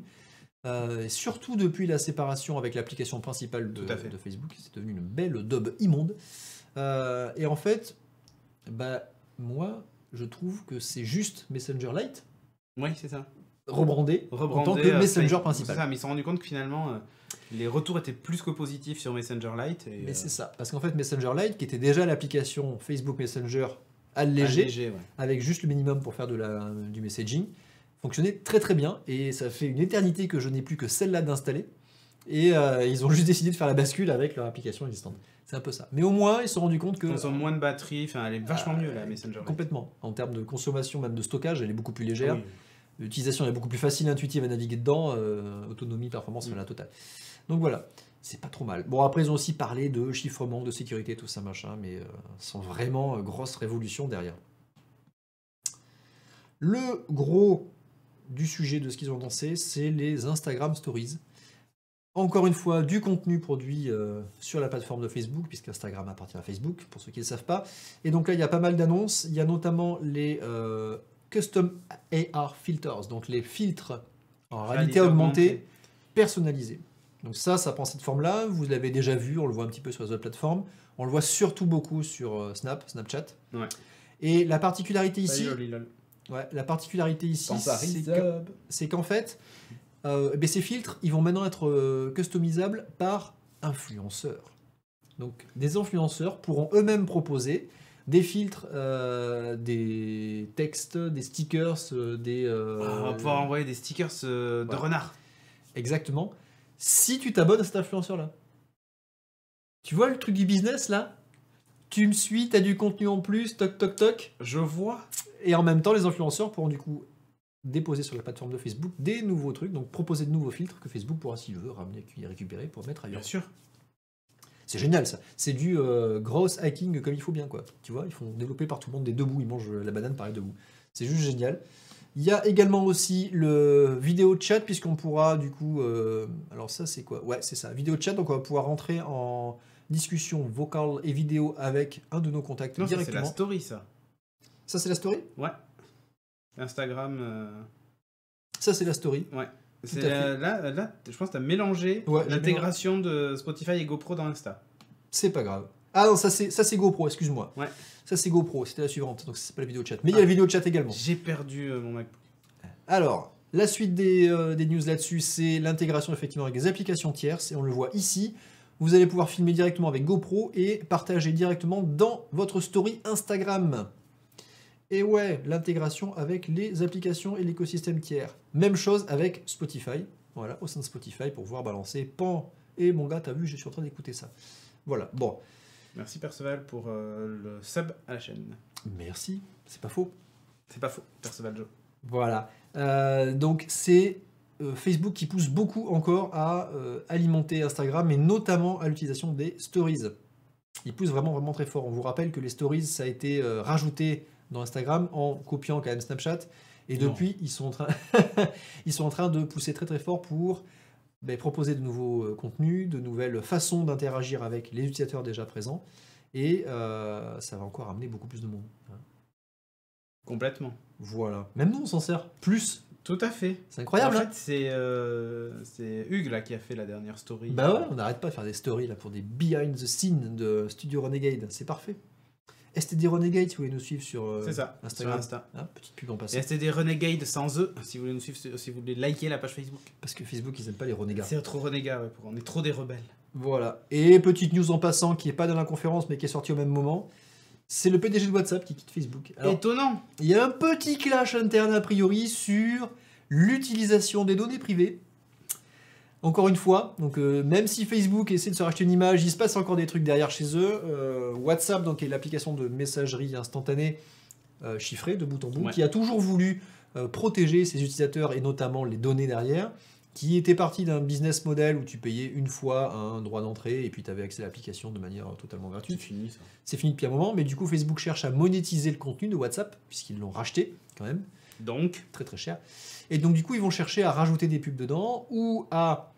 S2: Euh, surtout depuis la séparation avec l'application principale de, de Facebook, c'est devenu une belle daube immonde. Euh, et en fait, bah, moi, je trouve que c'est juste Messenger Lite,
S1: Oui, c'est ça.
S2: rebrandé,
S1: Rebrandé,
S2: en tant que
S1: euh,
S2: Messenger principal.
S1: C'est ça, mais ils se sont rendus compte que finalement, euh, les retours étaient plus que positifs sur Messenger Lite. Et,
S2: Mais
S1: euh,
S2: c'est ça, parce qu'en fait Messenger Lite, qui était déjà l'application Facebook Messenger allégée,
S1: ouais.
S2: avec juste le minimum pour faire de la, du messaging, fonctionnait très très bien, et ça fait une éternité que je n'ai plus que celle-là d'installer, et euh, ils ont juste décidé de faire la bascule avec leur application existante. C'est un peu ça. Mais au moins, ils se sont rendus compte que...
S1: On consomme moins de batterie, enfin, elle est vachement
S2: Ah,
S1: mieux la Messenger.
S2: Complètement. En termes de consommation, même de stockage, elle est beaucoup plus légère.
S1: Oui.
S2: L'utilisation est beaucoup plus facile, intuitive à naviguer dedans. euh, autonomie, performance,
S1: Mm.
S2: enfin, la totale. Donc voilà, c'est pas trop mal. Bon, après, ils ont aussi parlé de chiffrement, de sécurité, tout ça, machin, mais euh, sans vraiment euh, grosse révolution derrière. Le gros du sujet de ce qu'ils ont lancé, c'est les Instagram Stories. Encore une fois, du contenu produit euh, sur la plateforme de Facebook, puisqu'Instagram appartient à Facebook, pour ceux qui ne le savent pas. Et donc là, il y a pas mal d'annonces. Il y a notamment les euh, Custom AR Filters, donc les filtres en réalité, augmentée personnalisés. Donc ça, ça prend cette forme-là. Vous l'avez déjà vu, on le voit un petit peu sur les autres plateformes. On le voit surtout beaucoup sur euh, Snap, Snapchat.
S1: Ouais.
S2: Et la particularité ici, ouais, la particularité ici, c'est qu'en fait, euh, ben, ces filtres, ils vont maintenant être euh, customisables par influenceurs. Donc, des influenceurs pourront eux-mêmes proposer des filtres, euh, des textes, des stickers, euh, des...
S1: on va pouvoir envoyer des stickers de
S2: Ouais.
S1: renard.
S2: Exactement. Si tu t'abonnes à cet influenceur-là. Tu vois le truc du business, là? Tu me suis, t'as du contenu en plus, toc, toc, toc.
S1: Je vois.
S2: Et en même temps, les influenceurs pourront du coup déposer sur la plateforme de Facebook des nouveaux trucs, donc proposer de nouveaux filtres que Facebook pourra, s'il veut, ramener, récupérer pour mettre ailleurs.
S1: Bien sûr.
S2: C'est génial ça. C'est du euh, gross hacking comme il faut bien, quoi. Tu vois, ils font développer par tout le monde des debout, ils mangent la banane pareil debout. C'est juste génial. Il y a également aussi le vidéo chat, puisqu'on pourra du coup. euh, alors, ça, c'est quoi? Ouais, c'est ça. Vidéo chat, donc on va pouvoir rentrer en discussion vocale et vidéo avec un de nos contacts
S1: Non, ça, c'est
S2: directement.
S1: la story, ça.
S2: Ça, c'est la story?
S1: Ouais. Instagram. euh,
S2: Ça, c'est la story.
S1: C'est
S2: à fait.
S1: euh, là, là, je pense que tu as mélangé
S2: Ouais,
S1: l'intégration de Spotify et GoPro dans Insta.
S2: C'est pas grave. Ah non, ça c'est ça c'est GoPro, excuse-moi.
S1: Ouais.
S2: Ça c'est GoPro, c'était la suivante, donc c'est pas la vidéo chat. Mais il y a la vidéo chat également.
S1: J'ai perdu euh, mon Mac.
S2: Alors, la suite des, euh, des news là-dessus, c'est l'intégration effectivement avec des applications tierces, et on le voit ici. Vous allez pouvoir filmer directement avec GoPro et partager directement dans votre story Instagram. Et ouais, l'intégration avec les applications et l'écosystème tiers. Même chose avec Spotify. Voilà, au sein de Spotify pour pouvoir balancer pan. Et mon gars, t'as vu, je suis en train d'écouter ça. Voilà, bon,
S1: Merci Perceval pour euh, le sub à la chaîne.
S2: merci, c'est pas faux.
S1: C'est pas faux, Perceval Joe.
S2: Voilà. Euh, donc c'est euh, Facebook qui pousse beaucoup encore à alimenter Instagram, et notamment à l'utilisation des stories. Il pousse vraiment vraiment très fort. On vous rappelle que les stories, ça a été rajouté dans Instagram en copiant quand même Snapchat. Et
S1: Non.
S2: depuis, ils sont, en train ils sont en train de pousser très très fort pour ben, proposer de nouveaux euh, contenus, de nouvelles façons d'interagir avec les utilisateurs déjà présents. Et euh, ça va encore amener beaucoup plus de monde. hein.
S1: Complètement.
S2: Voilà. Même nous, on s'en sert plus.
S1: Tout à fait.
S2: C'est incroyable.
S1: en
S2: hein
S1: fait, c'est euh, Hugues là qui a fait la dernière story.
S2: Bah ouais, on n'arrête pas de faire des stories là pour des behind the scenes de Studio Renegade, c'est parfait. STD Renegade, si vous voulez nous suivre sur euh,
S1: C'est ça,
S2: Instagram.
S1: sur Insta.
S2: Hein, petite pub en passant.
S1: c'était des Renegades sans eux, si vous voulez nous suivre, si vous voulez liker la page Facebook.
S2: Parce que Facebook, ils aiment pas les renégats.
S1: C'est trop renégat, ouais, pour- on est trop des rebelles.
S2: Voilà. Et petite news en passant, qui est pas dans la conférence, mais qui est sortie au même moment. C'est le PDG de WhatsApp qui quitte Facebook. Alors,
S1: Étonnant
S2: il y a un petit clash interne a priori sur l'utilisation des données privées. Encore une fois, donc euh, même si Facebook essaie de se racheter une image, il se passe encore des trucs derrière chez eux. Euh, WhatsApp, donc, qui est l'application de messagerie instantanée euh, chiffrée de bout en bout,
S1: Ouais.
S2: qui a toujours voulu protéger ses utilisateurs et notamment les données derrière, qui était parti d'un business model où tu payais une fois un droit d'entrée et puis tu avais accès à l'application de manière totalement
S1: C'est
S2: gratuite.
S1: fini ça.
S2: C'est fini depuis un moment, mais du coup Facebook cherche à monétiser le contenu de WhatsApp, puisqu'ils l'ont racheté quand même
S1: Donc,
S2: très très cher. Et donc du coup, ils vont chercher à rajouter des pubs dedans ou à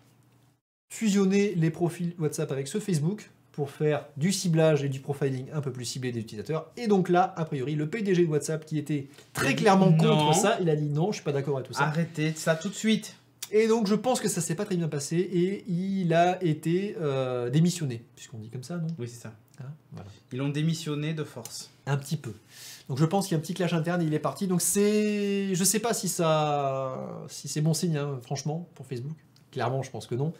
S2: fusionner les profils WhatsApp avec ceux Facebook pour faire du ciblage et du profiling un peu plus ciblé des utilisateurs. Et donc là, a priori, le PDG de WhatsApp qui était très clairement
S1: non.
S2: contre ça, il a dit non, je suis pas d'accord avec tout ça.
S1: arrêtez ça tout de suite.
S2: Et donc je pense que ça s'est pas très bien passé et il a été euh, démissionné, puisqu'on dit comme ça, non?
S1: Oui, c'est ça.
S2: Hein? Voilà.
S1: Ils l'ont démissionné de force.
S2: Un petit peu. Donc je pense qu'il y a un petit clash interne et il est parti. Donc c'est, je sais pas si ça, si c'est bon signe, hein, franchement, pour Facebook. Clairement, je pense que non.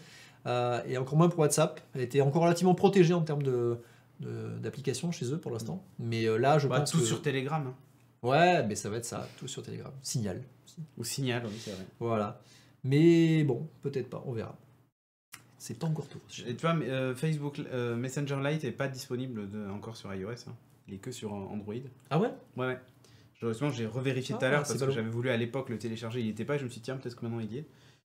S2: Euh, et encore moins pour WhatsApp. Elle était encore relativement protégée en termes de d'applications chez eux pour l'instant. Mais euh, là, je
S1: Bah,
S2: pense
S1: tout
S2: que
S1: sur Telegram. hein.
S2: ouais, mais ça va être ça, tout sur Telegram, Signal.
S1: Ou Signal, oui, c'est vrai.
S2: Voilà. Mais bon, peut-être pas, on verra. C'est pas encore tout.
S1: Et tu vois, mais, euh, Facebook Messenger Lite est pas disponible de- encore sur iOS. hein. Il est que sur Android.
S2: Ah ouais?
S1: Ouais, ouais. Justement, j'ai revérifié tout
S2: Ah,
S1: à l'heure parce que j'avais voulu à l'époque le télécharger, il n'y était pas. et Je me suis dit, tiens, peut-être que maintenant il y est.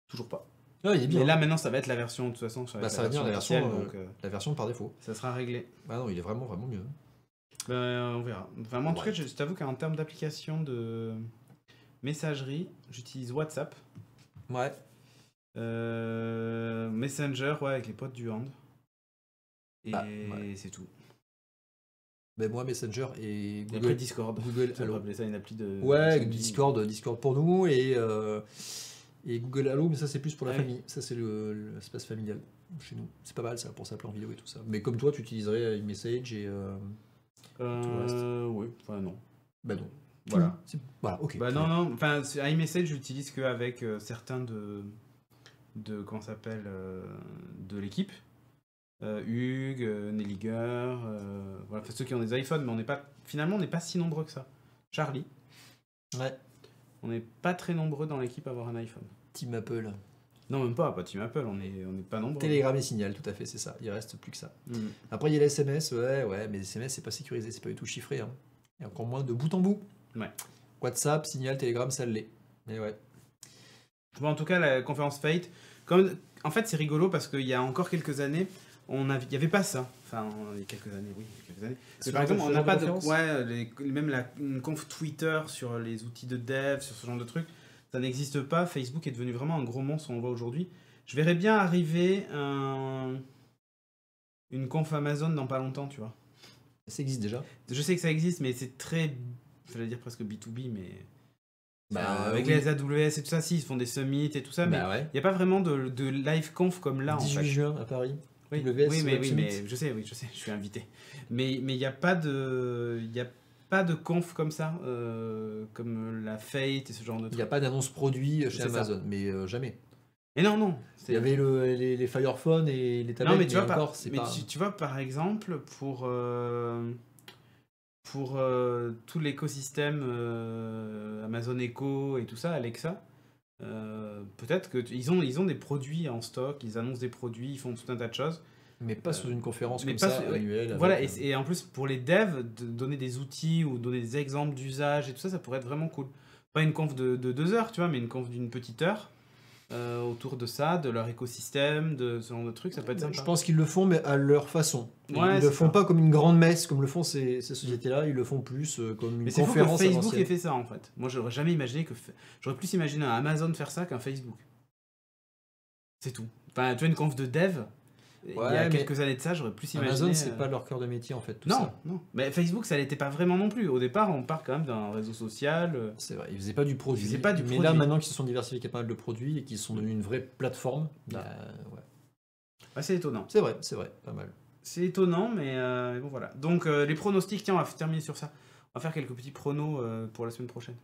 S1: Toujours pas.
S2: Ah, il est bien.
S1: Mais là, maintenant, ça va être la version, de toute façon, ça va
S2: Bah,
S1: être
S2: ça va venir la version, euh,
S1: donc euh,
S2: La version par défaut.
S1: ça sera réglé.
S2: Ah non, il est vraiment vraiment mieux.
S1: Ben, on verra. Enfin, moi, en tout cas, je t'avoue qu'en termes d'application de messagerie, j'utilise WhatsApp,
S2: Ouais.
S1: euh, Messenger, ouais, avec les potes du hand. Et
S2: Ah, ouais.
S1: c'est tout.
S2: Ben moi, Messenger et
S1: Et
S2: Google.
S1: après Discord.
S2: Google
S1: appeler ça une appli de.
S2: Ouais,
S1: de-
S2: Discord, Discord pour nous et, euh, et Google Allo, mais ça c'est plus pour la
S1: Ah
S2: famille. Ça c'est le- l'espace familial chez nous. C'est pas mal ça pour s'appeler en vidéo et tout ça. Mais comme toi, tu utiliserais iMessage et. Euh,
S1: Euh, oui, enfin non.
S2: bah non.
S1: Voilà.
S2: C'est- Voilà, ok.
S1: Bah non, non, enfin, iMessage, j'utilise qu'avec certains de, de comment s'appelle, de l'équipe. Euh, Hugues, euh, Nelliger, euh, voilà, enfin, ceux qui ont des iPhones, mais on n'est pas, finalement, on n'est pas si nombreux que ça. Charlie,
S2: Ouais,
S1: on n'est pas très nombreux dans l'équipe à avoir un iPhone.
S2: Team Apple.
S1: Non, même pas, pas Team Apple, on n'est on pas nombreux.
S2: Telegram et Signal, tout à fait, c'est ça. Il reste plus que ça.
S1: Mhm.
S2: Après, il y a les SMS, ouais, ouais, mais les SMS, c'est pas sécurisé, c'est pas du tout chiffré. Hein. Et encore moins de bout en bout.
S1: Ouais.
S2: WhatsApp, Signal, Telegram, ça l'est. Mais ouais.
S1: Bon, en tout cas, la conférence Fate, comme, en fait, c'est rigolo parce qu'il y a encore quelques années, on il n'y avait pas ça. Enfin, il y a quelques années, oui, quelques années. Par exemple, on n'a pas de. Ouais, les- même la une conf Twitter sur les outils de dev, sur ce genre de trucs, ça n'existe pas. Facebook est devenu vraiment un gros monstre, on le voit aujourd'hui. Je verrais bien arriver un- une conf Amazon dans pas longtemps, tu vois.
S2: Ça existe déjà.
S1: Je sais que ça existe, mais c'est très. Je vais dire presque B2B, mais.
S2: Bah,
S1: Enfin, avec
S2: oui.
S1: les AWS et tout ça, si, ils font des summits et tout ça, mais
S2: Bah ouais.
S1: il n'y a pas vraiment de, de live conf comme là, en
S2: 18
S1: fait.
S2: juin à Paris.
S1: Oui,
S2: WS
S1: oui, mais, oui, mais je sais, oui, je sais, je suis invité. Mais mais il n'y a pas de, il y a pas de conf comme ça, euh, comme la Fate et ce genre de
S2: Il
S1: trucs.
S2: n'y a pas d'annonce produit chez
S1: ça.
S2: Amazon, mais euh, jamais.
S1: Et non, non.
S2: Il y avait le, les, les Fire Phone et les tablettes,
S1: non, mais tu vois, par,
S2: encore, c'est
S1: mais
S2: pas...
S1: tu, tu vois, par exemple, pour euh, pour tout l'écosystème Amazon Echo et tout ça, Alexa. Euh, Peut-être que tu- ils ont ils ont des produits en stock, ils annoncent des produits, ils font tout un tas de choses.
S2: Mais pas sous une conférence comme ça,
S1: sous-
S2: annuelle. avec,
S1: Voilà, et,
S2: euh,
S1: et en plus pour les devs, de donner des outils ou donner des exemples d'usage et tout ça, ça pourrait être vraiment cool. Pas une conf de, de deux heures, tu vois, mais une conf d'une petite heure euh, autour de ça, de leur écosystème, de ce genre de trucs, ça peut être sympa.
S2: Je pense qu'ils le font, mais à leur façon. Ils
S1: Ouais,
S2: ne
S1: c'est
S2: le font
S1: ça.
S2: pas comme une grande messe, comme le font ces, ces sociétés-là. Ils le font plus euh, comme une
S1: Mais c'est fou que
S2: conférence. à
S1: Facebook ait fait ça en fait. Moi j'aurais jamais imaginé que. J'aurais plus imaginé un Amazon faire ça qu'un Facebook. C'est tout. Enfin, tu vois, une conf de dev, il y a quelques années de ça, j'aurais plus imaginé.
S2: Amazon, c'est
S1: euh,
S2: pas leur cœur de métier en fait. Tout
S1: Non,
S2: ça.
S1: non. Mais Facebook, ça l'était pas vraiment non plus. Au départ, on part quand même d'un réseau social. euh,
S2: C'est vrai, ils faisaient pas du produit.
S1: faisaient pas du
S2: mais
S1: produit.
S2: là, maintenant qu'ils se sont diversifiés avec pas mal de produits et qu'ils sont devenus une vraie plateforme, bah, ouais.
S1: assez étonnant.
S2: c'est vrai, c'est vrai, pas mal.
S1: C'est étonnant, mais, euh, mais bon voilà. Donc euh, les pronostics, tiens, on va terminer sur ça. On va faire quelques petits pronos pour la semaine prochaine.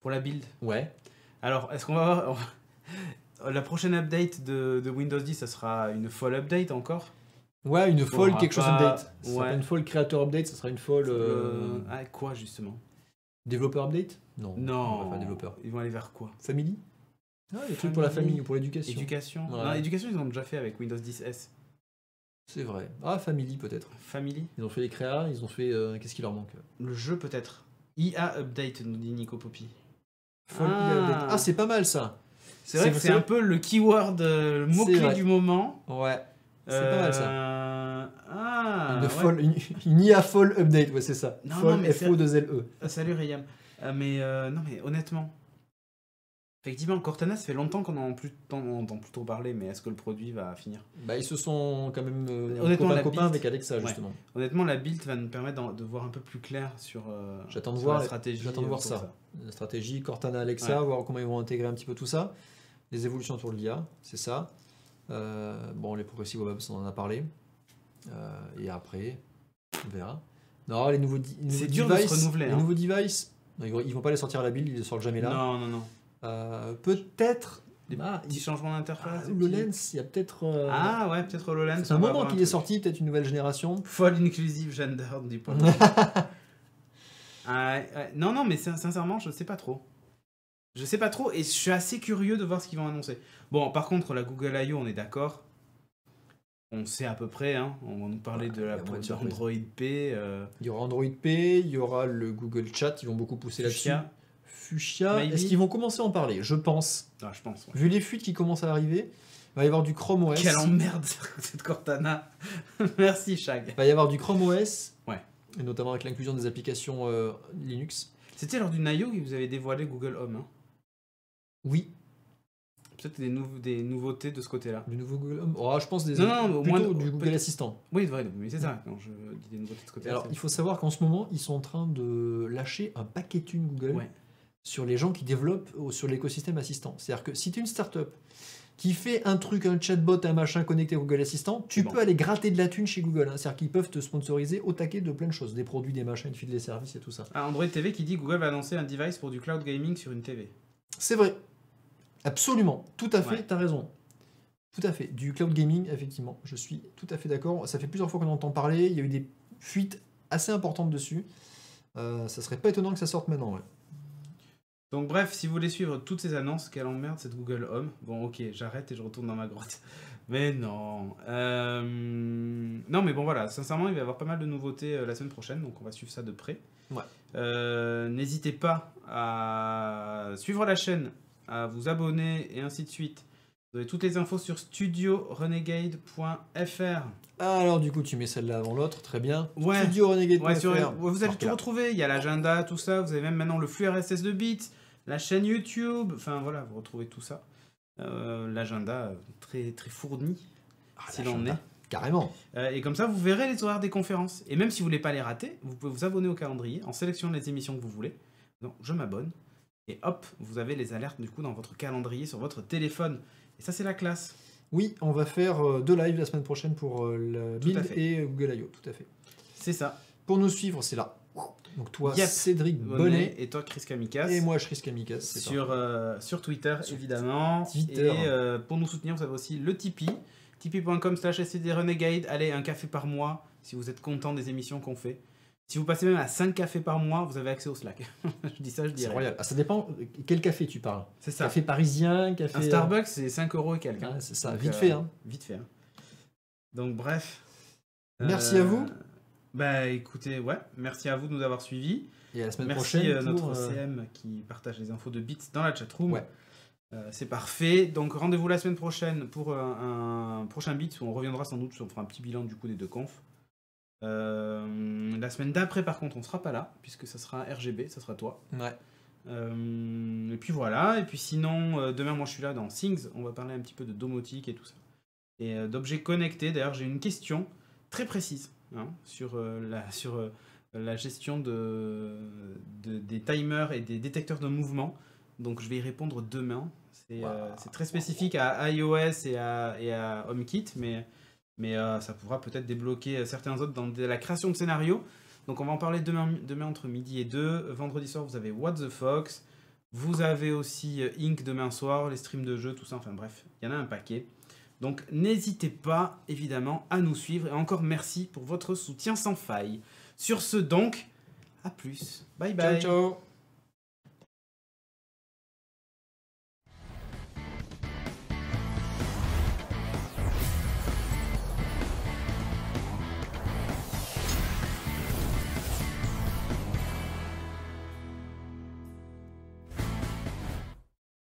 S1: Pour la build.
S2: Ouais.
S1: Alors, est-ce qu'on va avoir... La prochaine update de, de Windows 10, ça sera une folle update encore
S2: Ouais, une folle
S1: aura
S2: quelque chose update. Ça sera
S1: ouais.
S2: pas une folle créateur update, ça sera une folle euh,
S1: Euh, ah, Quoi justement?
S2: développeur update? Non. On
S1: Non.
S2: développeur.
S1: Ils vont aller vers quoi?
S2: Family? Ah, des trucs pour la famille ou pour l'éducation.
S1: Éducation
S2: Ouais.
S1: Non, éducation, ils ont déjà fait avec Windows 10S.
S2: C'est vrai. Ah, Family peut-être.
S1: Family
S2: Ils ont fait les créas, ils ont fait. euh, Qu'est-ce qui leur manque?
S1: Le jeu peut-être. IA Update, nous dit Nico Poppy.
S2: Folle
S1: Ah.
S2: IA update. Ah, c'est pas mal ça.
S1: C'est vrai que c'est un peu le keyword, euh, le mot-clé du moment.
S2: Ouais. C'est pas mal ça.
S1: Euh, Ah,
S2: une,
S1: ouais.
S2: une, une IA folle update, ouais, c'est ça.
S1: Non,
S2: folle
S1: non, mais c'est-
S2: FO2LE.
S1: Ah, salut Rayam. Euh, mais euh, non, mais honnêtement. Effectivement, Cortana, ça fait longtemps qu'on en plus, entend plutôt parler, mais est-ce que le produit va finir?
S2: Bah, ils se sont quand même euh,
S1: Honnêtement,
S2: copains
S1: la
S2: copains
S1: build-
S2: avec Alexa
S1: Ouais.
S2: justement.
S1: Honnêtement, la build va nous permettre de voir un peu plus clair sur, euh,
S2: J'attends de voir
S1: la stratégie.
S2: j'attends de voir
S1: autour
S2: ça. La stratégie Cortana Alexa, voir comment ils vont intégrer un petit peu tout ça. Les évolutions autour de l'IA, c'est ça. Euh, bon, les progressive web, on en a parlé. Euh, et après, on verra. Non, les nouveaux, di- nouveaux
S1: dur de se
S2: devices,
S1: renouveler,
S2: Les
S1: hein.
S2: nouveaux devices, non, ils, vont, ils vont pas les sortir à la build, ils les sortent jamais là.
S1: Non, non, non.
S2: Euh, Peut-être.
S1: Des
S2: Ah,
S1: petits
S2: il-
S1: changements
S2: ah,
S1: d'interface. des
S2: HoloLens, il y a peut-être. euh,
S1: Ah ouais, peut-être HoloLens.
S2: c'est un moment qu'il est sorti, peut-être une nouvelle génération.
S1: Folle inclusive gender du point. Ah, ouais, ouais. Non, non, mais sin- sincèrement, je sais pas trop. Je sais pas trop et je suis assez curieux de voir ce qu'ils vont annoncer. Bon, par contre, la Google I.O., on est d'accord. On sait à peu près, hein. on va nous parler de la
S2: de.
S1: Android P, euh,
S2: Il y aura Android P, il y aura le Google Chat, ils vont beaucoup pousser là-dessus.
S1: Fuchsia.
S2: Est-ce qu'ils vont commencer à en parler? Je pense.
S1: Ah, je pense. ouais.
S2: Vu les fuites qui commencent à arriver, il va y avoir du Chrome OS.
S1: Quelle emmerde cette Cortana. Merci, Shag.
S2: Il va y avoir du Chrome OS.
S1: Ouais.
S2: Et notamment avec l'inclusion des applications euh, Linux.
S1: C'était lors du Nayo que vous avez dévoilé Google Home. hein.
S2: Oui,
S1: Peut-être des, nou- des nouveautés de ce côté-là.
S2: du nouveau Google Home. Oh, je pense des
S1: Non, non, au moins-
S2: du Google Assistant.
S1: Oui, vrai, mais c'est ça, quand je dis des nouveautés de ce côté-là.
S2: Alors, il faut savoir qu'en ce moment, ils sont en train de lâcher un paquet de thunes Google
S1: Ouais.
S2: Sur les gens qui développent sur l'écosystème assistant. C'est-à-dire que si tu es une startup qui fait un truc, un chatbot, un machin connecté au Google Assistant, tu
S1: Bon.
S2: peux aller gratter de la thune chez Google. hein. C'est-à-dire qu'ils peuvent te sponsoriser au taquet de plein de choses, des produits, des machins, une file des services et tout ça.
S1: Ah, Android TV qui dit Google va annoncer un device pour du cloud gaming sur une TV.
S2: C'est vrai. Absolument. Tout à fait,
S1: Ouais.
S2: tu as raison. Tout à fait. Du cloud gaming, effectivement. Je suis tout à fait d'accord. Ça fait plusieurs fois qu'on entend parler. Il y a eu des fuites assez importantes dessus. Euh, ça serait pas étonnant que ça sorte maintenant. ouais.
S1: Donc bref, si vous voulez suivre toutes ces annonces, quelle emmerde cette Google Home. Bon ok, j'arrête et je retourne dans ma grotte. Mais non. Euh, Non mais bon voilà, sincèrement il va y avoir pas mal de nouveautés euh, la semaine prochaine, donc on va suivre ça de près.
S2: Ouais.
S1: Euh, N'hésitez pas à suivre la chaîne, à vous abonner et ainsi de suite. Vous avez toutes les infos sur studiorenegade.fr.
S2: Alors, du coup, tu mets celle-là avant l'autre. Très bien.
S1: Ouais.
S2: Studio Renegade.
S1: Ouais, sur-
S2: FR.
S1: vous allez tout retrouver. Il y a l'agenda, tout ça. Vous avez même maintenant le flux RSS de bits, la chaîne YouTube. Enfin voilà, vous retrouvez tout ça. Euh, l'agenda euh, très très fourni,
S2: Ah,
S1: s'il en
S2: l'agenda.
S1: est.
S2: Carrément.
S1: Euh, et comme ça, vous verrez les horaires des conférences. Et même si vous voulez pas les rater, vous pouvez vous abonner au calendrier en sélectionnant les émissions que vous voulez. Donc, je m'abonne. Et hop, vous avez les alertes du coup dans votre calendrier sur votre téléphone. Et ça, c'est la classe.
S2: Oui, on va faire euh, deux lives la semaine prochaine pour euh, le Build et Google I.O. Tout à fait.
S1: C'est ça.
S2: Pour nous suivre, c'est là. Donc, toi,
S1: Yep.
S2: Cédric
S1: Bonnet. Et toi, Chris Kamikaze.
S2: Et moi, Kamikaze. c'est
S1: sur, euh, sur Twitter,
S2: Sur
S1: évidemment.
S2: Twitter.
S1: Et euh, pour nous soutenir, vous avez aussi le Tipeee. Tipeee.com slash Renegade. Allez, un café par mois si vous êtes content des émissions qu'on fait. Si vous passez même à 5 cafés par mois, vous avez accès au Slack. je dis ça, je
S2: C'est
S1: dirais.
S2: royal. Ah, ça dépend euh, quel café tu parles.
S1: C'est ça.
S2: Café parisien, café.
S1: Un Starbucks, c'est 5 euros et quelques. hein.
S2: Ah, c'est ça,
S1: Donc,
S2: vite
S1: euh,
S2: fait. Hein.
S1: Vite fait. hein. Donc, bref.
S2: Merci à vous.
S1: Bah écoutez, ouais, merci à vous de nous avoir suivis.
S2: Et à la semaine
S1: Merci
S2: prochaine.
S1: euh,
S2: pour,
S1: notre
S2: euh,
S1: CM qui partage les infos de bits dans la chatroom.
S2: Ouais.
S1: Euh, c'est parfait. Donc rendez-vous la semaine prochaine pour un, un prochain bit où on reviendra sans doute sur on fera un petit bilan du coup des deux confs. Euh, la semaine d'après par contre on sera pas là puisque ça sera RGB, ça sera toi.
S2: Ouais.
S1: Euh, et puis voilà, et puis sinon euh, demain moi je suis là dans Things, on va parler un petit peu de domotique et tout ça. Et euh, d'objets connectés, d'ailleurs j'ai une question très précise Hein, sur, euh, la, sur euh, la gestion de, des timers et des détecteurs de mouvement. Donc je vais y répondre demain. C'est euh, très spécifique à iOS et à, et à HomeKit, mais, mais ça pourra peut-être débloquer certains autres dans la création de scénarios. Donc on va en parler demain, demain entre midi et 2. Vendredi soir, vous avez What the Fox. Vous avez aussi Ink demain soir, les streams de jeux, tout ça. Enfin bref, il y en a un paquet. Donc n'hésitez pas évidemment à nous suivre et encore merci pour votre soutien sans faille. Sur ce donc, à plus. Bye bye.
S2: Ciao, ciao.